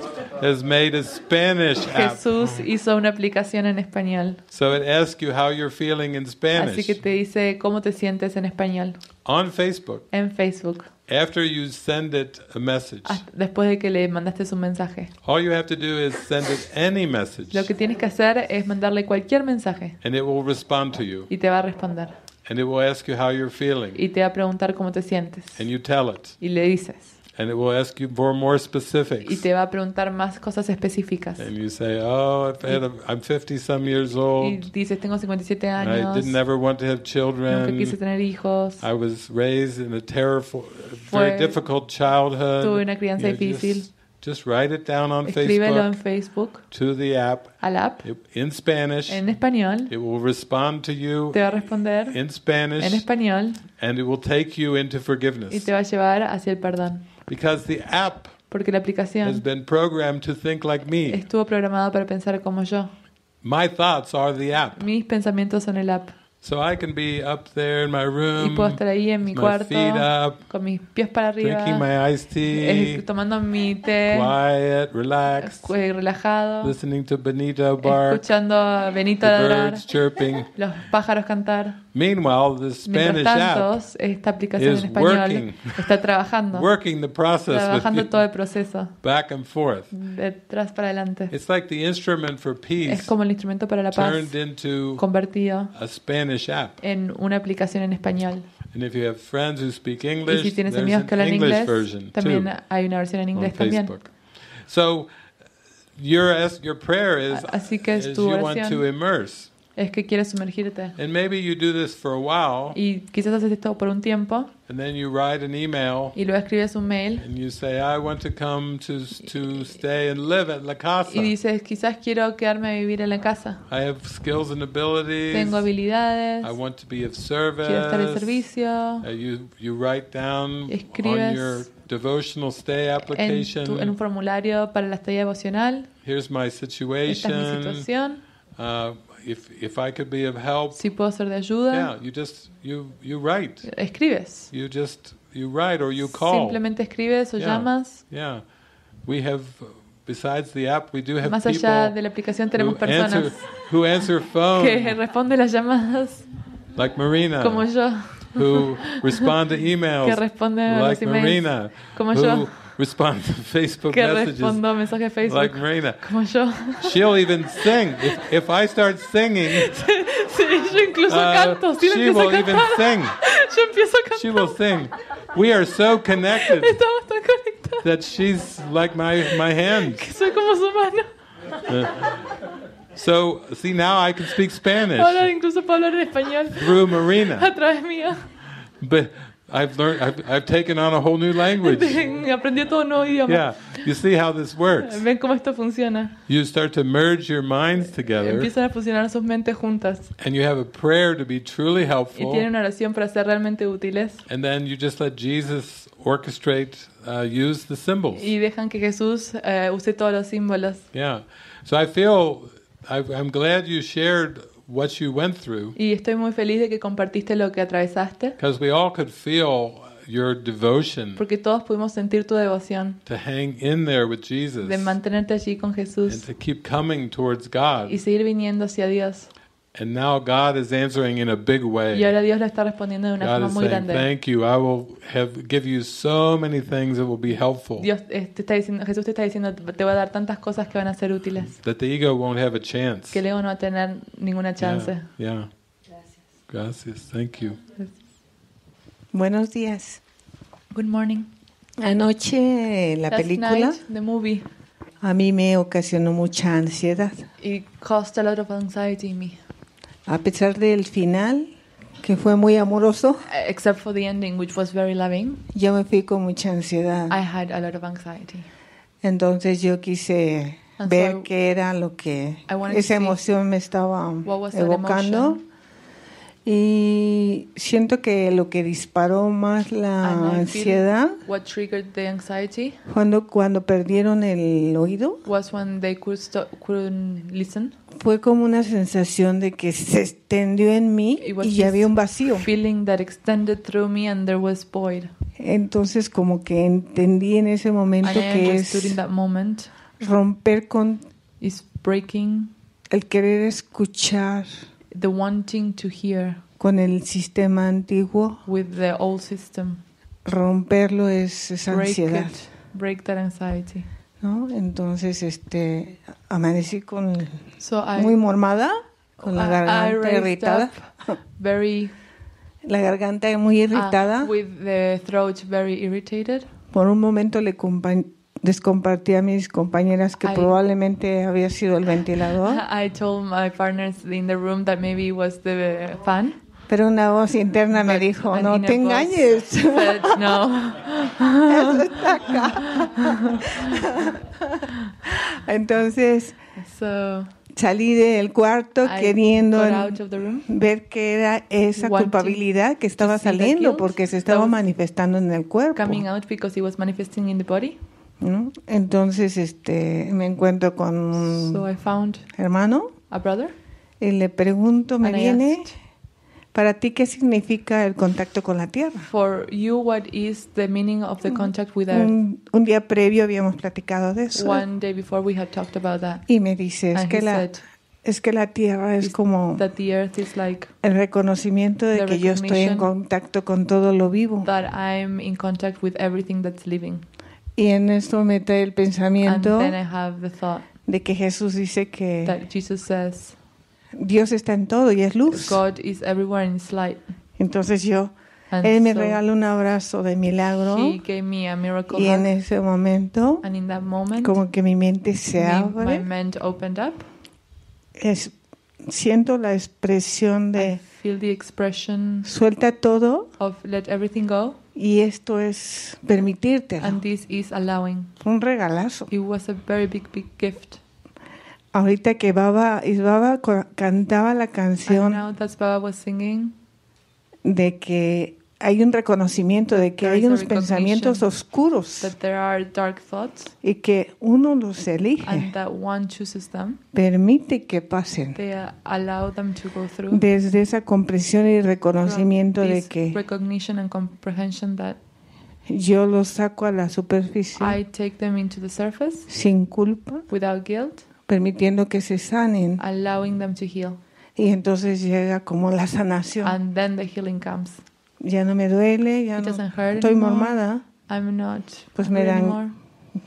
has made a Spanish app. Jesús hizo una aplicación en español. So it asks you how you're feeling in Así Spanish que te dice cómo te sientes en español on Facebook en Facebook. after you send it a message. hasta- Después de que le mandaste su mensaje. All you have to do is send it any message Lo que tienes que hacer es mandarle cualquier mensaje and it will respond to you y te va a responder. And it will ask you how you're feeling Y te va a preguntar cómo te sientes. and you tell it Y le dices. and it will ask you for more Y specifics te va a preguntar más cosas específicas. and you say, "Oh, I've had a, I'm 50 some years Y old. dices, tengo 57 I años. didn't ever want to have Nunca children. quise tener hijos. I was raised in a terrible, very difficult childhood. Tuve una crianza You difícil. Just, just write it down on Escríbelo en Facebook Facebook, to the app al app, in Spanish. en español. It will respond to you Te va a responder in en Spanish, español and it will take you into y forgiveness te va a llevar hacia el perdón. because the app Porque la has aplicación been programmed to think like me. estuvo programada para pensar como yo. My thoughts are the app, Mis pensamientos son el app. So I can be up there in my Y room, puedo estar ahí en mi cuarto, up, con mis pies para drinking arriba, my iced eh, tea, tomando mi té, quiet, relaxed, eh, relajado, listening to Benito bark, escuchando a Benito the ladrar, birds chirping, los pájaros cantar, Meanwhile, the Spanish tanto, app esta aplicación is en español working. está trabajando, working the process trabajando todo el proceso, back and forth. de atrás para adelante. It's like the instrument for Es peace como el instrumento para la paz turned into convertido a Spanish app. en una aplicación en español. And if you have friends who speak Y English, si tienes amigos que an hablan English inglés, version también too hay una versión en inglés también. So your your prayer is, Así que es tu you want oración. to immerse. Es que quieres sumergirte. And maybe you do this for a while, Y quizás haces esto por un tiempo and then you write an email y luego escribes un mail and you say, "I want to come to to stay and live at la casa. y dices, quizás quiero quedarme a vivir en la casa. I have skills and abilities. Tengo habilidades, I want to be of service. quiero estar en servicio. Uh, you you write down on Escribes your devotional stay En, application. tu- en un formulario para la estadía devocional. Here's my Esta es mi situation. situación. Uh, if if I could be of help, Si puedo ser de ayuda, yeah, you just you you write. escribes. You just you write or you call. Simplemente escribes o Yeah. llamas. Yeah, we have. Besides the app, we do have Más allá de la aplicación who tenemos personas answer who answer que phone, responden las llamadas like Marina, como yo, who respond to que emails, responden a los like emails Marina, como who yo, respond to Facebook que messages, respondo mensajes de like Facebook Marina. como yo. She'll even sing. If, if I start singing, Sí, yo incluso uh, canto, sí, she empiezo a will even sing. Yo empiezo a She will sing. We are so connected Estamos tan conectados that she's like my my hands. que soy como su mano. So see now I can speak Spanish Ahora incluso puedo hablar en español through Marina, a través mío. but I've learned. I've, I've taken on a whole new language. Aprendí todo un nuevo idioma. Yeah, you see how this works. Ven cómo esto funciona. You start to merge your minds together, Empiezan a fusionar sus mentes juntas and you have a prayer to be truly y helpful, tienen una oración para ser realmente útiles and then you just let Jesus orchestrate, uh, use the symbols. y dejan que Jesús eh, use todos los símbolos. Yeah. So I feel I, I'm glad you shared what you went through Y estoy muy feliz de que compartiste lo que atravesaste, because we all could feel your devotion porque todos pudimos sentir tu devoción to hang in there with Jesus de mantenerte allí con and Jesús to keep coming towards God. y seguir viniendo hacia Dios. And now God is answering in a big way. Y ahora Dios lo está respondiendo de una God forma is muy saying, grande. "Thank you. I will have give you so many things that will be helpful Dios eh, te está diciendo, Jesús te está diciendo, te voy a dar tantas cosas que van a ser útiles, that the ego won't have a chance." que el ego no va a tener ninguna chance. Yeah. yeah. Gracias. Thank you. Buenos días. Good morning. Anoche la Last película night, the movie, a mí me ocasionó mucha ansiedad. it caused a lot of anxiety in me, A pesar del final, que fue muy amoroso, Uh, except for the ending, which was very loving. yo me fui con mucha ansiedad. I had a lot of anxiety. Entonces yo quise And ver so qué era lo que I wanted to esa see emoción me estaba what was that evocando. emotion. Y siento que lo que disparó más la And I feel ansiedad what triggered the anxiety cuando cuando perdieron el oído was when they could stop, couldn't listen. Fue como una sensación de que se extendió en mí y había un vacío. feeling that extended through me and there was void. Entonces como que entendí en ese momento And que es that moment romper con is breaking el querer escuchar the wanting to hear con el sistema antiguo, with the old system. romperlo es esa Break ansiedad, it, break that anxiety. ¿No? Entonces este amanecí con So I, muy mormada, con la I- I garganta raised irritada, very la garganta muy uh, irritada. with the throat very irritated. Por un momento le compa- les compartí a mis compañeras que I- probablemente había sido el ventilador, I told my partners in the room that maybe it was the fan. Pero una voz interna me But dijo, no te voice engañes. said, no. Eso está acá. Entonces So salí del cuarto I queriendo ver qué era esa culpabilidad que estaba saliendo porque se estaba manifestando en el cuerpo. coming out because it was manifesting in the body. ¿no? Entonces este me encuentro con un So I found hermano a brother y le pregunto, me viene, asked- para ti qué significa el contacto con la tierra? for you what is the meaning of the contact with earth. Un, un día previo habíamos platicado de eso One day before we had talked about that. y me dice, es And que la, said, es que la tierra es como that the earth is like el reconocimiento de que yo estoy en contacto con todo lo vivo. that I'm in contact with everything that's living. Y en esto me trae el And pensamiento then I have the thought de que Jesús dice que that Jesus says Dios está en todo y es luz. God is everywhere and is light. Entonces yo, And Él me so regaló un abrazo de milagro He gave me a miracle y en hug. ese momento And in that moment, como que mi mente se me- my abre. mind opened up. Es, siento la expresión I de feel the expression suelta todo of let everything go. y esto es permitírtelo. And this is allowing. Un regalazo. It was a very big, big gift. Ahorita que Baba, Isbaba cantaba la canción now that Baba was singing, de que hay un reconocimiento de que hay unos pensamientos oscuros that there are dark thoughts y que uno los elige, and that one chooses them. permite que pasen They allow them to go through. desde esa comprensión y reconocimiento de que recognition and comprehension that yo los saco a la superficie I take them into the surface sin culpa, without guilt, permitiendo que se sanen allowing them to heal. y entonces llega como la sanación. And then the healing comes. Ya no me duele, ya It no doesn't hurt estoy anymore. mormada. I'm not Pues me hurt dan anymore.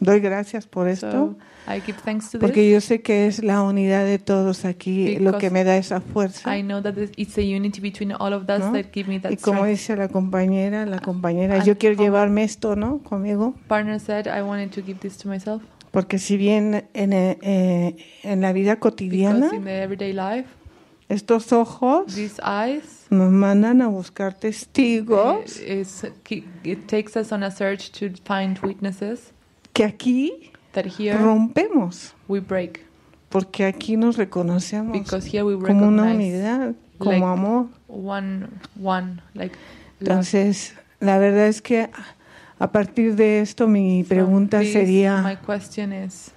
Doy gracias por esto. So I give thanks to Porque this. yo sé que es la unidad de todos aquí lo que me da esa fuerza. I know that it's a unity between all of us ¿no? that give me that Y como strength. dice la compañera, la compañera, And yo quiero llevarme esto, ¿no? Conmigo. Partner said I wanted to give this to myself Porque si bien en, eh, eh, en la vida cotidiana, life, estos ojos these eyes nos mandan a buscar testigos eh, it takes us on a search to find witnesses que aquí that here rompemos. we break Porque aquí nos reconocemos because here we como una unidad, como like amor. one one like. Entonces, la verdad es que a partir de esto mi pregunta this, sería... my question is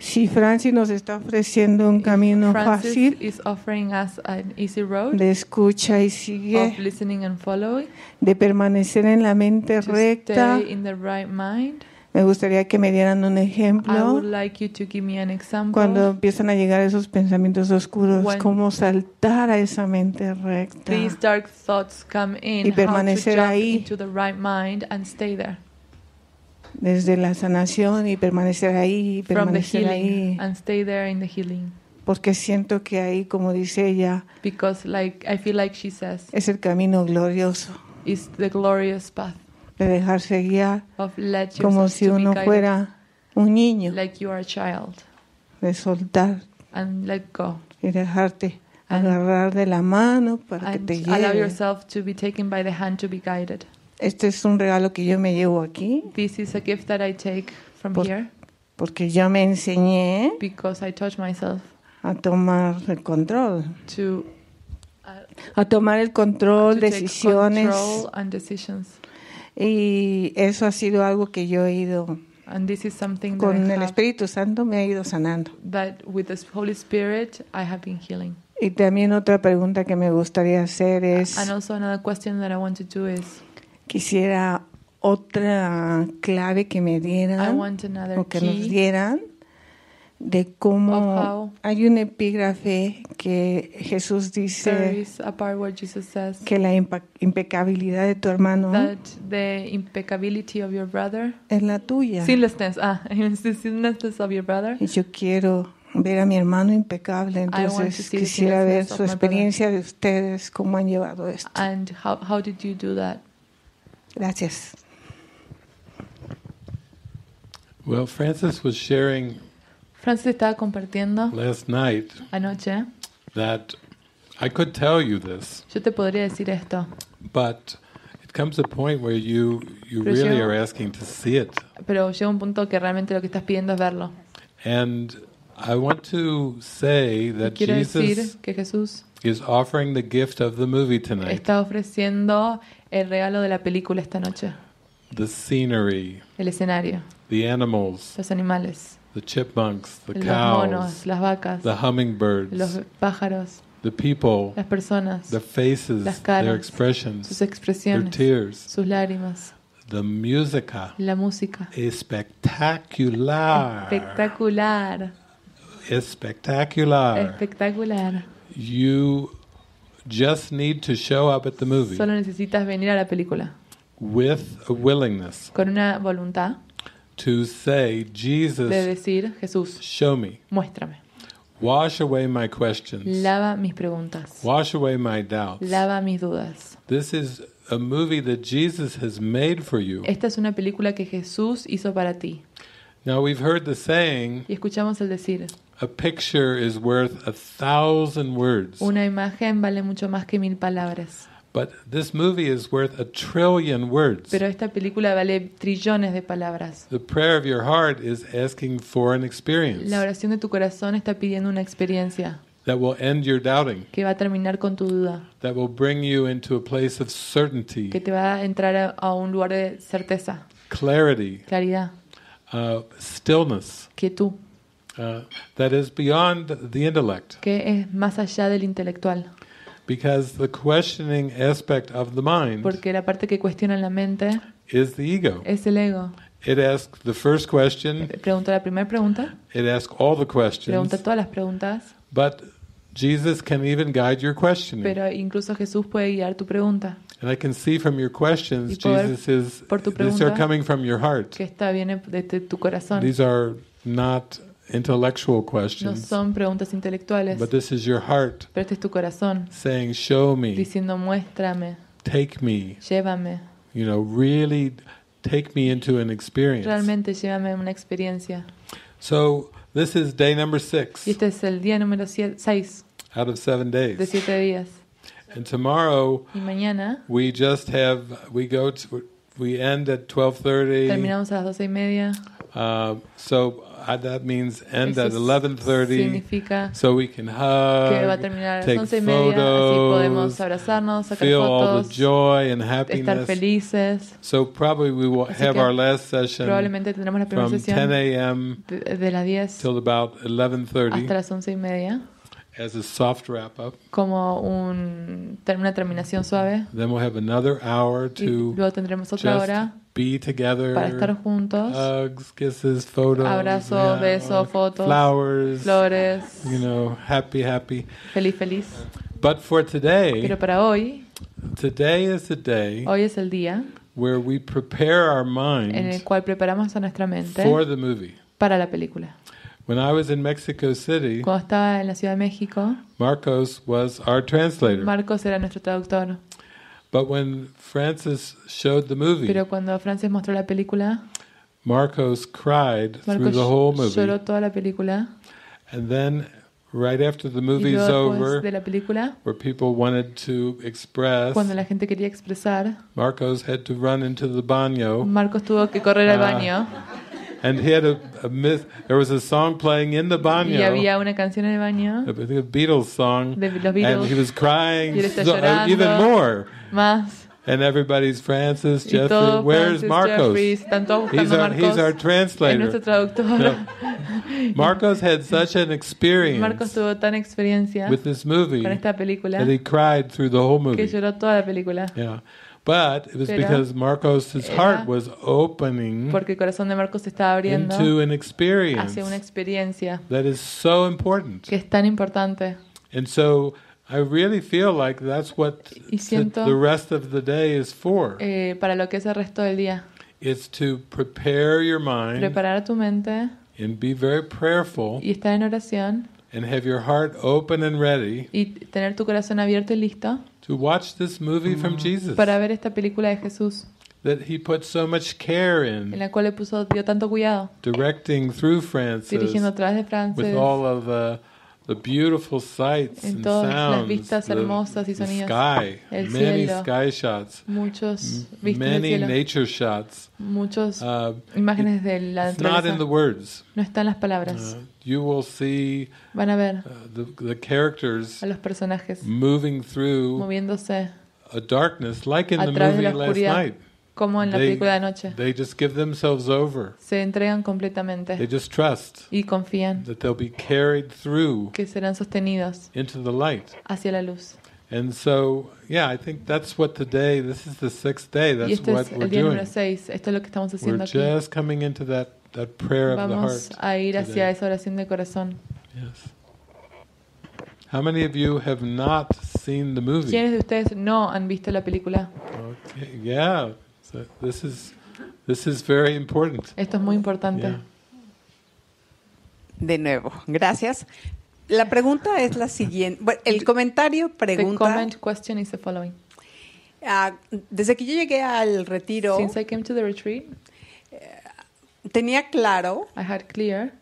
Si Francis nos está ofreciendo un camino Francis fácil is offering us an easy road de escucha y of sigue, listening and following de permanecer en la mente recta, stay in the right mind. Me gustaría que me dieran un I would ejemplo like you to give me an example cuando empiezan a llegar esos pensamientos oscuros, When- cómo saltar a esa mente recta. these dark thoughts come in, Y permanecer ahí. right mind and stay there. Desde la sanación y permanecer ahí, y permanecer ahí, and stay there in the healing. porque siento que ahí, como dice ella, Because like I feel like she says, es el camino glorioso the glorious path de dejarse guiar como si uno fuera un niño, like you are a child de soltar and let go. y dejarte And- agarrar de la mano para que te allow lleve. yourself to be taken by the hand to be guided. Este es un regalo que yo me llevo aquí This is a gift that I take from Por- here porque yo me enseñé because I taught myself a tomar el control, to, a tomar el control, decisiones control and decisions. Y eso ha sido algo que yo he ido And this is something that, con el Espíritu Santo me ha ido sanando. that with the Holy Spirit I have been healing. Y también otra pregunta que me gustaría hacer es And also another question that I want to do is quisiera otra clave que me I dieran want another o que nos dieran de cómo how hay un epígrafe que Jesús dice says que la impecabilidad de tu hermano the of your brother, es la tuya. sinlessness, ah, sinlessness of your brother, Y yo quiero ver a mi hermano impecable, entonces quisiera ver su experiencia de ustedes, cómo han llevado esto. and how how did you do that? Gracias. Well, Francis was sharing Francis estaba compartiendo last night anoche. that I could tell you this, Yo te podría decir esto, but it comes a point where you you Pero really are asking to see it, pero llega un punto que realmente lo que estás pidiendo es verlo. and I want to say that quiero decir Jesus que Jesús is offering the gift of the movie tonight, está ofreciendo el regalo de la película esta noche, the scenery, el escenario, the animals, los animales, the chipmunks, the los cows, monos, las vacas, the hummingbirds, los pájaros, the people, las personas, the faces, las their caras, expressions, sus their expresiones, tears, sus lágrimas, the musica la música. is spectacular. Espectacular. spectacular. Espectacular. You just need to show up at the movie Solo necesitas venir a la película with a willingness con una voluntad to say, de Jesus, decir, Jesús, show me. muéstrame. Wash away my questions. Lava mis preguntas. Wash away my doubts. Lava mis dudas. This is a movie that Jesus has made for you. Esta es una película que Jesús hizo para ti. Now we've heard the saying, Y escuchamos el decir, a picture is worth a thousand words. una imagen vale mucho más que mil palabras. But this movie is worth a trillion words. Pero esta película vale trillones de palabras. The prayer of your heart is asking for an experience La oración de tu corazón está pidiendo una experiencia that will end your doubting, que va a terminar con tu duda, that will bring you into a place of certainty, que te va a entrar a, a un lugar de certeza, clarity, claridad, uh, stillness, quietud, uh, that is beyond the intellect. que es más allá del intelectual. Because the questioning aspect of the mind Porque la parte que cuestiona en la mente is the ego. es el ego. It asks the first question, Pregunta la primera pregunta, it asks all the questions, pregunta todas las preguntas, but Jesus can even guide your questioning. pero incluso Jesús puede guiar tu pregunta, And I can see from your questions, Jesus is, por tu these are pregunta coming from your heart. que esta viene desde tu corazón. These are not intellectual questions. No son preguntas intelectuales, but this is your heart pero este es tu corazón saying, show me, diciendo muéstrame, take me, llévame, you know, really take me into an experience. realmente llévame a una experiencia. So this is day number six. Y este es el día número 6 out of seven days. de siete días. And tomorrow Y mañana we just have, we go to, we end at 12.30. terminamos a las doce y media. Uh, so uh, that means end Eso at 11.30. significa So we can que va a terminar a take y media, así podemos photos, abrazarnos, sacar feel all the joy and estar happiness. felices. So probably we will Así have our last session Probablemente tendremos la primera from 10 a.m. de, de las 10 till about hasta 11.30 las once y media, as a soft wrap up. como un, una terminación suave. Then we'll have another hour Y to luego tendremos otra just hora be together. para estar juntos, Hugs, kisses, photos, abrazos, besos, fotos, flowers, flores, you know, happy, happy. feliz, feliz. But for today, Pero para hoy, today is the day hoy es el día where we prepare our en el mind cual preparamos a nuestra mente for the movie. para la película. When I was in Mexico City, Cuando estaba en la Ciudad de México, Marcos was our translator. Marcos era nuestro traductor. But when Francis showed the movie, Pero cuando Francis mostró la película, Marcos cried through the whole movie. lloró toda la película. And then, right after the Y movie's luego después over, de la película, where people wanted to express, cuando la gente quería expresar, Marcos had to run into the baño. Marcos tuvo que correr al Ah, baño And he had a, a myth. There was a song playing in the y baño, había una canción en el baño a Beatles song, de los and he was crying Y so- uh, even more. Más. And everybody's Francis, Jeffrey. Where's Francis, Marcos? Jeffrey, están todos He's our, he's our Marcos. Translator. nuestro traductor. No. Marcos had such an Marcos experience tuvo tan experiencia with this movie con esta película that he cried through the whole movie. que lloró toda la película. Yeah. But it was Pero because Marcos' heart was opening Porque el corazón de Marcos estaba abriendo into an experience hacia una experiencia that is so important. que es tan importante. And so I really feel like that's what siento- the rest of the day is for. eh, para lo que es el resto del día. It's to prepare your mind Preparar tu mente and be very prayerful y estar en oración and have your heart open and ready y tener tu corazón abierto y listo to watch this movie from Jesus para ver esta película de Jesús, that he put so much care en in la cual le puso dio tanto cuidado, directing through Francis dirigiendo a través de with Francis all of the the beautiful sights En and todas las vistas hermosas y sonidos. sky El many cielo. sky shots muchos vistas del many cielo, nature shots muchos uh, imágenes de la it's not in the words No están las palabras. Uh, you will see Van a ver uh, the, the characters a los personajes moving through moviéndose a darkness like in a the movie la last night. Como en la They- película de anoche. They just give themselves over. Se entregan They completamente just trust y confían that they'll be carried through que serán sostenidos into the light. hacia la luz. And so, yeah, I think that's what today, this is the sixth day, Y that's este what es we're el día doing. número 6. Esto es lo que estamos We're haciendo aquí. just coming into that, that prayer of the Vamos heart. a ir today. hacia esa oración de corazón. Yes. How many of you have not seen the movie? ¿Quiénes de ustedes no han visto la película? Okay, yeah. So this is this is very important. Esto es muy importante. Yeah. De nuevo, gracias. La pregunta es la siguiente. Bueno, el comentario The pregunta. comment question is the following. ah, desde que yo llegué al retiro, Since I came to the retreat, tenía claro I had clear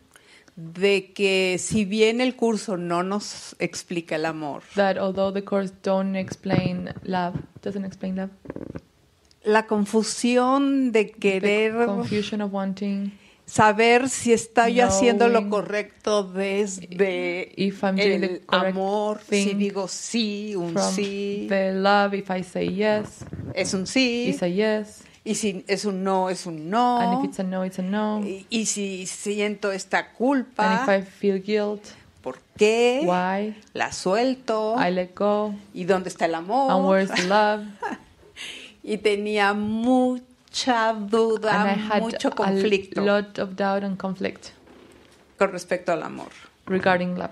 de que si bien el curso no nos explica el amor, that although the course don't explain love, doesn't explain love, la confusión de querer of wanting saber si está yo haciendo lo correcto desde if I'm doing el amor, si digo sí, un sí, the love, if I say yes, es un sí, it's a yes, y si es un no, es un and no, if it's a no, it's a no, y, y si siento esta and if culpa, I feel guilt, ¿por qué? why? La suelto, I let go, ¿y dónde está el and amor? where's the love? Y tenía mucha duda, mucho a conflicto lot of doubt and conflict con respecto al amor. regarding love.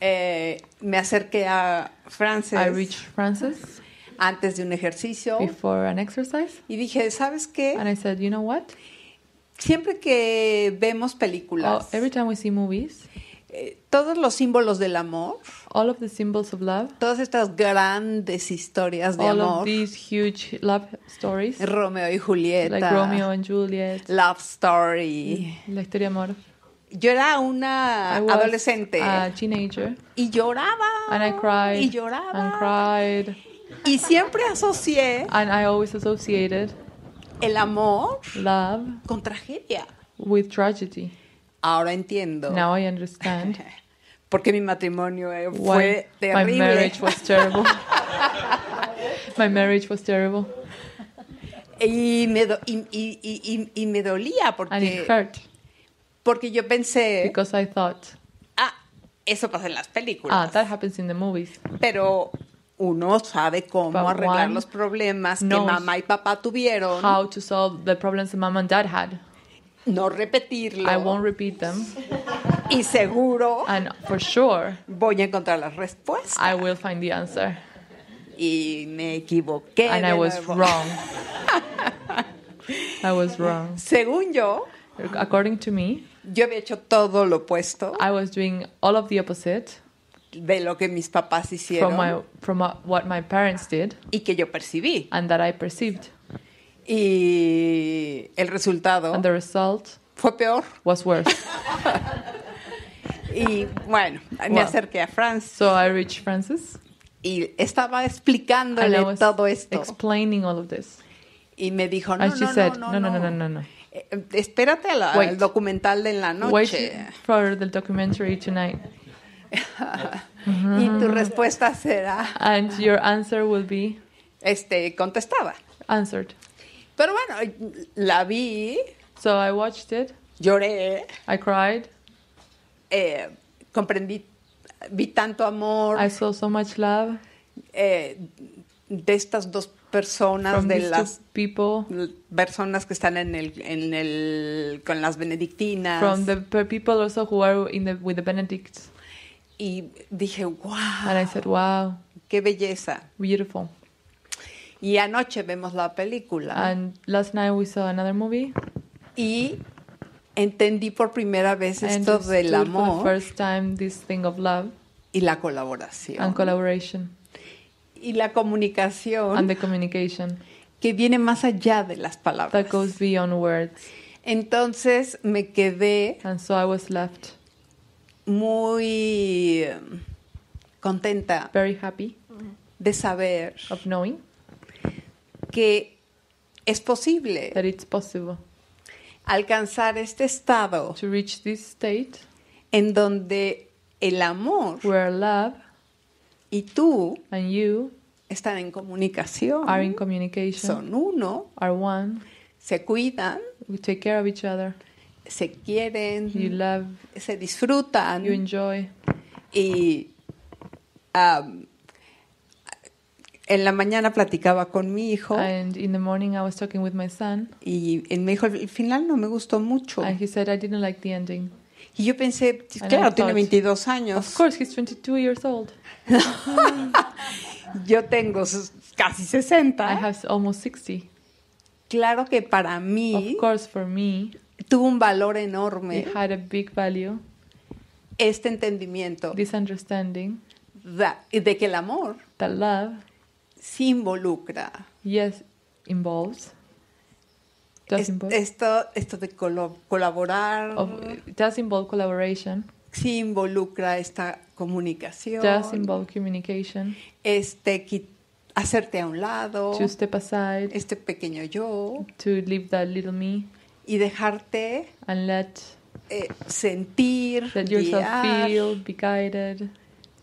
Eh, me acerqué a Frances I reached Francis antes de un ejercicio before an exercise, y dije, ¿sabes qué? and I said, you know what? Siempre que vemos Oh, películas, every time we see movies, eh, todos los símbolos del amor, all of the symbols of love, todas estas grandes historias de all amor, of these huge love stories, Romeo y Julieta, like Romeo and Juliet, Love Story. la historia de amor. Yo era una I was adolescente. a teenager, y lloraba. And I cried y lloraba. and cried, y siempre asocié and I always associated el amor love con tragedia. with tragedy. Ahora entiendo Now I understand porque mi matrimonio eh, why fue my terrible. marriage was terrible. my marriage was terrible, Y me, do- y, y- y- y- me dolía and it porque, hurt porque yo pensé, because I thought, ah, eso pasa en las películas. ah, that happens in the movies. Pero uno sabe cómo But arreglar los problemas que mamá y papá tuvieron, How to solve the problems that mom and dad had. No repetirlo. I won't repeat them, Y seguro and for sure voy a encontrar las respuestas. I will find the answer. Y me equivoqué. And I was nuevo. wrong. I was wrong. Según yo, According to me, yo había hecho todo lo opuesto I was doing all of the opposite de lo que mis papás hicieron from my from uh, what my parents did y que yo percibí. and that I perceived, Y el resultado and the result fue peor. was worse. Y bueno, me acerqué a Franz So I reached Francis y estaba and explicándole I was todo esto. explaining all of this, Y me dijo, no, and she no, said, no, "No, no, no, no, no, no. Eh, Espérate al documental de en la Wait noche. for the documentary tonight, Y tu respuesta será and your answer will be este, contestada. answered." Pero bueno, la vi, So I watched it. lloré, I cried. eh, comprendí, vi tanto amor I saw so much love eh, de estas dos personas, from de las people, personas que están en el, en el, con las benedictinas. from the pe- people also who are in the with the Benedicts. Y dije, wow, And I said, "Wow, qué belleza. beautiful." Y anoche vemos la película And last night we saw another movie. y entendí por primera vez I esto del understood for the amor first time this thing of love y la colaboración and collaboration y la comunicación and the communication que viene más allá de las palabras. that goes beyond words. Entonces me quedé And so I was left muy eh, contenta very happy de saber of knowing que es posible that it's possible alcanzar este estado to reach this state en donde el amor where love y tú and you están en comunicación, are in communication, son uno, are one. se cuidan, We take care of each other. se quieren, You love, se disfrutan you enjoy. y am, en la mañana platicaba con mi hijo And in the morning, I was talking with my son, y él me dijo, el final no me gustó mucho. and he said, I didn't like the ending. Y yo pensé, claro, I tiene thought, 22 años. Of course, he's 22 years old. Yo tengo casi I 60. have almost 60. Claro que para mí Of course, for me, tuvo un valor it enorme had a big value, este entendimiento this understanding de que el amor that love, sí involucra. yes, involves, does Es- involve, esto, esto de colo- colaborar, of, does involve collaboration, sí involucra esta comunicación, does involve communication, este hacerte a un lado, to step aside, este pequeño yo, to leave that little me, y dejarte and let eh, sentir, let yourself guiar, feel, be guided,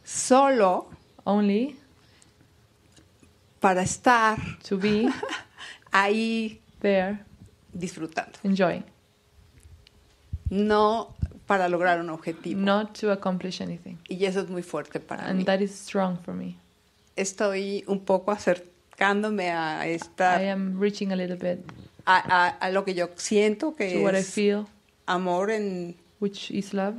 solo only para estar to be ahí there, disfrutando, enjoying, no para lograr un objetivo. not to accomplish anything. Y eso es muy fuerte para And mí. that is strong for me. Estoy un poco acercándome a esta I am reaching a little bit a, a- a lo que yo siento que to what I es feel, amor en which is love,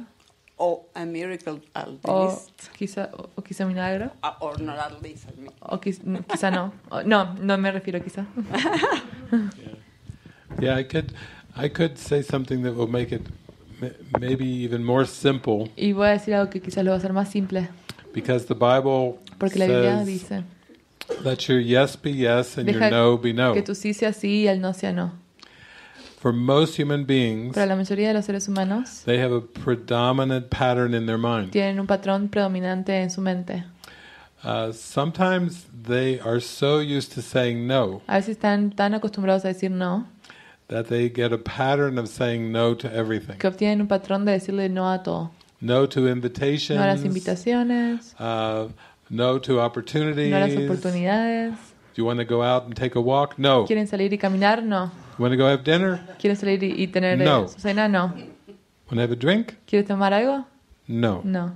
o a miracle at o least quizá, o, o quizá milagro, a- or not at least I mean. o quiz- quizá no. O- No, no me refiero quizá. Yeah, I could, I could say something that will make it m- maybe even more simple, Y voy a decir algo que quizás lo va a hacer más simple, because the Bible porque la Biblia dice, "Let your yes be yes and your no be no." que tu sí sea sí y el no sea no. For most human beings, Para la mayoría de los seres humanos, they have a predominant pattern in their mind. tienen un patrón predominante en su mente. Uh, sometimes they are so used to saying no A veces están tan acostumbrados a decir no, that they get a pattern of saying no to everything. que obtienen un patrón de decirle no a todo. No to No a las invitations. invitaciones, Uh, no to opportunities. no a las oportunidades. Do you want to go out and take a walk? No. ¿Quieren salir y caminar? No. Want to go have dinner? ¿Quieren salir y, y tener eh, No. su cena? No. Want to have a drink? ¿Quieres tomar algo? No. No.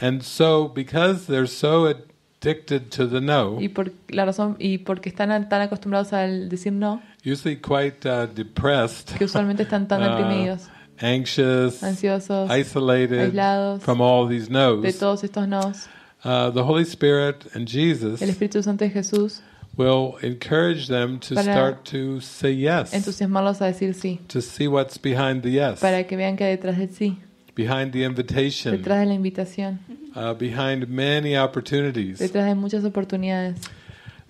And so, because they're so addicted to the no, Y por la razón y porque están tan acostumbrados al decir no, usually quite uh, depressed, que usualmente están tan Uh, deprimidos, anxious, ansiosos, isolated aislados from all these de no's, todos estos nos. uh, the Holy Spirit and Jesus El Espíritu Santo de Jesús will encourage them to Para start to say yes, entusiasmarlos a decir sí, to see what's behind the yes, para que vean que detrás del sí, behind the invitation, detrás de la invitación, uh, behind many opportunities. detrás de muchas oportunidades.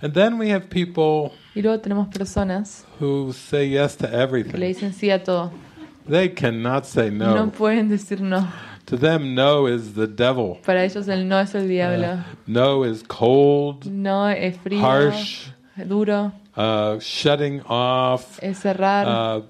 And then we have people Y luego tenemos personas who say yes to que le everything. dicen sí a todo. They cannot say No no. pueden decir no. To them, no is the devil. Para ellos el no es el diablo. No is cold, No es frío, harsh, duro, uh, shutting off. es cerrar. Uh,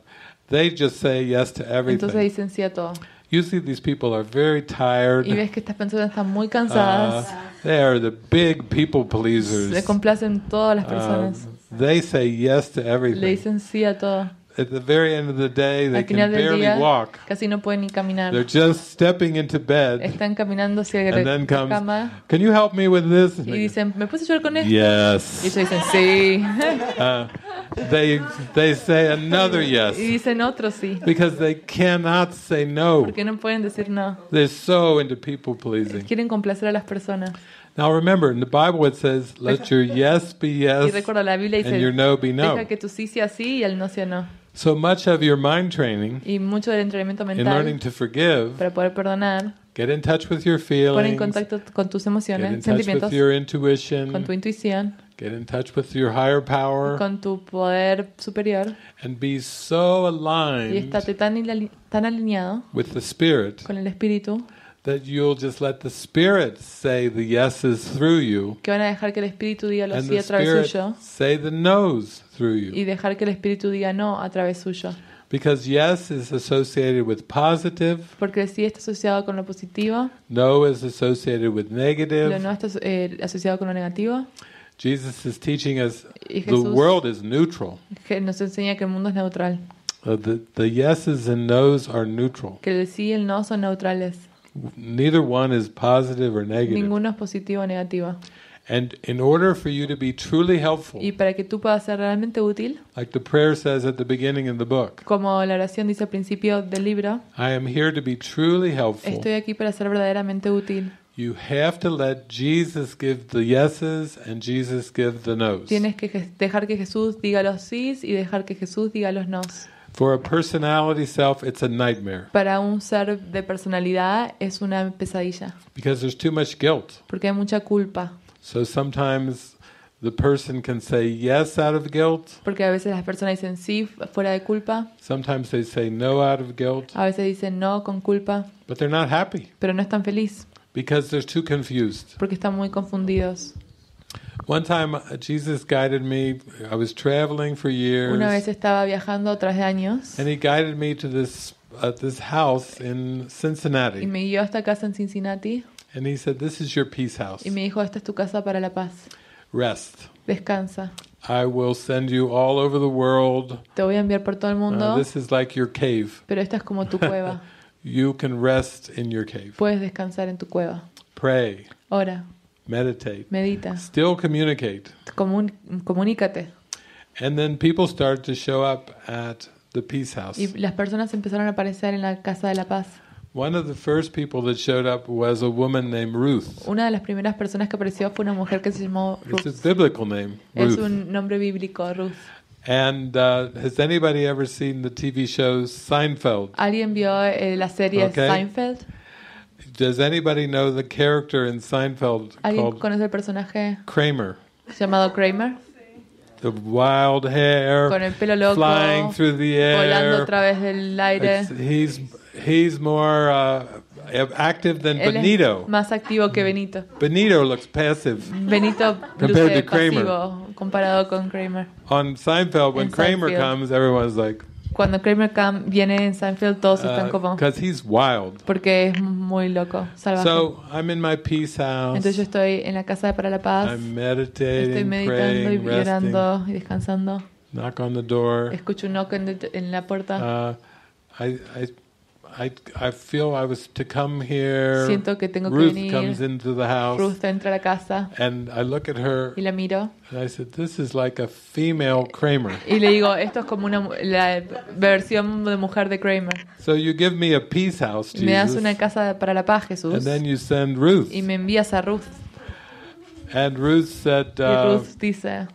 they just say yes to Entonces everything. dicen sí a todo. Usually, these people are very tired. Y ves que estas personas están muy Uh, cansadas. they are the big people Le pleasers. complacen todas las Uh, personas. they say yes to Le everything. dicen sí a todo. At the very end of the day, they Al final can del barely día walk. casi no pueden ni caminar. They're just stepping into bed. Están caminando hacia And then la comes, cama Can you help me with this? Y they- dicen, ¿me puedes ayudar con esto? Y Yes. ellos dicen sí. Uh, they they say another Y yes dicen otro sí. because they cannot say no. Porque no pueden decir no. They're so into people pleasing. Quieren complacer a las personas. Now remember, in the Bible it says, "Let your yes be Y yes recuerda, la Biblia and your no be no." deja que tu sí sea sí y el no sea no. So much of your mind training Y mucho del entrenamiento in learning mental to forgive, para poder perdonar, get in touch with your pon en feelings, contacto con tus get in emociones, touch with sentimientos, your con intuition, tu intuición, get in touch with your higher power, con tu poder superior. and be so y aligned estate tan, tan alineado with the Spirit con el Espíritu that you'll just let the Spirit say the yeses through you, que van a dejar que el Espíritu diga los and sí the a través Spirit suyo say the no's through you. y dejar que el Espíritu diga no a través suyo. Because yes is associated with positive, Porque el sí está asociado con lo positivo, no is associated with lo negative. no está eh, asociado con lo negativo. Jesus is teaching us the world is neutral. que nos enseña que el mundo es neutral, Uh, the, the yeses and no's are neutral. que el sí y el no son neutrales. Neither one is positive or negative. Ninguno es positivo o negativo. And in order for you to be truly helpful, Y para que tú puedas ser realmente útil, like the prayer says at the beginning in the book, como la oración dice al principio del libro, I am here to be truly helpful. estoy aquí para ser verdaderamente útil. You have to let Jesus give the yeses and Jesus give the nos. Tienes que dejar que Jesús diga los sís y dejar que Jesús diga los nos. For a personality self, it's a nightmare Para un ser de personalidad es una pesadilla, because there's too much guilt. porque hay mucha culpa. So sometimes the person can say yes out of guilt, Porque a veces las personas dicen sí fuera de culpa, sometimes they say no out of guilt, a veces dicen no con culpa, but they're not happy pero no están felices because they're too confused. porque están muy confundidos. One time, uh, Jesus guided me. I was traveling for years. Una vez estaba viajando de años and He guided me to this uh, this house in Cincinnati. y me guió a esta casa en Cincinnati And He said, "This is your peace house. y me dijo, esta es tu casa para la paz, Rest. descansa. I will send you all over the world. Te voy a enviar por todo el Uh, mundo, this is like your cave. pero esta es como tu cueva. You can rest in your cave. Puedes descansar en tu cueva. Pray, Ora, meditate, medita, still communicate." comun- comunícate. And then people start to show up at the peace house. Y las personas empezaron a aparecer en la casa de la paz. One of the first people that showed up was a woman named Ruth. Una de las primeras personas que apareció fue una mujer que se llamó It's Ruth. a biblical name, Es Ruth. un nombre bíblico, Ruth. And uh, has anybody ever seen the TV show Seinfeld? ¿Alguien vio eh, la serie Okay. Seinfeld? Does anybody know the character in Seinfeld ¿Alguien called conoce el personaje Kramer? llamado Kramer? The wild hair, Con el pelo loco, flying through the volando a air. través del aire. It's- he's he's more uh, active than Él Benito. más activo que Benito. Benito looks passive. Benito Compared luce to Kramer. pasivo comparado con Kramer. On Seinfeld, when In Kramer Seinfeld. comes, everyone's like, Cuando Kramer cam- viene en Seinfeld, todos están como... because he's wild. Porque es muy loco, salvaje. So I'm in my peace house. Entonces yo estoy en la casa de Para la Paz. I'm Estoy meditating, meditando y praying, resting. orando y descansando. Knock on the door. Escucho un knock en la puerta. Uh, I, I, I, I feel I was to come here. Siento que tengo que Ruth venir. comes into the house, Ruth entra a la casa and I look at her, y la miro. and I said, "This is like a female Kramer." Y le digo, esto es como una, la versión de mujer de Kramer. So you give me a peace house, Me das Jesus, una casa para la paz, Jesús. and then you send Ruth. Y me envías a Ruth. And Ruth said, Y uh, Ruth dice,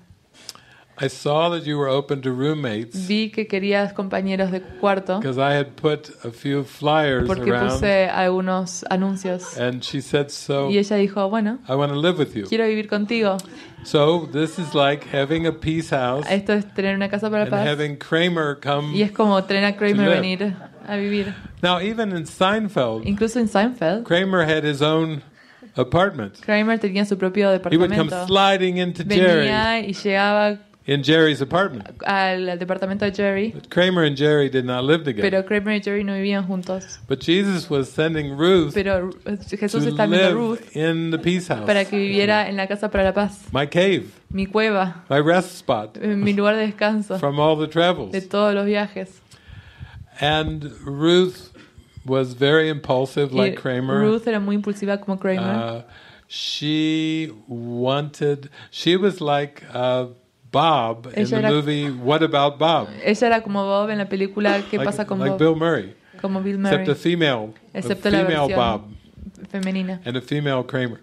"I saw that you were open to roommates vi que querías compañeros de cuarto because I had put a few flyers porque around." puse algunos anuncios. And she said, "So Y ella dijo, bueno, I want to live with you." quiero vivir contigo. So this is like having a peace house Esto es tener una casa para and paz. having Kramer come. Y es como tener a Kramer venir a vivir. Now, even in Seinfeld, Incluso en Seinfeld, Kramer had his own apartment. Kramer tenía su propio He would come departamento. sliding into Jerry Venía y llegaba in Jerry's apartment. al, al departamento de Jerry, But Kramer and Jerry did not live together. pero Kramer y Jerry no vivían juntos. But Jesus was sending Ruth Pero eh, Jesús to está enviando live Ruth in the peace house, para que viviera en la casa para la paz, my cave, mi cueva, my rest spot mi lugar de descanso from all the travels. de todos los viajes. And Ruth was very impulsive, like Kramer. Ruth era muy impulsiva como Kramer. Uh, she wanted. She was like uh, Bob in the era- movie What About Bob? Ella era como Bob en la película ¿Qué like, pasa con like Bob? Bill Murray, como Bill Murray, except a female, Excepto a female versión Bob femenina. and a female Kramer.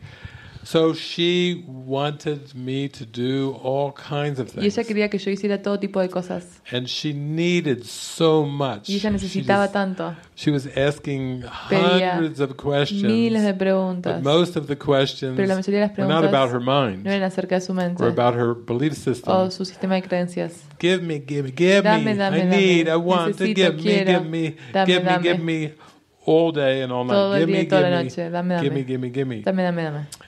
So she wanted me to do all kinds of Y ella things, quería que yo hiciera todo tipo de cosas. and she needed so much. Y ella She, necesitaba just- tanto. she was asking Pedía hundreds of questions. Miles de But preguntas. most of the questions Pero la mayoría de las were not about her preguntas mind no eran acerca de su mente or about her belief system. o su sistema de creencias. Give me, give me, give Dame, me. dame, I dame. need, I want to Necesito, give me, quiero. give me, Dame, give me, dame. give me, all day and all night. Todo el give día me, y toda give la me, noche. Dame, give me, dame. give me, give me. Dame, dame, dame.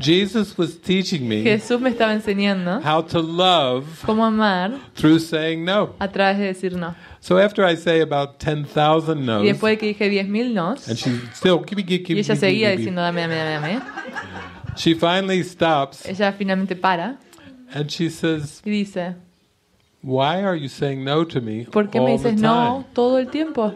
Jesus was teaching me Jesús me estaba enseñando how to love cómo amar through saying no. a través de decir no. So after I say about 10,000 Y no's, después de que dije 10.000 nos, and she still, give me, give, y ella seguía diciendo dame, dame, dame, dame, she finally stops ella finalmente para and she says, y dice, Why are you saying no to me ¿por qué me dices no todo el tiempo?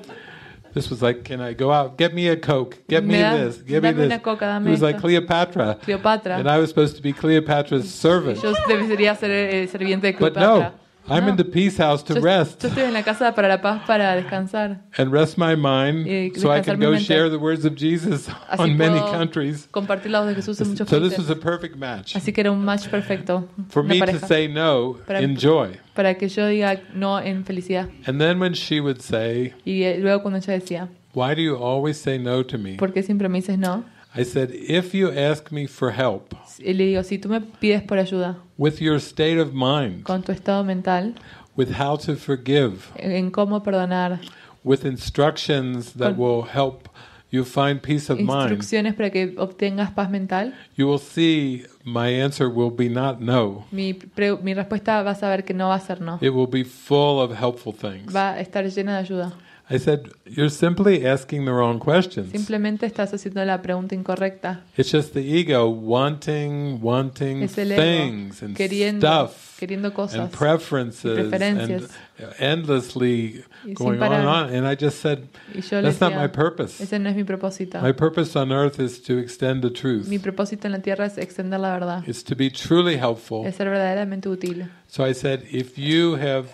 This was like, can I go out? Get me a Coke. Get me da- this. Get me dame una this. coca, dame it was like. Cleopatra. Cleopatra. And I was supposed to be Cleopatra's servant. Yo debería ser el serviente de But no, I'm in the peace house to yo, rest yo estoy en la casa para la paz para descansar. and rest my mind Y so I can go mente. share the words of Jesus Así on many countries. compartir la voz de Jesús en muchos So this was a perfect match. Así que era un match perfecto. For me to pareja. say no Para- in joy. para que yo diga no en felicidad. And then when she would say, Y eh, luego cuando ella decía, Why do you always say no to me? ¿por qué siempre me dices no? I said, If you ask me for help Y le digo, si tú me pides por ayuda with your state of mind, con tu estado mental, with how to forgive, en cómo perdonar, with instructions that Con- will help you find peace of mind, instrucciones para que obtengas paz mental, you will see my answer will be not no. mi, mi respuesta vas a ver que no va a ser no. It will be full of helpful things. Va a estar llena de ayuda. I said, You're simply asking the wrong questions. Simplemente estás haciendo la pregunta incorrecta. It's just the ego wanting, wanting Es el ego things and queriendo, stuff queriendo and cosas. preferences y preferencias. and endlessly going on and on. And I just said, That's not my purpose. ese no es mi propósito. My purpose on earth is to extend the truth. Mi propósito en la tierra es extender la verdad, It's to be truly helpful. es ser verdaderamente útil. So I said, if you have,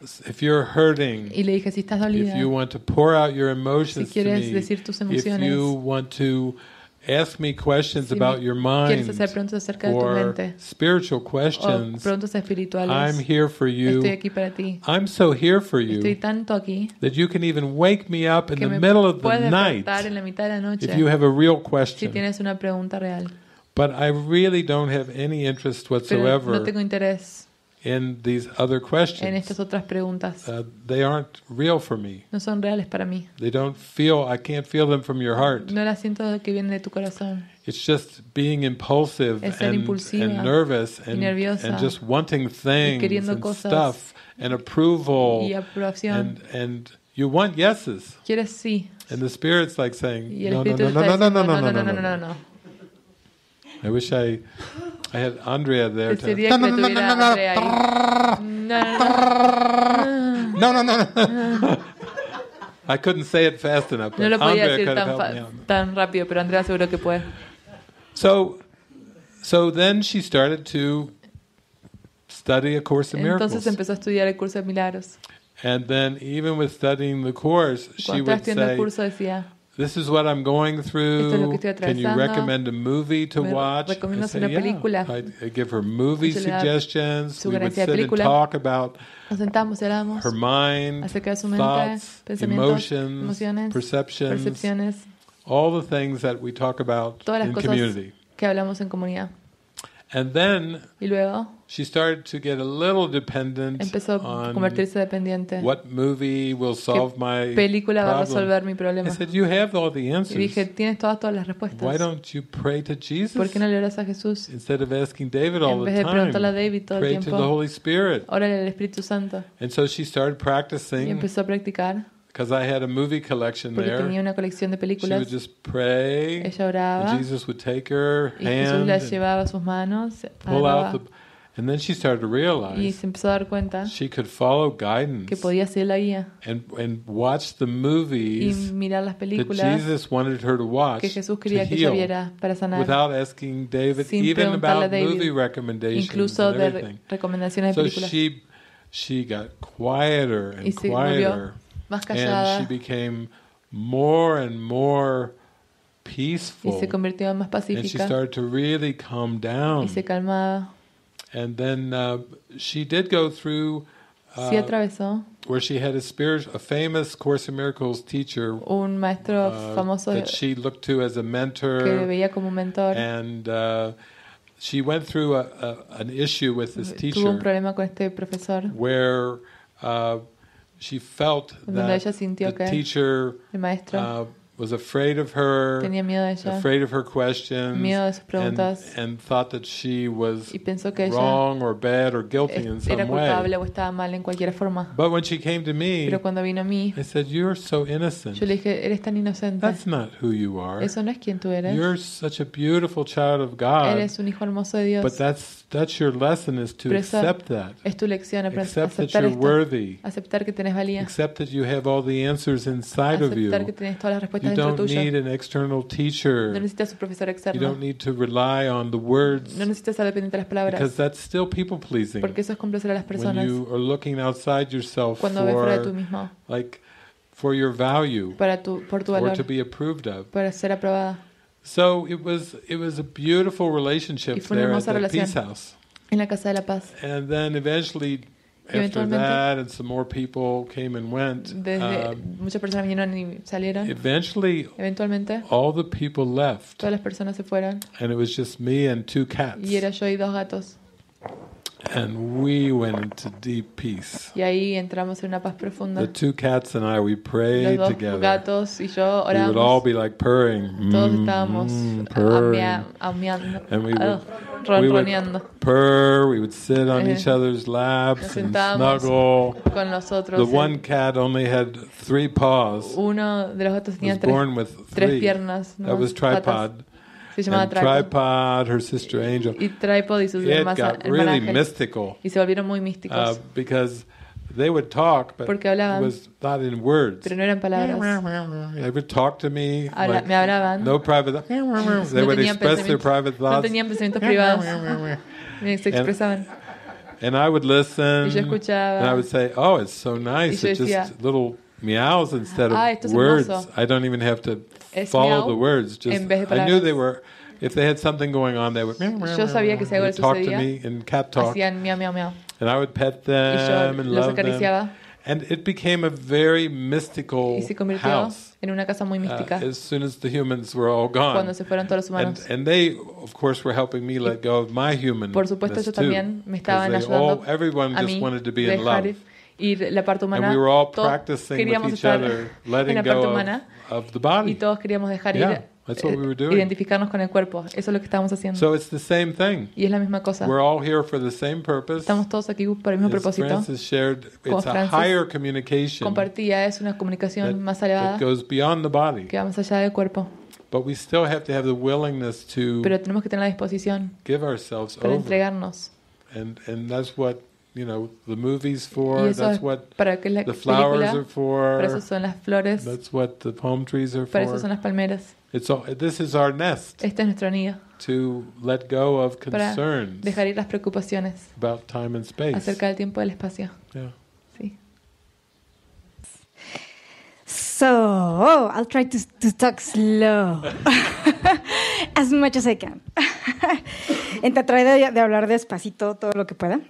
if you're hurting, Y le dije, si estás if you want to pour out your si emotions to quieres me, decir tus if you want to ask me questions si about your quieres mind hacer preguntas acerca de tu or mente, spiritual o questions, preguntas espirituales, I'm here for estoy you. aquí para ti. I'm so here for Estoy you tanto aquí that you can even wake me up in the middle of the night despertar en la mitad de la noche if you have a real si question. tienes una pregunta real. But I really don't have any interest Pero no whatsoever tengo interés in these other en questions. estas otras preguntas. Uh, they aren't real for me. No son reales para mí. They don't feel, I can't feel them from your heart. No las siento que vienen de tu corazón. It's just being impulsive and, and nervous and, and just wanting things and cosas stuff and approval Y aprobación. and, and you want yeses. Quieres sí. And the Spirit's like saying, no, no, no, no, no, no, diciendo, no, no, no, no, no, no. I wish I, I had Andrea there to... Desearía que No, no, no, tuviera no, no, Andrea ahí. No, no, No, no, no, no. I couldn't say it fast enough. no. No but lo podía Andrea decir could have tan, helped me fa- out. tan rápido, pero Andrea seguro que puede. So, so then she started to study a course in Entonces miracles, empezó a estudiar el curso de milagros. and then even with studying the course, she Cuando estaba would estudiando el say, curso decía, "This is what I'm going Esto es lo through. que estoy Can you atravesando. recommend a movie to ¿Me watch?" I recomiendas una película? I'd give her movie Yo le daba suggestions. We would sugerencia de sit and película. talk about nos sentamos y hablamos her mind, acerca de su mente, thoughts, pensamientos, emotions, emociones, perceptions, percepciones, all the things that we talk about todas las in cosas community. que hablamos en comunidad. And then Y luego she started to get a little dependent empezó a on convertirse dependiente. what movie will solve my película va a problem. resolver mi problema? I said, you have all the Y answers. dije, tienes todas, todas las Why respuestas. don't you pray to Jesus ¿Por qué no le oras a Jesús? instead of asking David all En the vez de preguntarle a time? David todo el Pray to the tiempo, Holy Spirit. órale al Espíritu Santo. And so she started Y practicing empezó a practicar, because I had a movie collection porque there. tenía una colección de She would películas. just pray, Ella oraba, and Jesus would take her y Jesús la llevaba a sus manos, pull agarraba, out the. And then she started to y realize se empezó a dar cuenta she could follow guidance que podía ser la guía and and watch the y movies mirar las that películas Jesus wanted her to watch que Jesús quería que ella viera para sanar, without asking David sin even preguntarle a about David, movie recommendations incluso and everything. recomendaciones de So películas. she she got quieter Y and se volvió quieter más and callada she became more and more y peaceful se convirtió en más and she pacífica started to really calm y down se calmaba. And then uh, she did go through Sí uh, atravesó. where she had a spirit a famous course in miracles teacher un maestro uh, famoso that she looked to as a que mentor veía como mentor. and uh, she went through a, a, an issue with this Tuvo un teacher problema con este profesor. where uh, she felt that the que teacher el maestro was afraid of her, tenía miedo ella afraid of her questions, Miedo de sus and, preguntas. and thought that she was y pensó que wrong or bad or guilty in era some way. o estaba mal en cualquier forma. But when she came to me, Pero cuando vino a mí, I said, "You're so innocent. yo le dije, eres tan inocente. That's not who you are. Eso no es quien tú eres. You're such a beautiful child of God." Eres un hijo hermoso de But that's that's your lesson is to Pero accept that. Es tu lección, Accept that you're esto. worthy. Aceptar que tenés valía. Accept that you have all the answers inside of you. Que tienes todas las respuestas You don't tuyo. need an external No teacher. necesitas un profesor You don't need to rely on the words No necesitas estar dependiente de las because that's still people pleasing. Porque eso es complacer a las When you are looking outside yourself Cuando ves fuera de tú for mismo. like for your value Para tu, por tu or to be approved of. Para ser aprobada. So it was it was a beautiful relationship Y fue una there at the. Peace House. En la Casa de la Paz. And then eventually after that and some more people came and went. Desde, um, muchas personas vinieron y salieron. eventually Eventualmente, all the people left todas las personas se fueron. and it was just me and two cats. Y era yo y dos gatos. And we went into deep peace. Y ahí entramos en una paz profunda. The two cats and I, we Los prayed dos together. gatos y yo We would all oramos. be like purring. Todos mm, estábamos mm, purring. ameando, And we ah, would, we would purr, we would sit on Eh, each other's laps and snuggle. con nosotros. The one cat only had three paws. Uno de los gatos tenía tres, born with tres three. piernas. That was patas. Tripod. Se llamaba And Tripod. Her sister Angel. Y Tripod y sus It got really mystical Y se volvieron muy uh, because they would talk, but Porque it was not in words. pero no eran palabras. They would talk to me. Habla- like, me hablaban. no private. They no would express their private no thoughts. tenían pensamientos privados. Se expresaban. And I would listen. Y yo escuchaba. And I would say, "Oh, it's so nice. It's decía, just little meows instead of "Ah, words. hermoso. I don't even have to Es follow miau the words. Just en vez de I knew they were. If they had something going on, they would. Yo sabía que si algo they'd talk to me in cat talk, Hacían miau, miau, miau. and I would pet them and love them. And it became a very mystical se house. en una casa muy uh, as soon as the humans were all gone. Cuando se fueron todos los And, humanos. and they, of course, were helping me let go of my human. Por supuesto, ellos también me estaban all, everyone just wanted to be in love. Ir la parte humana. We Todos queríamos estar other, en la parte humana of, of the y todos queríamos dejar Yeah, ir, that's what we were eh, doing. identificarnos con el cuerpo. Eso es lo que estábamos haciendo. So it's the same thing. y es la misma cosa. We're all here for the same purpose. Estamos todos aquí por el mismo As propósito. Francis shared, it's a higher communication Compartía es una comunicación that, más that elevada goes beyond the body. que va más allá del cuerpo. But we still have to have the willingness to Pero tenemos que tener la disposición give ourselves para over. entregarnos. And and that's what you know the movies Y for. eso That's es what para que la the flowers película, are for. para eso son las flores, That's what the palm trees are para eso son for. las palmeras. It's all, this is our nest Este es nuestro nido to let go of para concerns dejar ir las preocupaciones about time and space. acerca del tiempo y del espacio. Yeah. Sí. So, oh, I'll try to, to talk slow as much as I can. trataré de, de hablar despacito todo lo que pueda.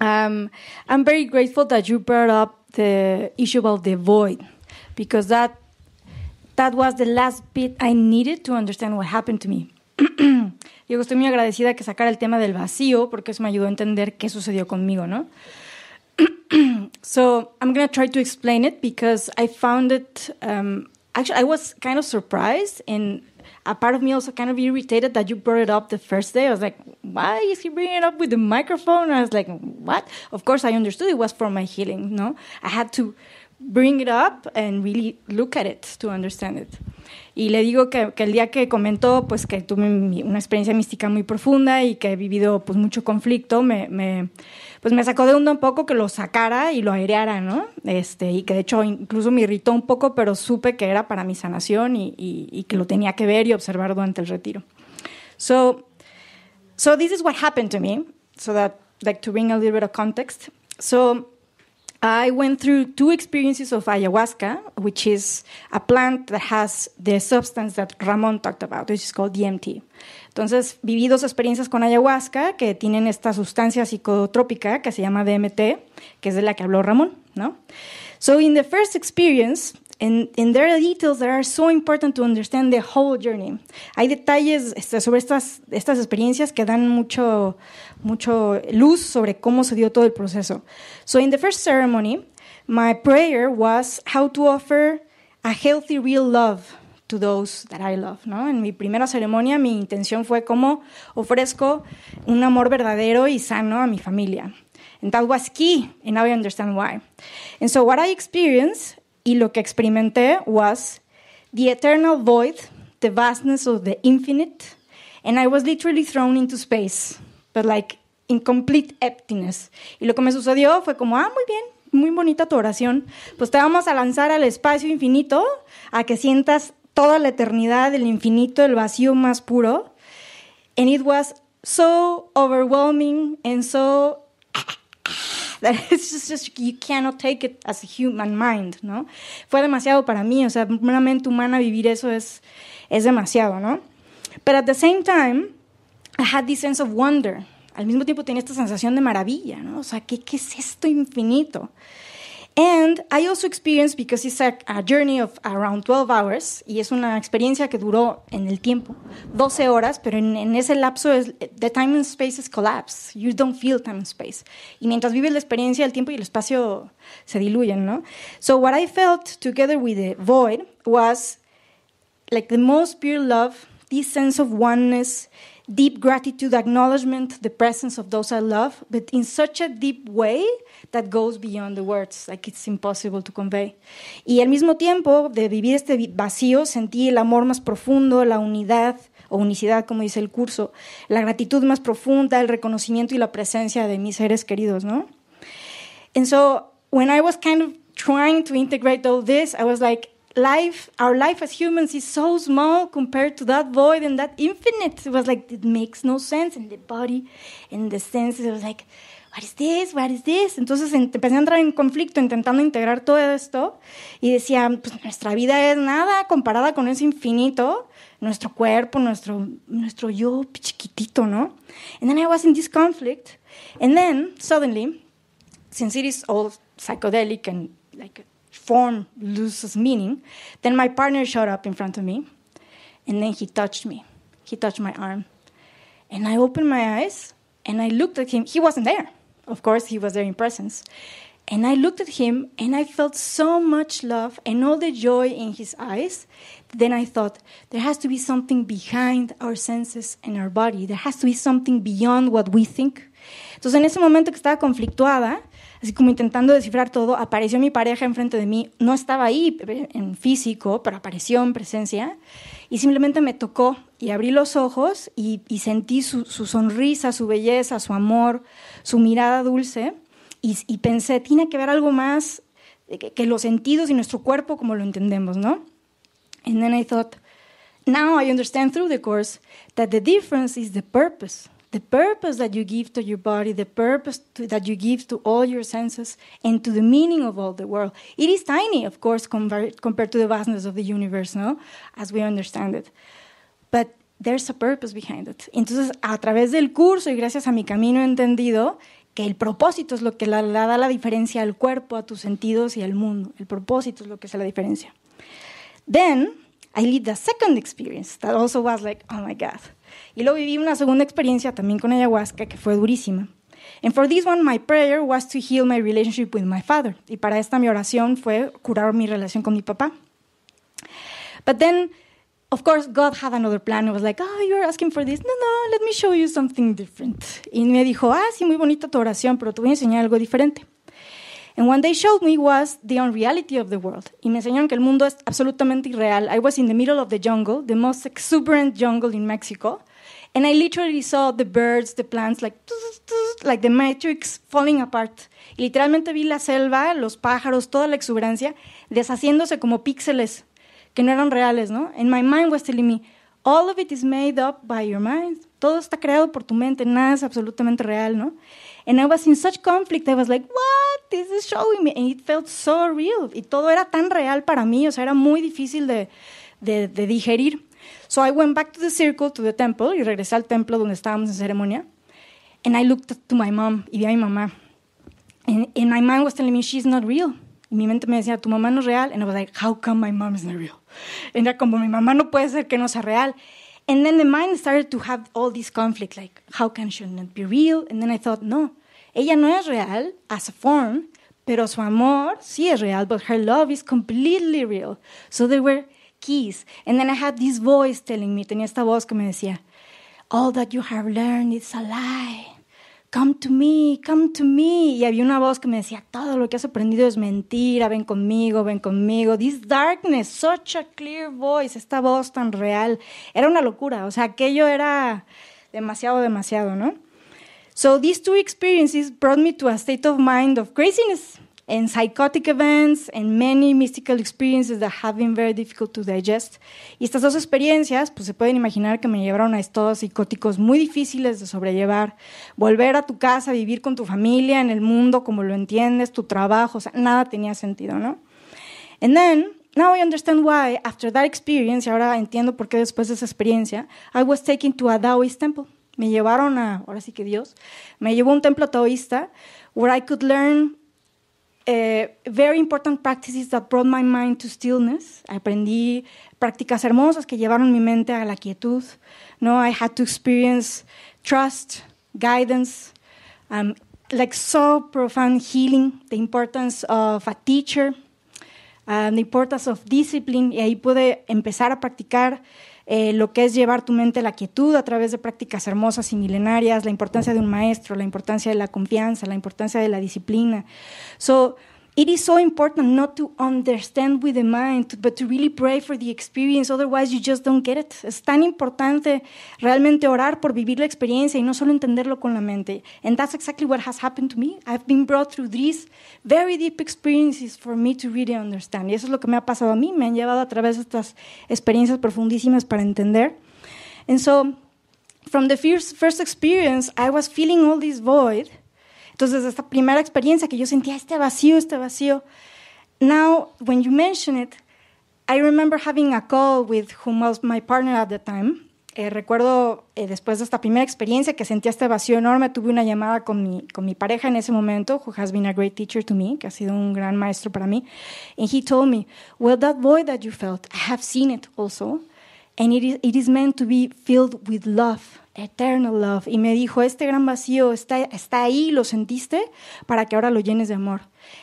Um, I'm very grateful that you brought up the issue about the void because that that was the last bit I needed to understand what happened to me. Digo, estoy muy agradecida que sacara el tema del vacío porque eso me ayudó a entender qué sucedió conmigo, ¿no? so I'm gonna try to explain it because I found it. Um, actually, I was kind of surprised, and a part of me also kind of irritated that you brought it up the first day. I was like, "Why is he bringing it up with the microphone?" I was like, "What?" Of course, I understood it was for my healing. No, I had to bring it up and really look at it to understand it. Y le digo que, que el día que comentó, pues que tuve una experiencia mística muy profunda y que he vivido pues mucho conflicto, me, me- pues me sacó de onda un poco que lo sacara y lo aireara, ¿no? Este, y que de hecho incluso me irritó un poco, pero supe que era para mi sanación y, y- y que lo tenía que ver y observar durante el retiro. So, so this is what happened to me, so that, like, to bring a little bit of context. So, I went through two experiences of ayahuasca, which is a plant that has the substance that Ramon talked about, which is called DMT. Entonces, viví dos experiencias con ayahuasca que tienen esta sustancia psicotrópica que se llama DMT, que es de la que habló Ramón, ¿no? So, in the first experience, and, and there are details that are so important to understand the whole journey. Hay detalles este, sobre estas, estas experiencias que dan mucho, mucho luz sobre cómo se dio todo el proceso. So, in the first ceremony, my prayer was how to offer a healthy, real love to those that I love, ¿no? En mi primera ceremonia mi intención fue cómo ofrezco un amor verdadero y sano a mi familia. And that was key, and now I understand why. And so what I experienced y lo que experimenté was the eternal void, the vastness of the infinite, and I was literally thrown into space, but like in complete emptiness. Y lo que me sucedió fue como, ah, muy bien, muy bonita tu oración, pues te vamos a lanzar al espacio infinito a que sientas toda la eternidad, el infinito, el vacío más puro. And it was so overwhelming and so that it's just, you cannot take it as a human mind, ¿no? Fue demasiado para mí, o sea, una mente humana vivir eso es, es demasiado, ¿no? But at the same time, I had this sense of wonder. Al mismo tiempo tenía esta sensación de maravilla, ¿no? O sea, ¿qué, qué es esto infinito? And I also experienced, because it's a, a, journey of around 12 hours, y es una experiencia que duró en el tiempo, 12 horas, pero en, en ese lapso, es, the time and space is collapse. You don't feel time and space. Y mientras vives la experiencia, el tiempo y el espacio se diluyen, ¿no? So what I felt together with the void was like the most pure love, this sense of oneness, deep gratitude, acknowledgement, the presence of those I love, but in such a deep way that goes beyond the words, like it's impossible to convey. Y al mismo tiempo de vivir este vacío, sentí el amor más profundo, la unidad o unicidad, como dice el curso, la gratitud más profunda, el reconocimiento y la presencia de mis seres queridos, ¿no? And so when I was kind of trying to integrate all this, I was like, life, our life as humans is so small compared to that void and that infinite. It was like, it makes no sense. in the body, in the senses, it was like, what is this? What is this? Entonces empecé a entrar en conflicto intentando integrar todo esto y decía, pues nuestra vida es nada comparada con ese infinito, nuestro cuerpo, nuestro, nuestro yo chiquitito, ¿no? And then I was in this conflict. And then suddenly, since it is all psychedelic and like form loses meaning, then my partner showed up in front of me and then he touched me. He touched my arm. And I opened my eyes and I looked at him. He wasn't there. Of course, he was there in presence. And I looked at him and I felt so much love and all the joy in his eyes. Then I thought, there has to be something behind our senses and our body. There has to be something beyond what we think. Entonces, en ese momento que estaba conflictuada, así como intentando descifrar todo, apareció mi pareja enfrente de mí. No estaba ahí en físico, pero apareció en presencia. Y simplemente me tocó y abrí los ojos y, y sentí su, su, sonrisa, su belleza, su amor, su mirada dulce. Y, y pensé, tiene que haber algo más que, que, los sentidos y nuestro cuerpo como lo entendemos, ¿no? And then I thought, now I understand through the course that the difference is the purpose. The purpose that you give to your body, the purpose to, that you give to all your senses, and to the meaning of all the world. It is tiny, of course, compared, compared to the vastness of the universe, no? As we understand it. But there's a purpose behind it. Entonces, a través del curso y gracias a mi camino entendido que el propósito es lo que le da la diferencia al cuerpo, a tus sentidos y al mundo. El propósito es lo que hace la diferencia. Then, I lived a second experience that also was like, oh my God. Y luego viví una segunda experiencia también con ayahuasca que fue durísima. And for this one, my prayer was to heal my relationship with my father. Y para esta mi oración fue curar mi relación con mi papá. But then, of course, God had another plan. It was like, oh, you're asking for this. No, no, let me show you something different. Y me dijo, ah, sí, muy bonita tu oración, pero te voy a enseñar algo diferente. And what they showed me was the unreality of the world. Y me enseñaron que el mundo es absolutamente irreal. I was in the middle of the jungle, the most exuberant jungle in Mexico. And I literally saw the birds, the plants, like, like the matrix falling apart. Y literalmente vi la selva, los pájaros, toda la exuberancia, deshaciéndose como píxeles que no eran reales, ¿no? And my mind was telling me, all of it is made up by your mind. Todo está creado por tu mente, nada es absolutamente real, ¿no? And I was in such conflict, I was like, what? This is showing me. And it felt so real. Y todo era tan real para mí, o sea, era muy difícil de, de, de digerir. So I went back to the circle, to the temple, y regresé al templo donde estábamos en ceremonia. And I looked to my mom, y vi a mi mamá. And, and my mind was telling me, she's not real. Y mi mente me decía, tu mamá no es real. And I was like, how come my mom is not real? And era como, mi mamá no puede ser que no sea real. And then the mind started to have all this conflict, like, how can she not be real? And then I thought, no, ella no es real as a form, pero su amor sí es real, but her love is completely real. So they were keys. And then I had this voice telling me, tenía esta voz que me decía, all that you have learned is a lie. Come to me, come to me. Y había una voz que me decía, todo lo que has aprendido es mentira, ven conmigo, ven conmigo. This darkness, such a clear voice, esta voz tan real. Era una locura, o sea, aquello era demasiado, demasiado, ¿no? So these two experiences brought me to a state of mind of craziness and psychotic events and many mystical experiences that have been very difficult to digest. Y estas dos experiencias, pues se pueden imaginar que me llevaron a estados psicóticos muy difíciles de sobrellevar. Volver a tu casa, vivir con tu familia, en el mundo como lo entiendes, tu trabajo, o sea, nada tenía sentido, ¿no? And then, now I understand why, after that experience, ahora entiendo por qué después de esa experiencia, I was taken to a Taoist temple. Me llevaron a, ahora sí que Dios, me llevó a un templo taoísta where I could learn eh, very important practices that brought my mind to stillness. Aprendí prácticas hermosas que llevaron mi mente a la quietud. No, I had to experience trust, guidance, um, like so profound healing, the importance of a teacher, um, the importance of discipline. Y ahí pude empezar a practicar eh, lo que es llevar tu mente a la quietud a través de prácticas hermosas y milenarias, la importancia de un maestro, la importancia de la confianza, la importancia de la disciplina. So, it is so important not to understand with the mind, but to really pray for the experience, otherwise you just don't get it. Es tan importante realmente orar por vivir la experiencia y no solo entenderlo con la mente. And that's exactly what has happened to me. I've been brought through these very deep experiences for me to really understand. Y eso es lo que me ha pasado a mí, me han llevado a través de estas experiencias profundísimas para entender. And so, from the first, first experience, I was feeling all this void. Entonces, esta primera experiencia que yo sentía este vacío, este vacío. Now, when you mention it, I remember having a call with whom was my partner at the time. Eh, recuerdo eh, después de esta primera experiencia que sentía este vacío enorme, tuve una llamada con mi, con mi pareja en ese momento, who has been a great teacher to me, que ha sido un gran maestro para mí. And he told me, well, that void that you felt, I have seen it also. And it is, it is meant to be filled with love, eternal love. Y me dijo, este gran vacío está, está ahí, lo sentiste, para que ahora lo llenes de amor.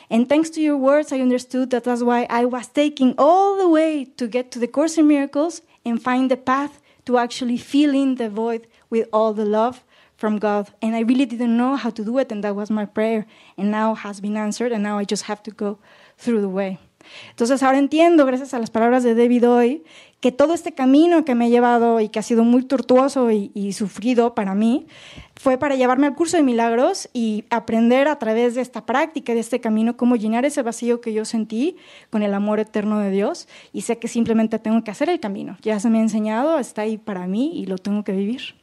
And thanks to your words, I understood that that's why I was taking all the way to get to the Course in Miracles and find the path to actually fill in the void with all the love from God. And I really didn't know how to do it, and that was my prayer. And now has been answered, and now I just have to go through the way. Entonces ahora entiendo, gracias a las palabras de David hoy, que todo este camino que me he llevado y que ha sido muy tortuoso y, y, sufrido para mí, fue para llevarme al curso de milagros y aprender a través de esta práctica, de este camino, cómo llenar ese vacío que yo sentí con el amor eterno de Dios. Y sé que simplemente tengo que hacer el camino. Ya se me ha enseñado, está ahí para mí y lo tengo que vivir.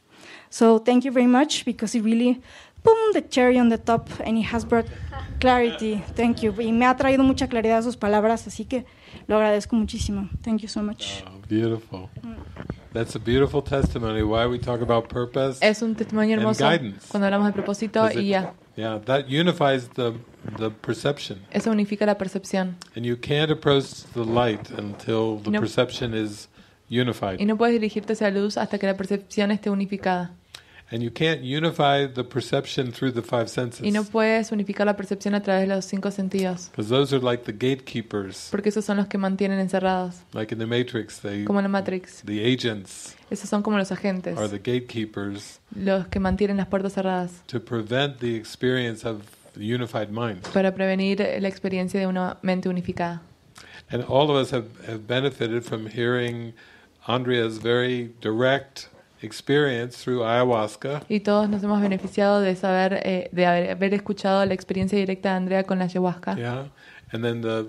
So thank you very much because it really boom, the cherry on the top, and it has brought clarity. Thank you. Y me ha traído mucha claridad sus palabras, así que lo agradezco muchísimo. Thank you so much. Oh, beautiful. That's a beautiful testimony. Why we talk about purpose. Es un testimonio and hermoso guidance. cuando hablamos de propósito y ya. Yeah, that unifies the the perception, Eso unifica la percepción. and you can't approach the light until the No. perception is unified. Y no puedes dirigirte hacia la luz hasta que la percepción esté unificada. And you can't unify the perception through the five senses. Y no puedes unificar la percepción a través de los cinco sentidos. Because those are like the gatekeepers, Porque esos son los que mantienen encerrados. like in the Matrix. They, Como en la Matrix. the agents Esos son como los agentes. are the gatekeepers Los que mantienen las puertas cerradas. to prevent the experience of the unified mind. Para prevenir la experiencia de una mente unificada. And all of us have, have benefited from hearing Andrea's very direct experience through ayahuasca. Y todos nos hemos beneficiado de saber, eh, de haber, haber escuchado la experiencia directa de Andrea con la ayahuasca. Yeah. And then the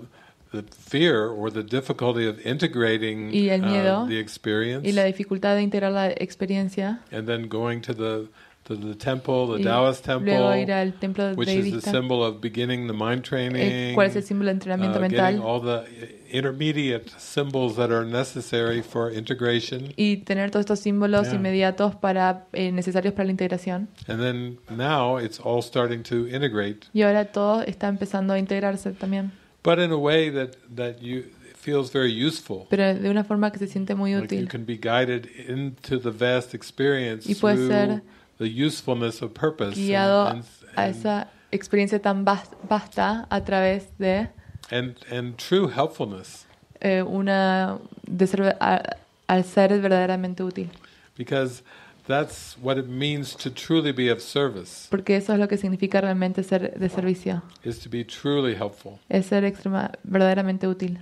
the fear or the difficulty of integrating Y el miedo uh, the experience Y la dificultad de integrar la experiencia. and then going to the to the temple, the Y Taoist luego ir temple, al templo which is the symbol of beginning the mind training. Eh, ¿Cuál es el símbolo de entrenamiento uh, mental? getting all the intermediate symbols that are necessary for integration. Y tener todos estos símbolos Yeah. inmediatos para eh, necesarios para la integración. And then now it's all starting to integrate, Y ahora todo está empezando a integrarse también. but in a way that that you feels very useful. Pero de una forma que se siente muy Like you útil. can be guided into the vast experience Y puede through ser the usefulness of purpose. and- Guiado a esa experiencia tan vas- vasta a través de and, and true helpfulness. eh, una de ser, a- al ser verdaderamente útil. Because that's what it means to truly be of service, Porque eso es lo que significa realmente ser de servicio. is to be truly helpful. Es ser extrema, verdaderamente útil.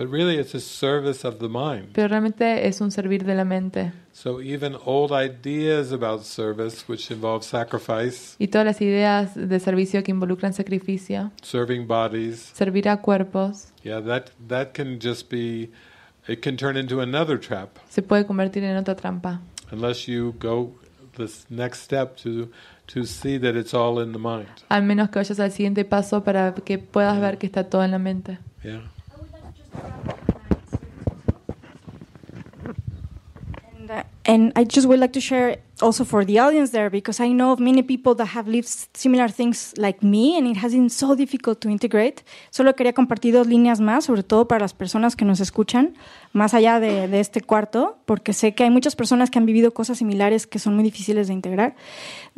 But really, it's a service of the mind. Pero realmente es un servir de la mente. So even old ideas about service, which involve sacrifice, Y todas las ideas de servicio que involucran sacrificio, serving bodies, servir a cuerpos, yeah, that that can just be, it can turn into another trap se puede convertir en otra trampa. unless you go this next step to to see that it's all in the mind. Al menos que vayas al siguiente paso para que puedas ver que está todo en la mente. Yeah. And, uh, and I just would like to share also for the audience there because I know of many people that have lived similar things like me and it has been so difficult to integrate. Solo quería compartir dos líneas más, sobre todo para las personas que nos escuchan, más allá de, de este cuarto, porque sé que hay muchas personas que han vivido cosas similares que son muy difíciles de integrar.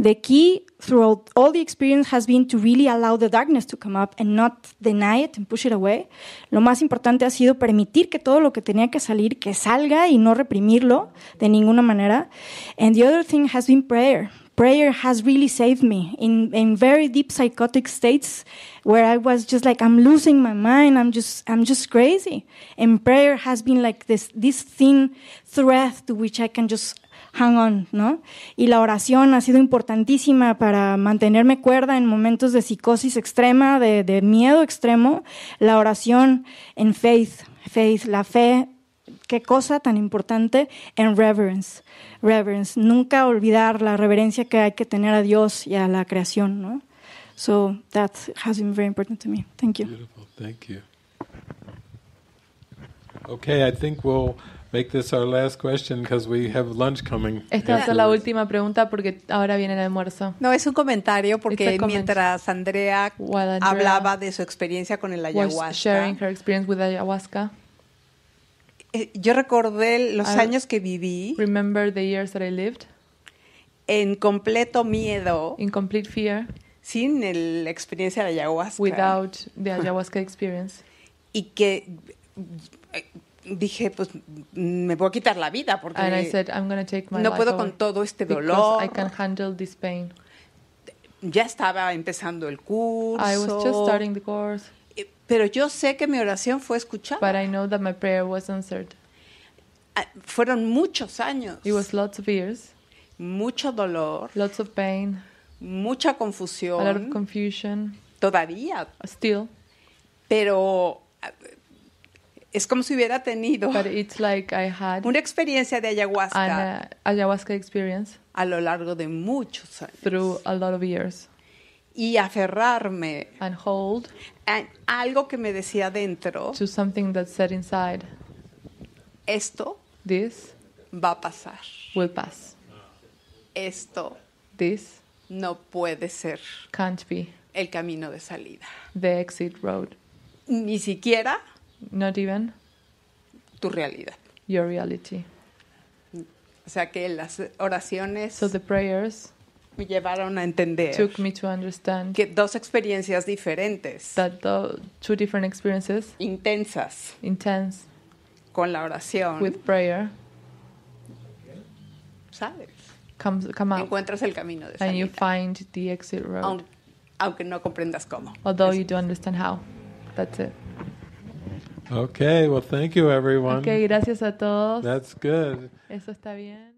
The key throughout all the experience has been to really allow the darkness to come up and not deny it and push it away. Lo más importante ha sido permitir que todo lo que tenía que salir, que salga y no reprimirlo de ninguna manera. And the other has been prayer. Prayer has really saved me in, in very deep psychotic states where I was just like, I'm losing my mind. I'm just, I'm just crazy. And prayer has been like this, this thin thread to which I can just hang on, ¿no? Y la oración ha sido importantísima para mantenerme cuerda en momentos de psicosis extrema, de, de miedo extremo. La oración en faith, faith, la fe, qué cosa tan importante, en reverence, reverence. Nunca olvidar la reverencia que hay que tener a Dios y a la creación, ¿no? So that has been very important to me. Thank you. Beautiful. Thank you. Okay, I think we'll make this our last question because we have lunch coming. Esta ser la última pregunta porque ahora viene el almuerzo. No, es un comentario porque mientras Andrea Andrea hablaba de su experiencia con el Was ayahuasca, sharing her experience with ayahuasca. Eh, yo recordé los I- años que viví Remember the years that I lived en completo miedo, in complete fear sin el- la experiencia de ayahuasca. without the ayahuasca experience. y que eh, dije, pues me voy a quitar la vida porque And I said, I'm to take my no life puedo con todo este dolor. I can handle this pain. Ya estaba empezando el curso. I was just starting the course, Pero yo sé que mi oración fue escuchada. but I know that my prayer was answered. Ah, Fueron muchos años, It was lots of years, mucho dolor, lots of pain, mucha a lot of confusión, confusion, todavía. still. Pero ah, es como si hubiera tenido But it's like I had una experiencia de ayahuasca an uh, ayahuasca experience a lo largo de muchos años. through a lot of years Y aferrarme and hold a algo que me decía dentro, to something that's set inside. esto This va a pasar. will pass. Esto This no puede ser can't be el camino de salida. the exit road. Ni siquiera Not even tu realidad. your reality. O sea que las oraciones So the prayers me llevaron a entender took me to understand que dos experiencias diferentes, that the two different experiences, intensas, intense con la oración, with prayer, ¿sabes? comes come out Encuentras el camino de and you salida, find the exit road. aun- aunque no comprendas cómo. Although you don't understand how. That's it. Okay, well, thank you, everyone. Okay, gracias a todos. That's good. Eso está bien.